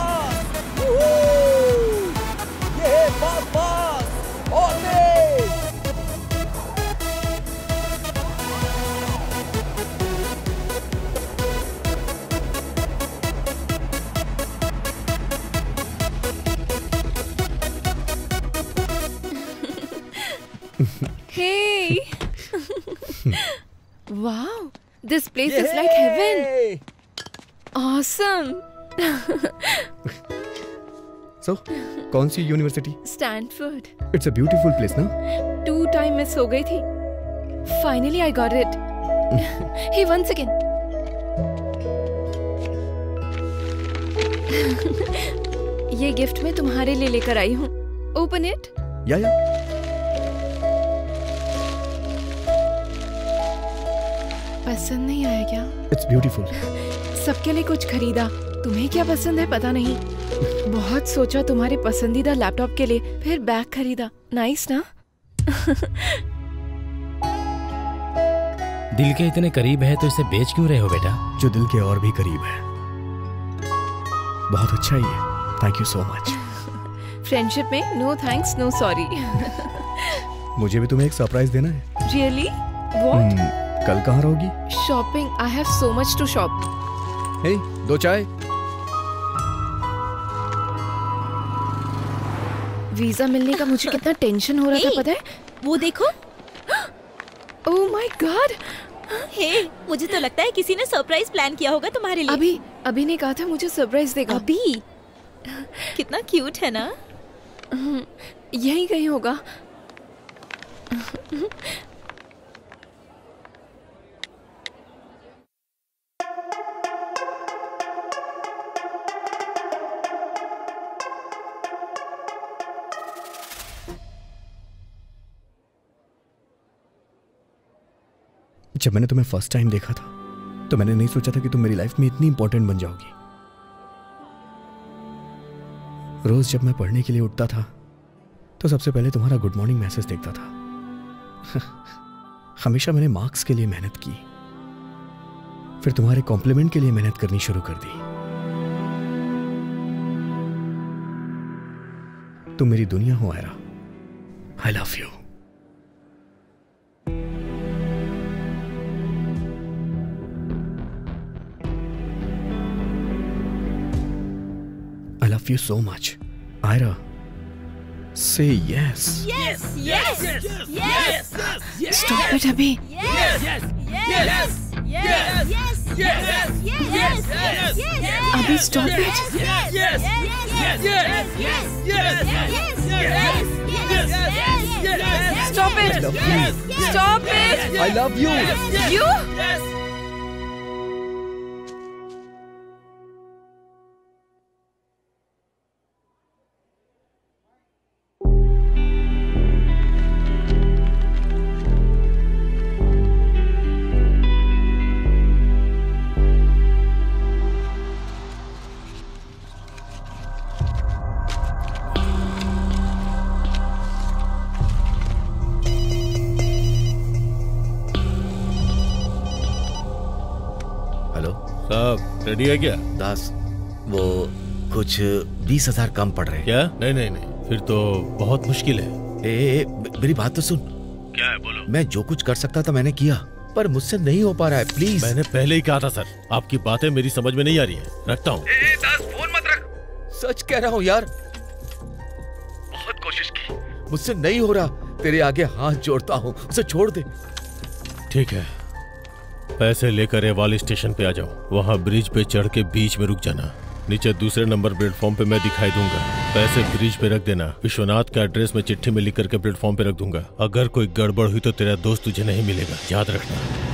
university Stanford it's beautiful place ना टू टाइम मिस हो गई थी finally I got it he once again ये गिफ्ट मैं तुम्हारे लिए लेकर आई हूँ ओपन इट या या पसंद नहीं आया क्या? इट्स ब्यूटीफुल सबके लिए कुछ खरीदा। तुम्हें क्या पसंद है पता नहीं। बहुत सोचा तुम्हारे पसंदीदा लैपटॉप के लिए फिर बैग खरीदा। नाइस ना? दिल के इतने करीब है तो इसे बेच क्यों रहे हो बेटा? जो दिल के और भी करीब है। बहुत अच्छा ही है। Thank you so much friendship में नो थैंक्स नो सॉरी मुझे भी तुम्हें एक सरप्राइज़ देना है। रियली व्हाट हम्म, कल कहाँ रहोगी? Shopping I have so much to shop hey दो चाय। वीज़ा मिलने का मुझे कितना टेंशन हो रहा hey, था पता है? वो देखो। ओह माय गॉड हे मुझे तो लगता है किसी ने सरप्राइज़ प्लान किया होगा तुम्हारे लिए। अभी अभी ने कहा था मुझे सरप्राइज़ देगा अभी? कितना क्यूट है ना। यही कहीं होगा। जब मैंने तुम्हें फ़र्स्ट टाइम देखा था तो मैंने नहीं सोचा था कि तुम मेरी लाइफ में इतनी इंपॉर्टेंट बन जाओगी। रोज जब मैं पढ़ने के लिए उठता था तो सबसे पहले तुम्हारा गुड मॉर्निंग मैसेज देखता था। हमेशा मैंने मार्क्स के लिए मेहनत की। फिर तुम्हारे कॉम्प्लीमेंट के लिए मेहनत करनी शुरू कर दी। तुम मेरी दुनिया हो, Aira. I love you love you so much. Ira, say yes. Yes, yes, yes, yes, yes, Stop it, Abhi. Yes, yes, yes, yes, yes, yes, yes, yes, yes, yes. Abhi, stop it. Yes, yes, yes, yes, yes, yes, yes, yes, yes, yes. Stop it. Stop it. I love you. You? Yes. Ready है क्या? दास वो कुछ बीस हज़ार कम पड़ रहे हैं। क्या? नहीं नहीं नहीं। फिर तो बहुत मुश्किल है। ए, ए, मेरी बात तो सुन। क्या है? बोलो। मैं जो कुछ कर सकता था मैंने किया पर मुझसे नहीं हो पा रहा है प्लीज़ मैंने पहले ही कहा था सर। आपकी बातें मेरी समझ में नहीं आ रही है। रखता हूँ। फ़ोन मत रख। सच कह रहा हूँ यार। बहुत कोशिश की। मुझसे नहीं हो रहा। तेरे आगे हाथ जोड़ता हूँ। उसे छोड़ दे। ठीक है। पैसे लेकर एवाली स्टेशन पे आ जाओ। वहाँ ब्रिज पे चढ़ के बीच में रुक जाना। नीचे दूसरे नंबर प्लेटफॉर्म पे मैं दिखाई दूँगा। पैसे ब्रिज पे रख देना। विश्वनाथ का एड्रेस में चिट्ठी में लिख करके प्लेटफॉर्म पे रख दूँगा। अगर कोई गड़बड़ हुई तो तेरा दोस्त तुझे नहीं मिलेगा। याद रखना।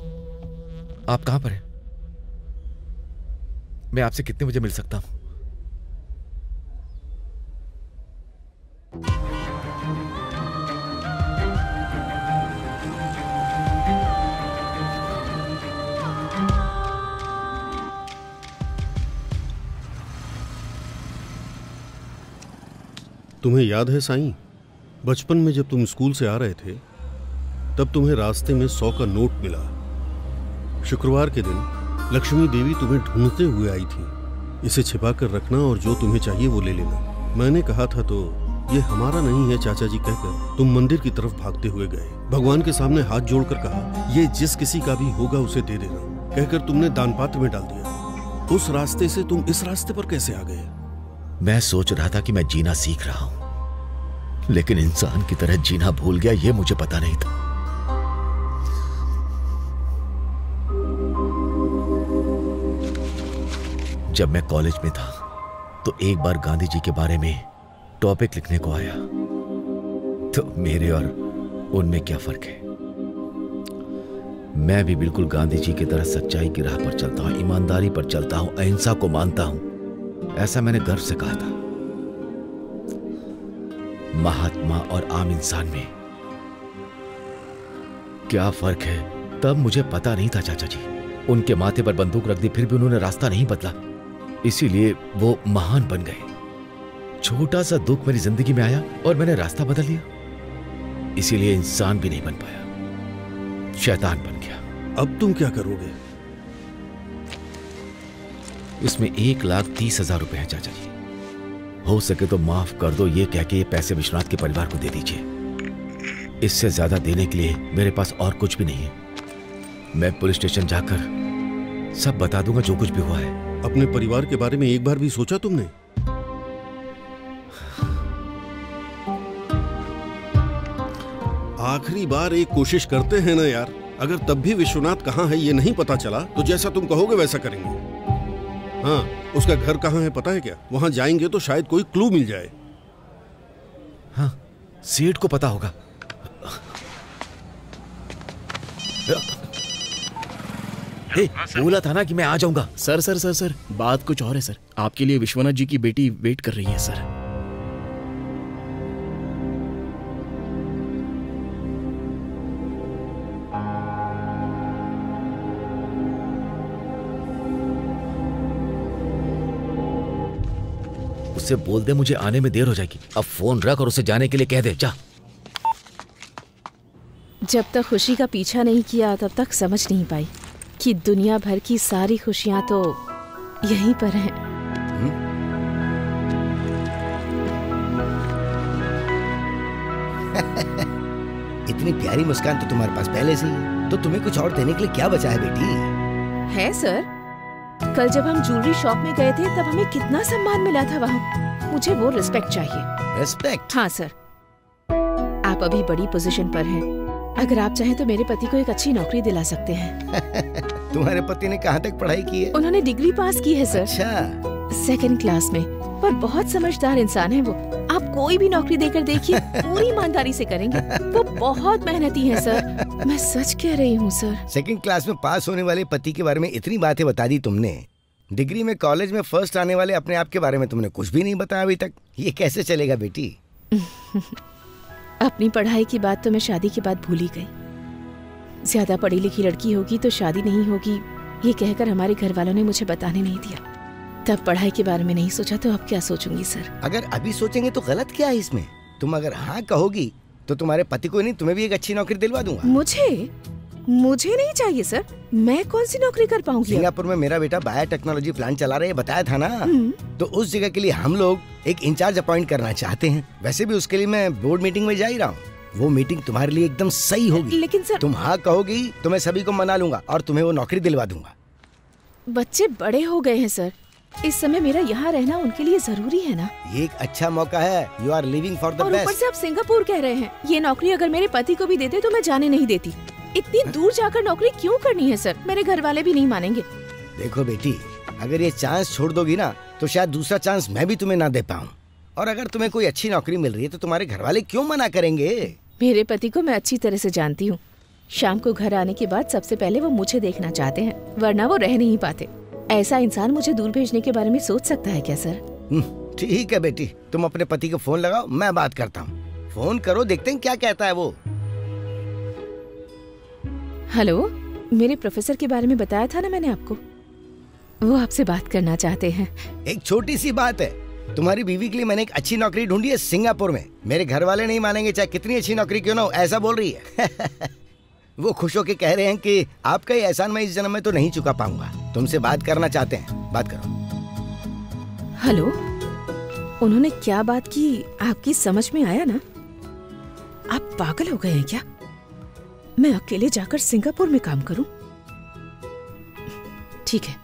आप कहाँ पर हैं? मैं आपसे कितने बजे मिल सकता हूँ? तुम्हें याद है साईं, बचपन में जब तुम स्कूल से आ रहे थे, तब तुम्हें रास्ते में सौ का नोट मिला। शुक्रवार के दिन लक्ष्मी देवी तुम्हें ढूंढते हुए आई थी। इसे छिपा कर रखना और जो तुम्हें चाहिए वो ले लेना। मैंने कहा था तो ये हमारा नहीं है, चाचा जी कहकर तुम मंदिर की तरफ़ भागते हुए गए। भगवान के सामने हाथ जोड़कर कहा, ये जिस किसी का भी होगा उसे दे देना। कहकर तुमने दान पात्र में डाल दिया। उस रास्ते से तुम इस रास्ते पर कैसे आ गए? मैं सोच रहा था कि मैं जीना सीख रहा हूँ, लेकिन इंसान की तरह जीना भूल गया, ये मुझे पता नहीं था। जब मैं कॉलेज में था तो एक बार गांधी जी के बारे में टॉपिक लिखने को आया। तो मेरे और उनमें क्या फ़र्क है? मैं भी बिल्कुल गांधी जी की तरह सच्चाई की राह पर चलता हूँ, ईमानदारी पर चलता हूँ, अहिंसा को मानता हूँ, ऐसा मैंने गर्व से कहा था। महात्मा और आम इंसान में क्या फ़र्क है, तब मुझे पता नहीं था चाचा जी। उनके माथे पर बंदूक रख दी, फिर भी उन्होंने रास्ता नहीं बदला। इसीलिए वो महान बन गए। छोटा सा दुख मेरी ज़िंदगी में आया और मैंने रास्ता बदल लिया इसीलिए इंसान भी नहीं बन पाया। शैतान बन गया। अब तुम क्या करोगे? इसमें एक लाख तीस हज़ार रुपए है चाचा जी। हो सके तो माफ़ कर दो ये कह के ये पैसे विश्वनाथ के परिवार को दे दीजिए। इससे ज़्यादा देने के लिए मेरे पास और कुछ भी नहीं है। मैं पुलिस स्टेशन जाकर सब बता दूँगा जो कुछ भी हुआ है। अपने परिवार के बारे में एक बार भी सोचा तुमने? आखिरी बार एक कोशिश करते हैं ना यार। अगर तब भी विश्वनाथ कहाँ है, ये नहीं पता चला तो जैसा तुम कहोगे वैसा करेंगे। हाँ उसका घर कहाँ है पता है क्या? वहाँ जाएँगे तो शायद कोई क्लू मिल जाए। हाँ सेठ को पता होगा। हे, बोला था ना कि मैं आ जाऊँगा। सर सर सर सर बात कुछ और है सर। आपके लिए विश्वनाथ जी की बेटी वेट कर रही है सर। उससे बोल दे मुझे आने में देर हो जाएगी। अब फ़ोन रख और उसे जाने के लिए कह दे जा। जब तक खुशी का पीछा नहीं किया तब तक समझ नहीं पाई। कि दुनिया भर की सारी खुशियाँ तो यहीं पर हैं। इतनी प्यारी मुस्कान तो तुम्हारे पास पहले से ही। तो तुम्हें कुछ और देने के लिए क्या बचा है बेटी? है सर। कल जब हम ज्वेलरी शॉप में गए थे तब हमें कितना सम्मान मिला था वहाँ। मुझे वो रिस्पेक्ट चाहिए। रिस्पेक्ट हाँ सर। आप अभी बड़ी पोजीशन पर हैं। अगर आप चाहें तो मेरे पति को एक अच्छी नौकरी दिला सकते हैं। तुम्हारे पति ने कहाँ तक पढ़ाई की है? उन्होंने डिग्री पास की है सर। अच्छा। सेकंड क्लास में। पर बहुत समझदार इंसान है वो। आप कोई भी नौकरी देकर देखिए पूरी ईमानदारी से करेंगे। वो बहुत मेहनती है सर। मैं सच कह रही हूँ सर। सेकंड क्लास में पास होने वाले पति के बारे में इतनी बातें बता दी तुमने। डिग्री में कॉलेज में फ़र्स्ट आने वाले अपने आप के बारे में तुमने कुछ भी नहीं बताया अभी तक। ये कैसे चलेगा बेटी? अपनी पढ़ाई की बात तो मैं शादी के बाद भूल ही गई। ज़्यादा पढ़ी लिखी लड़की होगी तो शादी नहीं होगी ये कहकर हमारे घर वालों ने मुझे बताने नहीं दिया। तब पढ़ाई के बारे में नहीं सोचा तो अब क्या सोचूँगी सर? अगर अभी सोचेंगे तो गलत क्या है इसमें? तुम अगर हाँ कहोगी तो तुम्हारे पति को नहीं तुम्हें भी एक अच्छी नौकरी दिलवा दूँगा। मुझे? मुझे नहीं चाहिए सर। मैं कौन सी नौकरी कर पाऊँगी सिंगापुर में मेरा बेटा बायोटेक्नोलॉजी प्लांट चला रहे बताया था ना। तो उस जगह के लिए हम लोग एक इंचार्ज अपॉइंट करना चाहते हैं। वैसे भी उसके लिए मैं बोर्ड मीटिंग में जा ही रहा हूँ। वो मीटिंग तुम्हारे लिए एकदम सही होगी। लेकिन सर तुम हाँ कहोगी तो मैं सभी को मना लूँगा और तुम्हें वो नौकरी दिलवा दूँगा। बच्चे बड़े हो गए हैं सर। इस समय मेरा यहाँ रहना उनके लिए ज़रूरी है ना? ये एक अच्छा मौका है। You are living for the और ऊपर से आप सिंगापुर कह रहे हैं। ये नौकरी अगर मेरे पति को भी देते तो मैं जाने नहीं देती। इतनी दूर जाकर नौकरी क्यों करनी है सर? मेरे घर वाले भी नहीं मानेंगे। देखो बेटी अगर ये चांस छोड़ दोगी ना तो शायद दूसरा चांस मैं भी तुम्हें ना दे पाऊँ। और अगर तुम्हें कोई अच्छी नौकरी मिल रही है तो तुम्हारे घर वाले क्यों मना करेंगे? मेरे पति को मैं अच्छी तरह से जानती हूँ। शाम को घर आने के बाद सबसे पहले वो मुझे देखना चाहते हैं वरना वो रह नहीं पाते। ऐसा इंसान मुझे दूर भेजने के बारे में सोच सकता है क्या सर? हम्म, ठीक है बेटी तुम अपने पति को फ़ोन लगाओ मैं बात करता हूँ। फ़ोन करो देखते हैं क्या कहता है वो। हेलो मेरे प्रोफेसर के बारे में बताया था ना मैंने आपको? वो आपसे बात करना चाहते हैं। एक छोटी सी बात है तुम्हारी बीवी के लिए मैंने एक अच्छी नौकरी ढूंढी है सिंगापुर में। मेरे घर वाले नहीं मानेंगे चाहे कितनी अच्छी नौकरी क्यों ना हो ऐसा बोल रही है। वो खुश होके कह रहे हैं कि आपका ये एहसान मैं इस जन्म में तो नहीं चुका पाऊँगा। तुमसे बात करना चाहते हैं। बात करो। हेलो? उन्होंने क्या बात की? आपकी समझ में आया ना? आप पागल हो गए हैं क्या? मैं अकेले जाकर सिंगापुर में काम करूँ? ठीक है।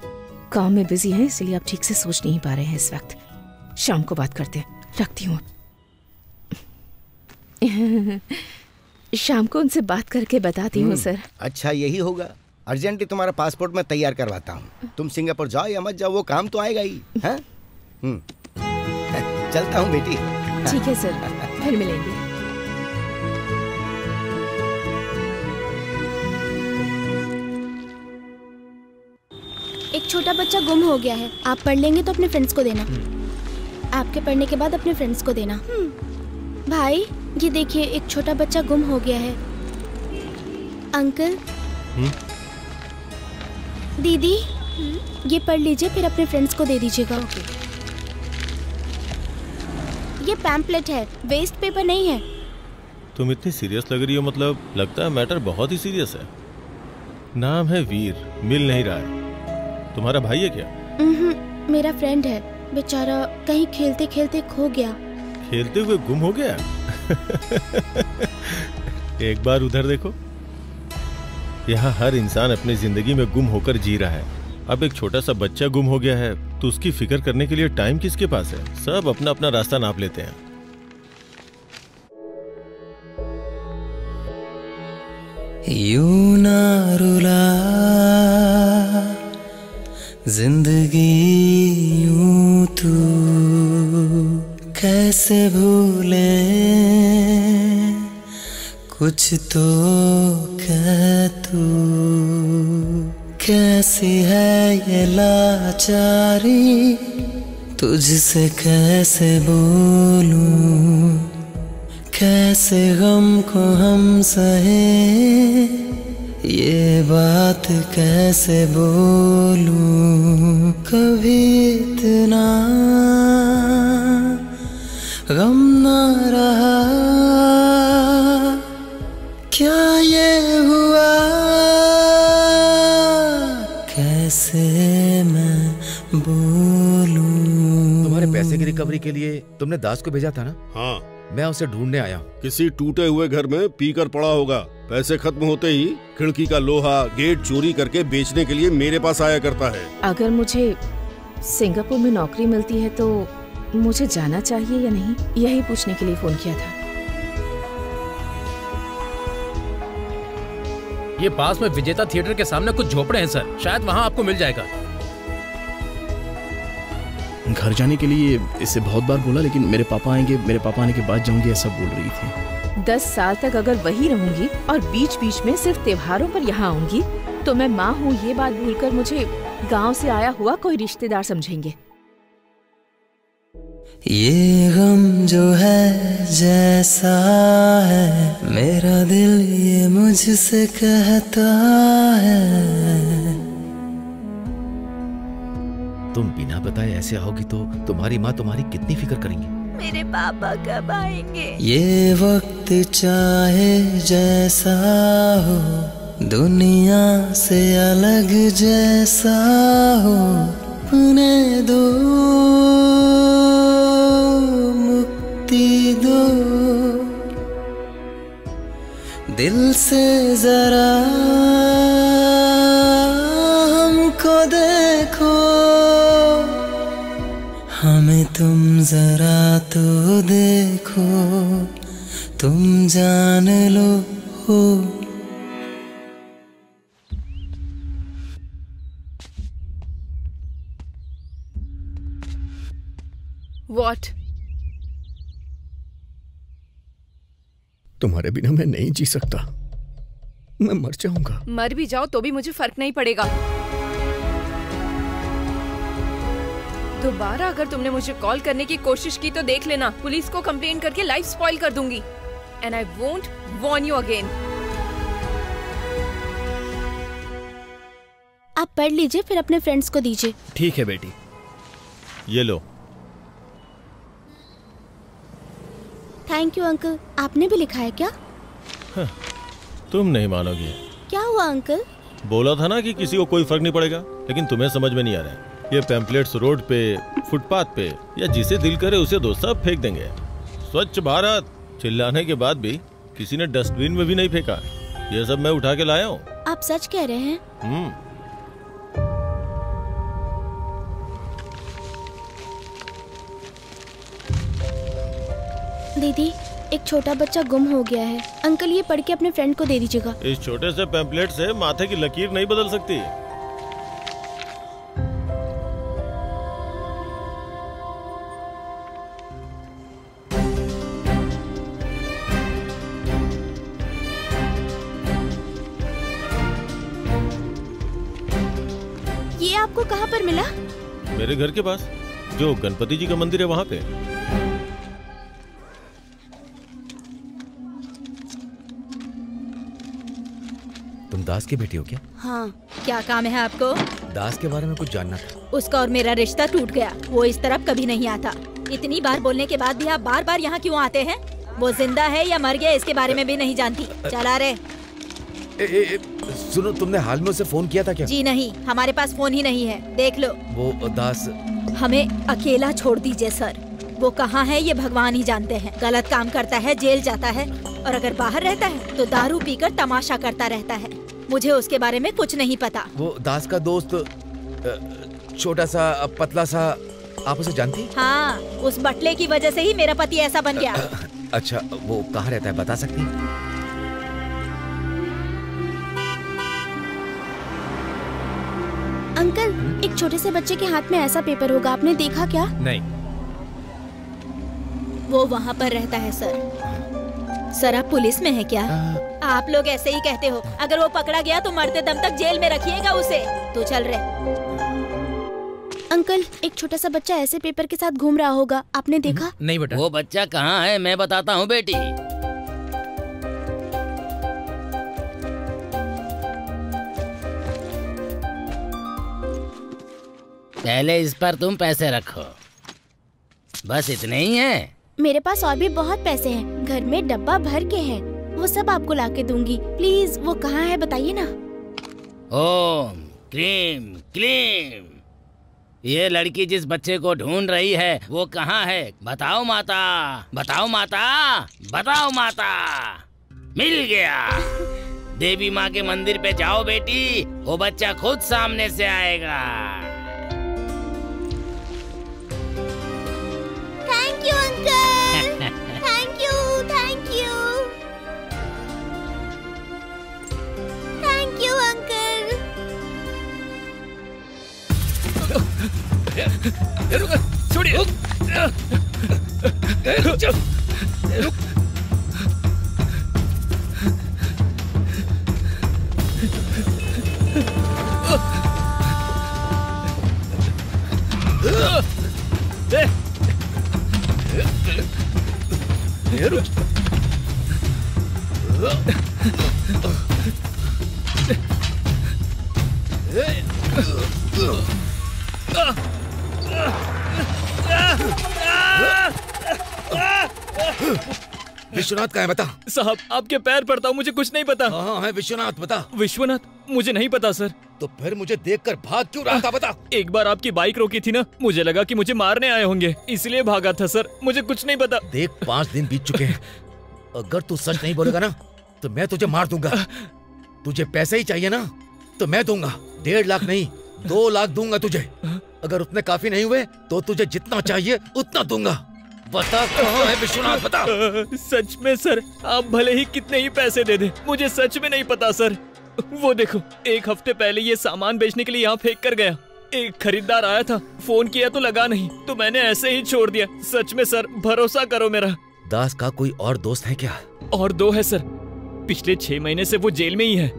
काम में बिज़ी हैं, इसलिए आप ठीक से सोच नहीं पा रहे हैं इस वक्त। शाम को बात करते हैं। रखती हूँ। शाम को उनसे बात करके बताती हूँ हम्म, सर। अच्छा यही होगा। अर्जेंटली तुम्हारा पासपोर्ट मैं तैयार करवाता हूँ। तुम सिंगापुर जाओ या मत जाओ वो काम तो आएगा ही हैं? हम्म। चलता हूँ बेटी। ठीक है सर। फिर मिलेंगे। एक छोटा बच्चा गुम हो गया है। आप पढ़ लेंगे तो अपने फ्रेंड्स को देना। आपके पढ़ने के बाद अपने फ्रेंड्स को देना। भाई ये देखिए एक छोटा बच्चा गुम हो गया है। अंकल? हुँ? दीदी हुँ? ये पढ़ लीजिए फिर अपने फ्रेंड्स को दे दीजिएगा। ये पैम्पलेट है वेस्ट पेपर नहीं है। तुम इतनी सीरियस लग रही हो मतलब लगता है मैटर बहुत ही सीरियस है। नाम है वीर मिल नहीं रहा है। तुम्हारा भाई है क्या? मेरा फ्रेंड है बेचारा कहीं खेलते खेलते खो गया। खेलते हुए गुम हो गया? एक बार उधर देखो। यहाँ हर इंसान अपनी ज़िंदगी में गुम होकर जी रहा है। अब एक छोटा सा बच्चा गुम हो गया है तो उसकी फ़िक्र करने के लिए टाइम किसके पास है? सब अपना अपना रास्ता नाप लेते हैं। यूँ ज़िंदगी यूँ तू। कैसे भूले? कुछ तो कह तू। कैसी है ये लाचारी? तुझसे कैसे बोलूँ? कैसे गम को हम सहे? ये बात कैसे बोलूँ? कभी इतना गम ना रहा। क्या ये हुआ? कैसे मैं बोलूँ? तुम्हारे पैसे की रिकवरी के लिए तुमने दास को भेजा था ना? हाँ। मैं उसे ढूँढने आया हूँ। किसी टूटे हुए घर में पीकर पड़ा होगा। पैसे खत्म होते ही खिड़की का लोहा गेट चोरी करके बेचने के लिए मेरे पास आया करता है। अगर मुझे सिंगापुर में नौकरी मिलती है तो मुझे जाना चाहिए या नहीं यही पूछने के लिए फ़ोन किया था। ये पास में विजेता थिएटर के सामने कुछ झोपड़े हैं सर। शायद वहाँ आपको मिल जाएगा। घर जाने के लिए इससे बहुत बार बोला लेकिन मेरे पापा आएँगे मेरे पापा आने के बाद जाऊँगी ऐसा बोल रही थी। दस साल तक अगर वही रहूँगी और बीच बीच में सिर्फ़ त्योहारों पर यहाँ आऊँगी तो मैं माँ हूँ ये बात भूलकर मुझे गाँव से आया हुआ कोई रिश्तेदार समझेंगे। ये गम जो है जैसा है मेरा दिल ये मुझसे कहता है। तुम बिना बताए ऐसे आओगी तो तुम्हारी माँ तुम्हारी कितनी फ़िक्र करेंगी? मेरे पापा कब आएँगे? ये वक्त चाहे जैसा हो दुनिया से अलग जैसा हो अपने दो मुक्ति दो दिल से जरा हमको देखो। हमें तुम जरा तो देखो। तुम जान लो। हो वॉट तुम्हारे बिना मैं नहीं जी सकता। मैं मर जाऊँगा। मर भी जाओ तो भी मुझे फ़र्क नहीं पड़ेगा। दोबारा अगर तुमने मुझे कॉल करने की कोशिश की तो देख लेना। पुलिस को कंप्लेन करके लाइफ स्पॉइल कर दूँगी। And I won't warn you again आप पढ़ लीजिए फिर अपने फ्रेंड्स को दीजिए। ठीक है बेटी। ये लो। थैंक यू अंकल आपने भी लिखा है क्या? हाँ, तुम नहीं मानोगी। क्या हुआ अंकल बोला था ना कि किसी को कोई फ़र्क नहीं पड़ेगा लेकिन तुम्हें समझ में नहीं आ रहा है। ये पैम्पलेट्स रोड पे फुटपाथ पे या जिसे दिल करे उसे दो सब फेंक देंगे। स्वच्छ भारत! चिल्लाने के बाद भी किसी ने डस्टबिन में भी नहीं फेंका। ये सब मैं उठा के लाया हूँ। आप सच कह रहे हैं? दीदी एक छोटा बच्चा गुम हो गया है। अंकल ये पढ़ के अपने फ्रेंड को दे दीजिएगा। इस छोटे से पैम्पलेट से माथे की लकीर नहीं बदल सकती। ये आपको कहाँ पर मिला? मेरे घर के पास जो गणपति जी का मंदिर है वहाँ पे। तुम दास की बेटी हो क्या? हाँ क्या काम है आपको? दास के बारे में कुछ जानना था। उसका और मेरा रिश्ता टूट गया। वो इस तरफ़ कभी नहीं आता। इतनी बार बोलने के बाद भी आप बार बार यहाँ क्यों आते हैं? वो ज़िंदा है या मर गया इसके बारे में भी नहीं जानती। चला रे ए, ए, ए, सुनो तुमने हाल में उसे फ़ोन किया था क्या? जी नहीं हमारे पास फ़ोन ही नहीं है। देख लो। वो दास हमें अकेला छोड़ दीजिए सर। वो कहाँ है ये भगवान ही जानते हैं। गलत काम करता है जेल जाता है। और अगर बाहर रहता है तो दारू पीकर तमाशा करता रहता है। मुझे उसके बारे में कुछ नहीं पता। वो दास का दोस्त छोटा सा पतला सा आप उसे जानती हाँ उस बटले की वजह से ही मेरा पति ऐसा बन गया। अच्छा वो कहाँ रहता है बता सकती है? अंकल एक छोटे से बच्चे के हाथ में ऐसा पेपर होगा आपने देखा क्या? नहीं। वो वहाँ पर रहता है सर। सर आप पुलिस में है क्या? आप लोग ऐसे ही कहते हो अगर वो पकड़ा गया तो मरते दम तक जेल में रखिएगा उसे। तो चल रहे अंकल एक छोटा सा बच्चा ऐसे पेपर के साथ घूम रहा होगा आपने देखा? नहीं बेटा। वो बच्चा कहाँ है मैं बताता हूँ बेटी। पहले इस पर तुम पैसे रखो। बस इतने ही हैं। मेरे पास और भी बहुत पैसे हैं। घर में डब्बा भर के हैं। वो सब आपको ला के दूँगी। प्लीज़, वो कहाँ है बताइए ना। ओम, क्रीम, क्लीम। ये लड़की जिस बच्चे को ढूंढ रही है, वो कहाँ है? बताओ माता बताओ माता बताओ माता। मिल गया। देवी माँ के मंदिर पे जाओ बेटी, वो बच्चा खुद सामने से आएगा। Thank you uncle thank you thank you thank you uncle छोड़िए やるあっ。विश्वनाथ का है बता। साहब आपके पैर पड़ता हूँ मुझे कुछ नहीं पता। हाँ है विश्वनाथ बता। विश्वनाथ मुझे नहीं पता सर। तो फिर मुझे देखकर भाग क्यों रहा था बता। एक बार आपकी बाइक रोकी थी ना मुझे लगा कि मुझे मारने आए होंगे। इसलिए भागा था सर। मुझे कुछ नहीं पता। देख पाँच दिन बीत चुके हैं। अगर तू सच नहीं बोलेगा ना तो मैं तुझे मार दूँगा। तुझे पैसे ही चाहिए ना तो मैं दूँगा। डेढ़ लाख नहीं दो लाख दूँगा तुझे। अगर उतने काफ़ी नहीं हुए तो तुझे जितना चाहिए उतना दूँगा। बता कहाँ है विश्वनाथ बता सच में सर आप भले ही कितने ही पैसे दे दे मुझे सच में नहीं पता सर वो देखो एक हफ़्ते पहले ये सामान बेचने के लिए यहाँ फेंक कर गया एक खरीदार आया था फ़ोन किया तो लगा नहीं तो मैंने ऐसे ही छोड़ दिया सच में सर भरोसा करो मेरा दास का कोई और दोस्त है क्या और दो है सर पिछले छह महीने से वो जेल में ही है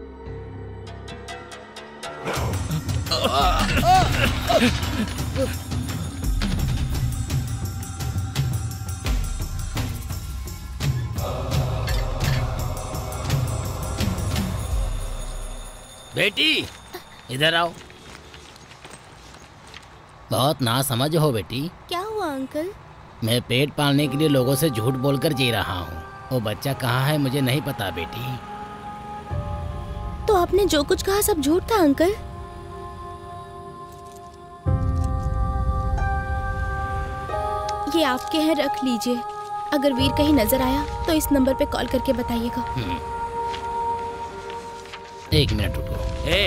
बेटी इधर आओ। बहुत ना समझ हो बेटी। क्या हुआ अंकल? मैं पेट पालने के लिए लोगों से झूठ बोलकर जी रहा हूँ। वो बच्चा कहाँ है मुझे नहीं पता बेटी। तो आपने जो कुछ कहा सब झूठ था अंकल? ये आपके हैं रख लीजिए। अगर वीर कहीं नज़र आया तो इस नंबर पे कॉल करके बताइएगा। एक मिनट रुको। ए।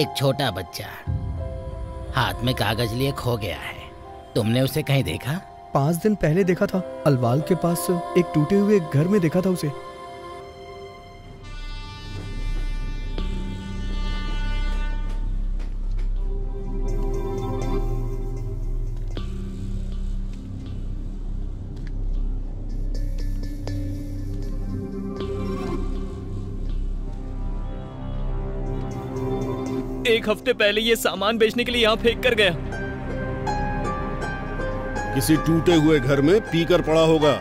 एक छोटा बच्चा हाथ में कागज़ लिए खो गया है। तुमने उसे कहीं देखा? पाँच दिन पहले देखा था। अलवाल के पास एक टूटे हुए घर में देखा था उसे। एक हफ़्ते पहले ये सामान बेचने के लिए यहाँ फेंक कर गया। किसी टूटे हुए घर में पीकर पड़ा होगा।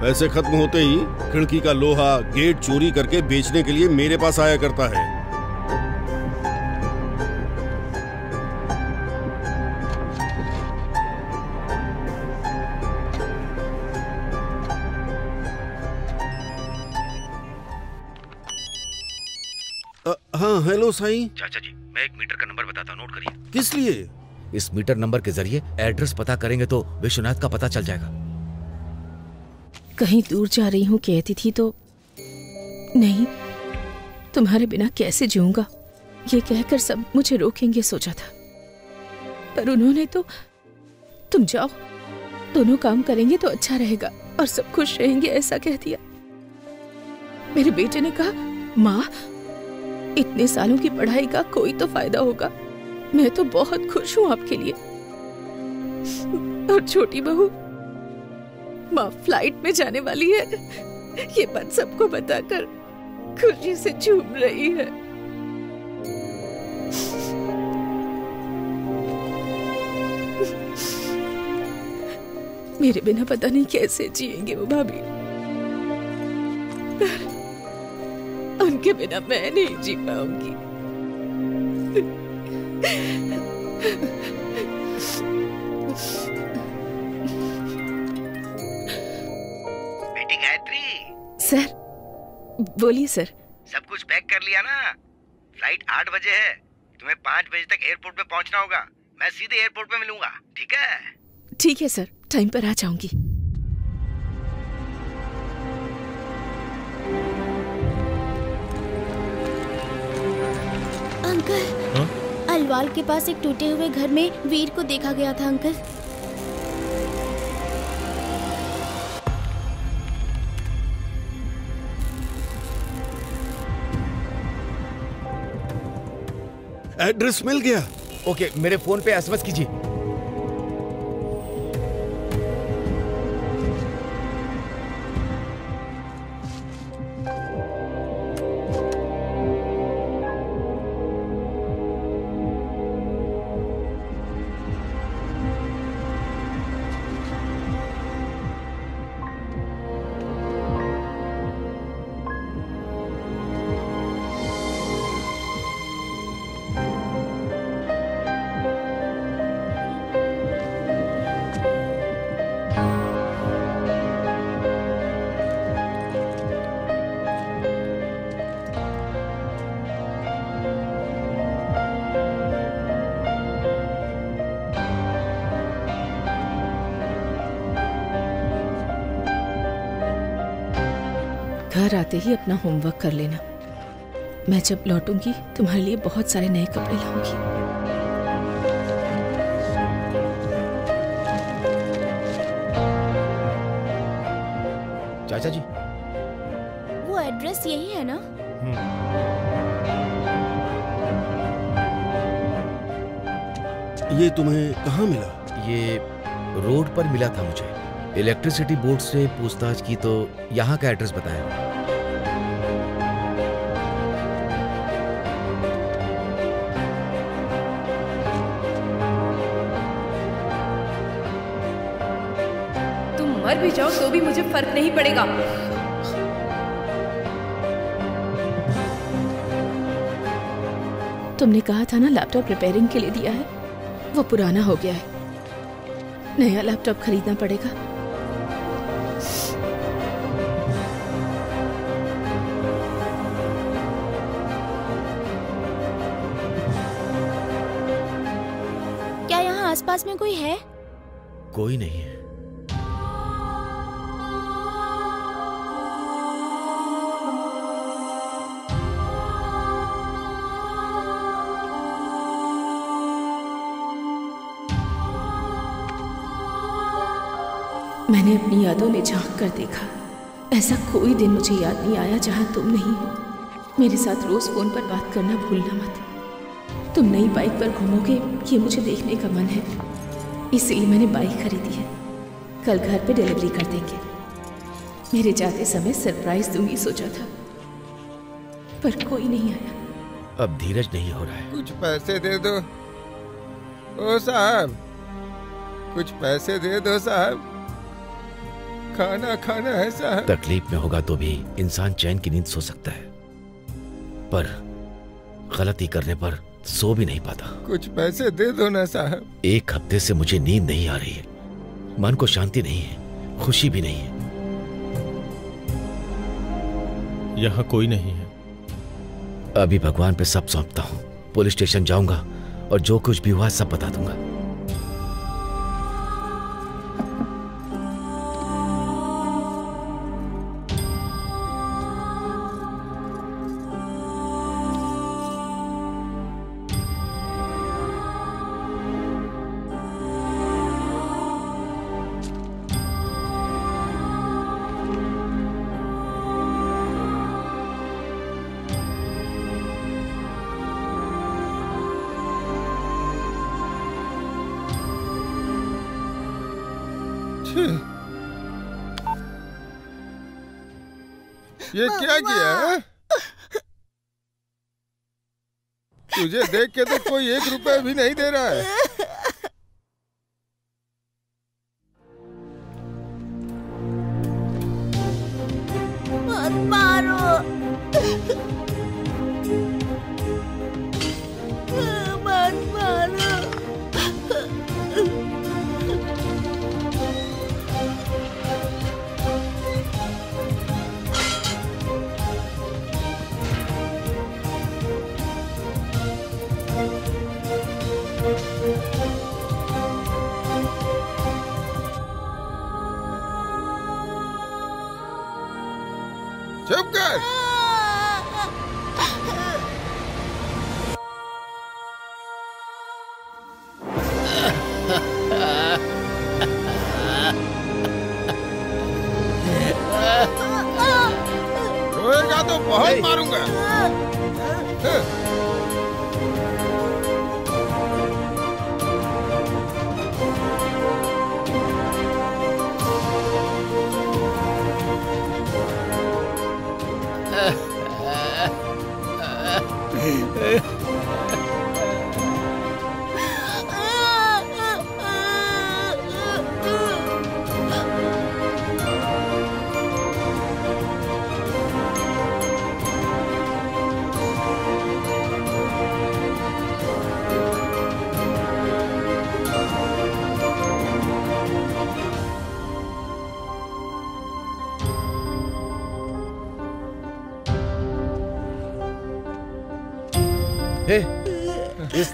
पैसे खत्म होते ही खिड़की का लोहा, गेट चोरी करके बेचने के लिए मेरे पास आया करता है। हेलो साईं? चाचा जी मैं एक मीटर का नंबर बताता हूँ नोट करिए। किस लिए? इस मीटर नंबर के ज़रिए एड्रेस पता करेंगे तो विश्वनाथ का पता चल जाएगा। कहीं दूर जा रही हूँ कहती थी तो नहीं तुम्हारे बिना कैसे जीऊँगा? ये कहकर सब मुझे रोकेंगे सोचा था। पर उन्होंने तो तुम जाओ दोनों काम करेंगे तो अच्छा रहेगा और सब खुश रहेंगे ऐसा कह दिया। मेरे बेटे ने कहा माँ इतने सालों की पढ़ाई का कोई तो फ़ायदा होगा। मैं तो बहुत खुश हूँ आपके लिए। और छोटी बहू, माँ फ़्लाइट में जाने वाली है। ये बात सबको बताकर खुशी से झूम रही है। मेरे बिना पता नहीं कैसे जिएँगे वो भाभी। उनके बिना मैं नहीं जी पाऊँगी। बेटी गायत्री। सर बोलिए सर। सब कुछ पैक कर लिया ना? फ़्लाइट आठ बजे है। तुम्हें पाँच बजे तक एयरपोर्ट में पहुँचना होगा। मैं सीधे एयरपोर्ट में मिलूँगा। ठीक है? ठीक है सर टाइम पर आ जाऊँगी। अंकल। अलवाल के पास एक टूटे हुए घर में वीर को देखा गया था अंकल। एड्रेस मिल गया। ओके मेरे फ़ोन पे एसएमएस कीजिए। आते ही अपना होमवर्क कर लेना। मैं जब लौटूँगी तुम्हारे लिए बहुत सारे नए कपड़े लाऊँगी। चाचा जी। वो एड्रेस यही है ना? ये तुम्हें कहाँ मिला? ये रोड पर मिला था मुझे। इलेक्ट्रिसिटी बोर्ड से पूछताछ की तो यहाँ का एड्रेस बताया। फ़र्क नहीं पड़ेगा। तुमने कहा था ना लैपटॉप रिपेयरिंग के लिए दिया है। वो पुराना हो गया है। नया लैपटॉप खरीदना पड़ेगा। क्या यहाँ आसपास में कोई है? कोई नहीं है। मैंने अपनी यादों में झाँक कर देखा। ऐसा कोई दिन मुझे याद नहीं आया जहाँ तुम नहीं हो। मेरे साथ रोज फ़ोन पर बात करना भूलना मत। तुम नई बाइक पर घूमोगे ये मुझे देखने का मन है। इसलिए मैंने बाइक खरीदी है। कल घर पे डिलीवरी कर देंगे। मेरे जाते समय सरप्राइज़ दूँगी सोचा था। पर कोई नहीं आया। अब धीरज नहीं हो रहा है। कुछ पैसे दे दो। ओ साहब कुछ पैसे दे दो साहब। खाना खाना है साहब। तकलीफ़ में होगा तो भी इंसान चैन की नींद सो सकता है। पर गलती करने पर सो भी नहीं पाता। कुछ पैसे दे दो ना साहब। एक हफ़्ते से मुझे नींद नहीं आ रही है। मन को शांति नहीं है खुशी भी नहीं है। यहाँ कोई नहीं है। अभी भगवान पे सब सौंपता हूँ। पुलिस स्टेशन जाऊँगा और जो कुछ भी हुआ सब बता दूँगा। देख के तो कोई एक रुपए भी नहीं दे रहा है।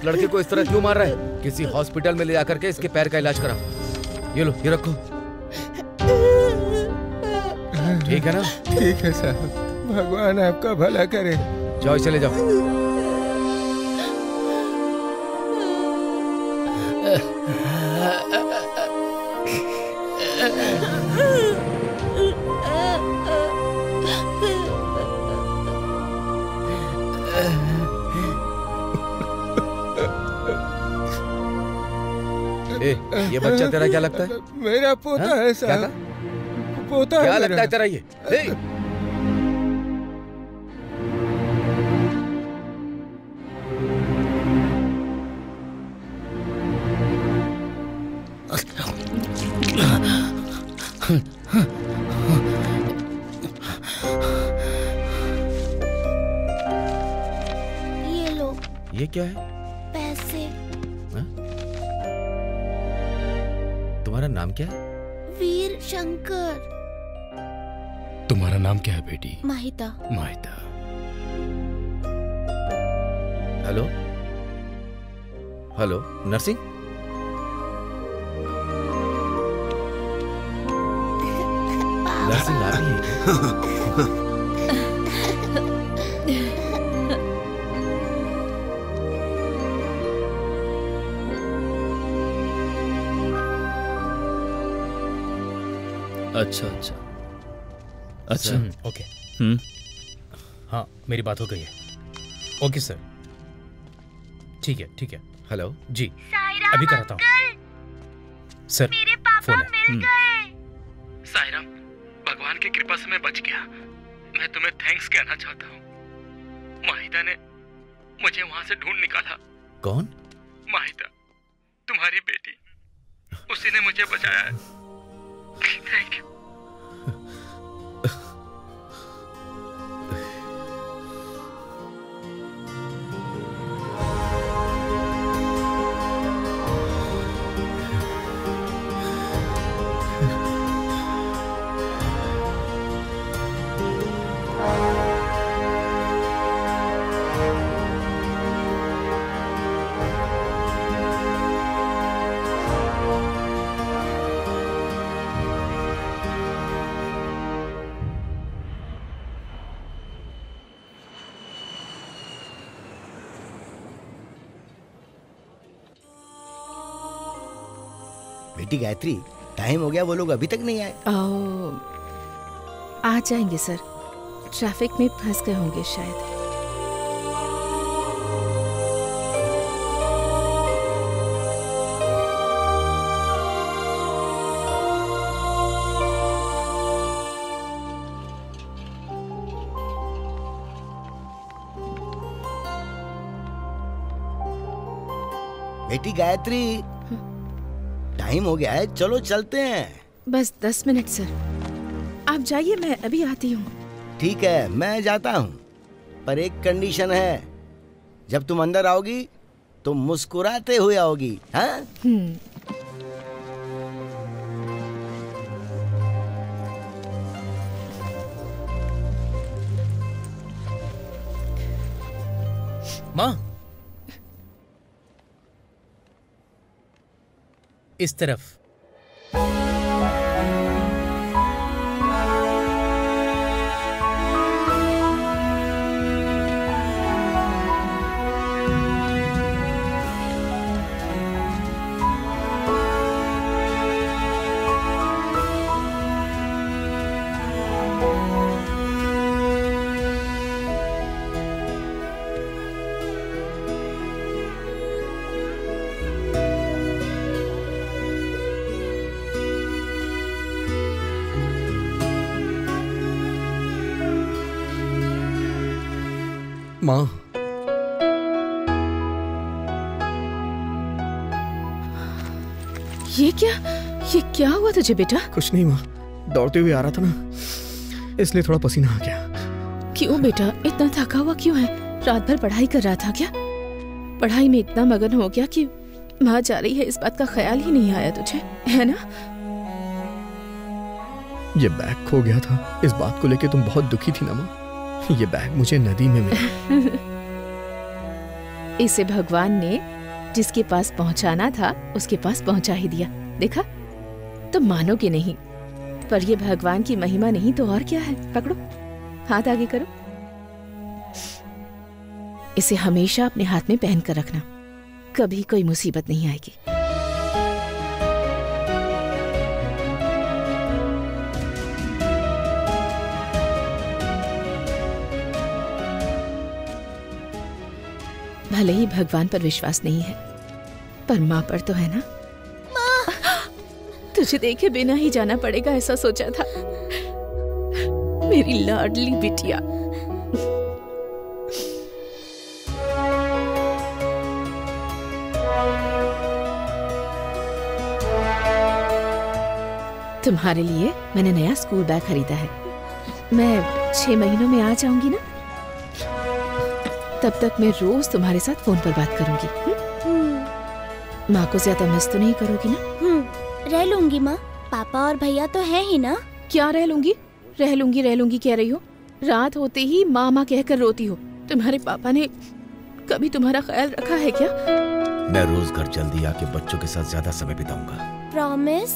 लड़के को इस तरह क्यों मार रहा है? किसी हॉस्पिटल में ले जाकर के इसके पैर का इलाज कराओ। ये लो ये रखो। ठीक है ना? ठीक है सर भगवान आपका भला करे। जाओ चले जाओ। बच्चा तेरा क्या लगता है? मेरा पोता हाँ? है साहब। पोता क्या लगता है तेरा ये? बेटी। Mahita. Mahita. Hello? Hello nursing? Nursing आ रही है अच्छा अच्छा। अच्छा। ओके। हम्म। हाँ मेरी बात हो गई है। Okay sir. ठीक है ठीक है। हेलो। जी। अभी कराता हूँ। सर फ़ोन है। हम्म। सायराम भगवान की कृपा से मैं बच गया। मैं तुम्हें थैंक्स कहना चाहता हूँ। माहिदा ने मुझे वहाँ से ढूंढ निकाला। कौन? माहिदा तुम्हारी बेटी। उसी ने मुझे बचाया है। थैंक यू बेटी गायत्री। टाइम हो गया वो लोग अभी तक नहीं आए। आ जाएँगे सर। ट्रैफ़िक में फंस गए होंगे शायद। बेटी गायत्री टाइम हो गया है चलो चलते हैं। बस दस मिनट सर। आप जाइए मैं अभी आती हूँ। ठीक है मैं जाता हूँ। पर एक कंडीशन है। जब तुम अंदर आओगी तो मुस्कुराते हुए आओगी हाँ? हम्म। माँ इस तरफ़। तुझे बेटा? कुछ नहीं माँ। दौड़ते हुए आ रहा था ना इसलिए थोड़ा पसीना आ गया। क्यों बेटा? इतना थका हुआ क्यों है? रात भर पढ़ाई कर रहा था क्या? पढ़ाई में इतना मगन हो गया कि माँ जा रही है इस बात का ख्याल ही नहीं आया तुझे है ना? ये बैग खो गया था। इस बात को लेके तुम बहुत दुखी थी ना माँ। ये बैग मुझे नदी में मिला। इसे भगवान ने जिसके पास पहुंचाना था उसके पास पहुँचा ही दिया। देखा? तुम मानोगे नहीं। पर ये भगवान की महिमा नहीं तो और क्या है? पकड़ो। हाथ आगे करो। इसे हमेशा अपने हाथ में पहन कर रखना। कभी कोई मुसीबत नहीं आएगी। भले ही भगवान पर विश्वास नहीं है, पर माँ पर तो है ना? तुझे देखे बिना ही जाना पड़ेगा ऐसा सोचा था। मेरी लाडली बिटिया। तुम्हारे लिए मैंने नया स्कूल बैग खरीदा है। मैं छह महीनों में आ जाऊँगी ना? तब तक मैं रोज तुम्हारे साथ फ़ोन पर बात करूँगी। हम्म? माँ को ज़्यादा मिस तो नहीं करोगी ना? हम्म। रह लूँगी माँ। पापा और भैया तो है ही ना। क्या रह लूँगी? रह लूँगी रह लूँगी कह रही हो। रात होते ही माँ माँ कहकर रोती हो। तुम्हारे पापा ने कभी तुम्हारा ख्याल रखा है क्या? मैं रोज घर जल्दी आके बच्चों के साथ ज़्यादा समय बिताऊँगा। प्रॉमिस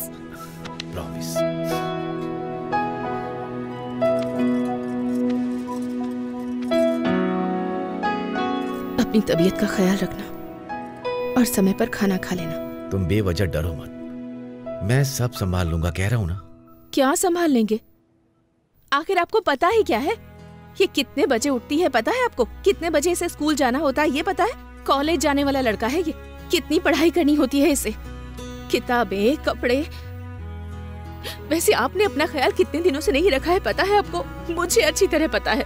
प्रॉमिस अपनी तबीयत का ख्याल रखना और समय पर खाना खा लेना। तुम बेवजह डरो मत। मैं सब संभाल लूँगा, कह रहा हूँ ना। क्या संभाल लेंगे? आखिर आपको पता ही क्या है? ये कितने बजे उठती है, पता है आपको? कितने बजे इसे स्कूल जाना होता है, ये पता है? कॉलेज जाने वाला लड़का है ये। कितनी पढ़ाई करनी होती है इसे? किताबें, कपड़े। वैसे आपने अपना ख्याल कितने दिनों से नहीं रखा है, पता है आपको? मुझे अच्छी तरह पता है।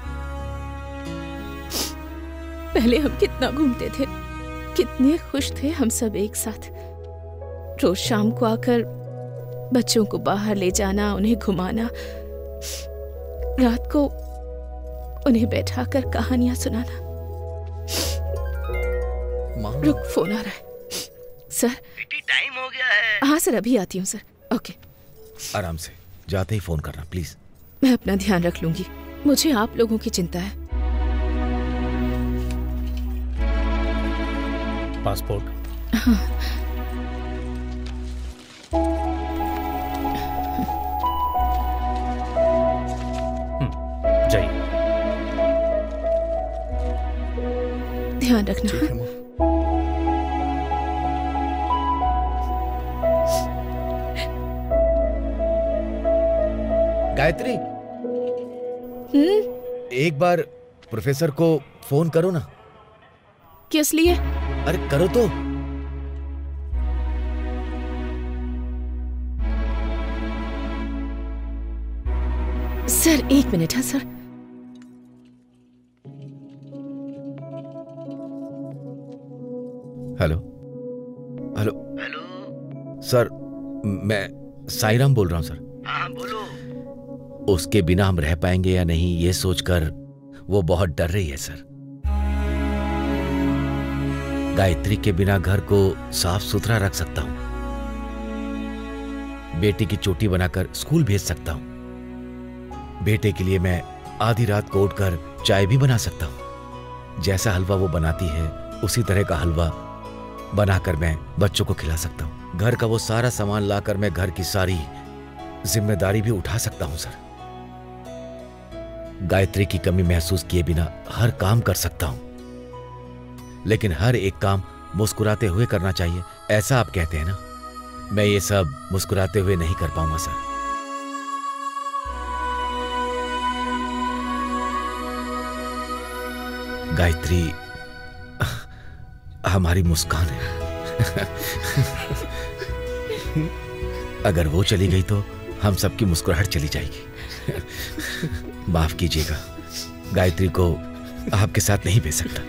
पहले हम कितना घूमते थे। कितने खुश थे हम सब एक साथ। रोज शाम को आकर बच्चों को बाहर ले जाना उन्हें घुमाना रात को उन्हें बैठाकर कहानियाँ सुनाना। रुक फ़ोन आ रहा है। सर। टाइम हो गया है। हाँ सर अभी आती हूँ सर। ओके। आराम से। जाते ही फ़ोन करना प्लीज़ मैं अपना ध्यान रख लूँगी। मुझे आप लोगों की चिंता है। पासपोर्ट हाँ। ध्यान रखना। ठीक है गायत्री। हम्म? एक बार प्रोफेसर को फ़ोन करो ना। किस लिए? अरे करो तो। सर एक मिनट है sir. Hello hello hello sir मैं साईराम बोल रहा हूँ सर हाँ बोलो। उसके बिना हम रह पाएँगे या नहीं ये सोचकर वो बहुत डर रही है सर गायत्री के बिना घर को साफ़ सुथरा रख सकता हूँ। बेटी की चोटी बनाकर स्कूल भेज सकता हूँ। बेटे के लिए मैं आधी रात को उठकर चाय भी बना सकता हूँ। जैसा हलवा वो बनाती है उसी तरह का हलवा बनाकर मैं बच्चों को खिला सकता हूँ। घर का वो सारा सामान लाकर मैं घर की सारी ज़िम्मेदारी भी उठा सकता हूँ, सर। गायत्री की कमी महसूस किए बिना हर काम कर सकता हूँ। लेकिन हर एक काम मुस्कुराते हुए करना चाहिए, ऐसा आप कहते हैं ना? मैं ये सब मुस्कुराते हुए नहीं कर पाऊँगा, सर। गायत्री हमारी मुस्कान है। अगर वो चली गई तो हम सबकी मुस्कुराहट चली जाएगी। माफ़ कीजिएगा। गायत्री को आपके साथ नहीं भेज सकता।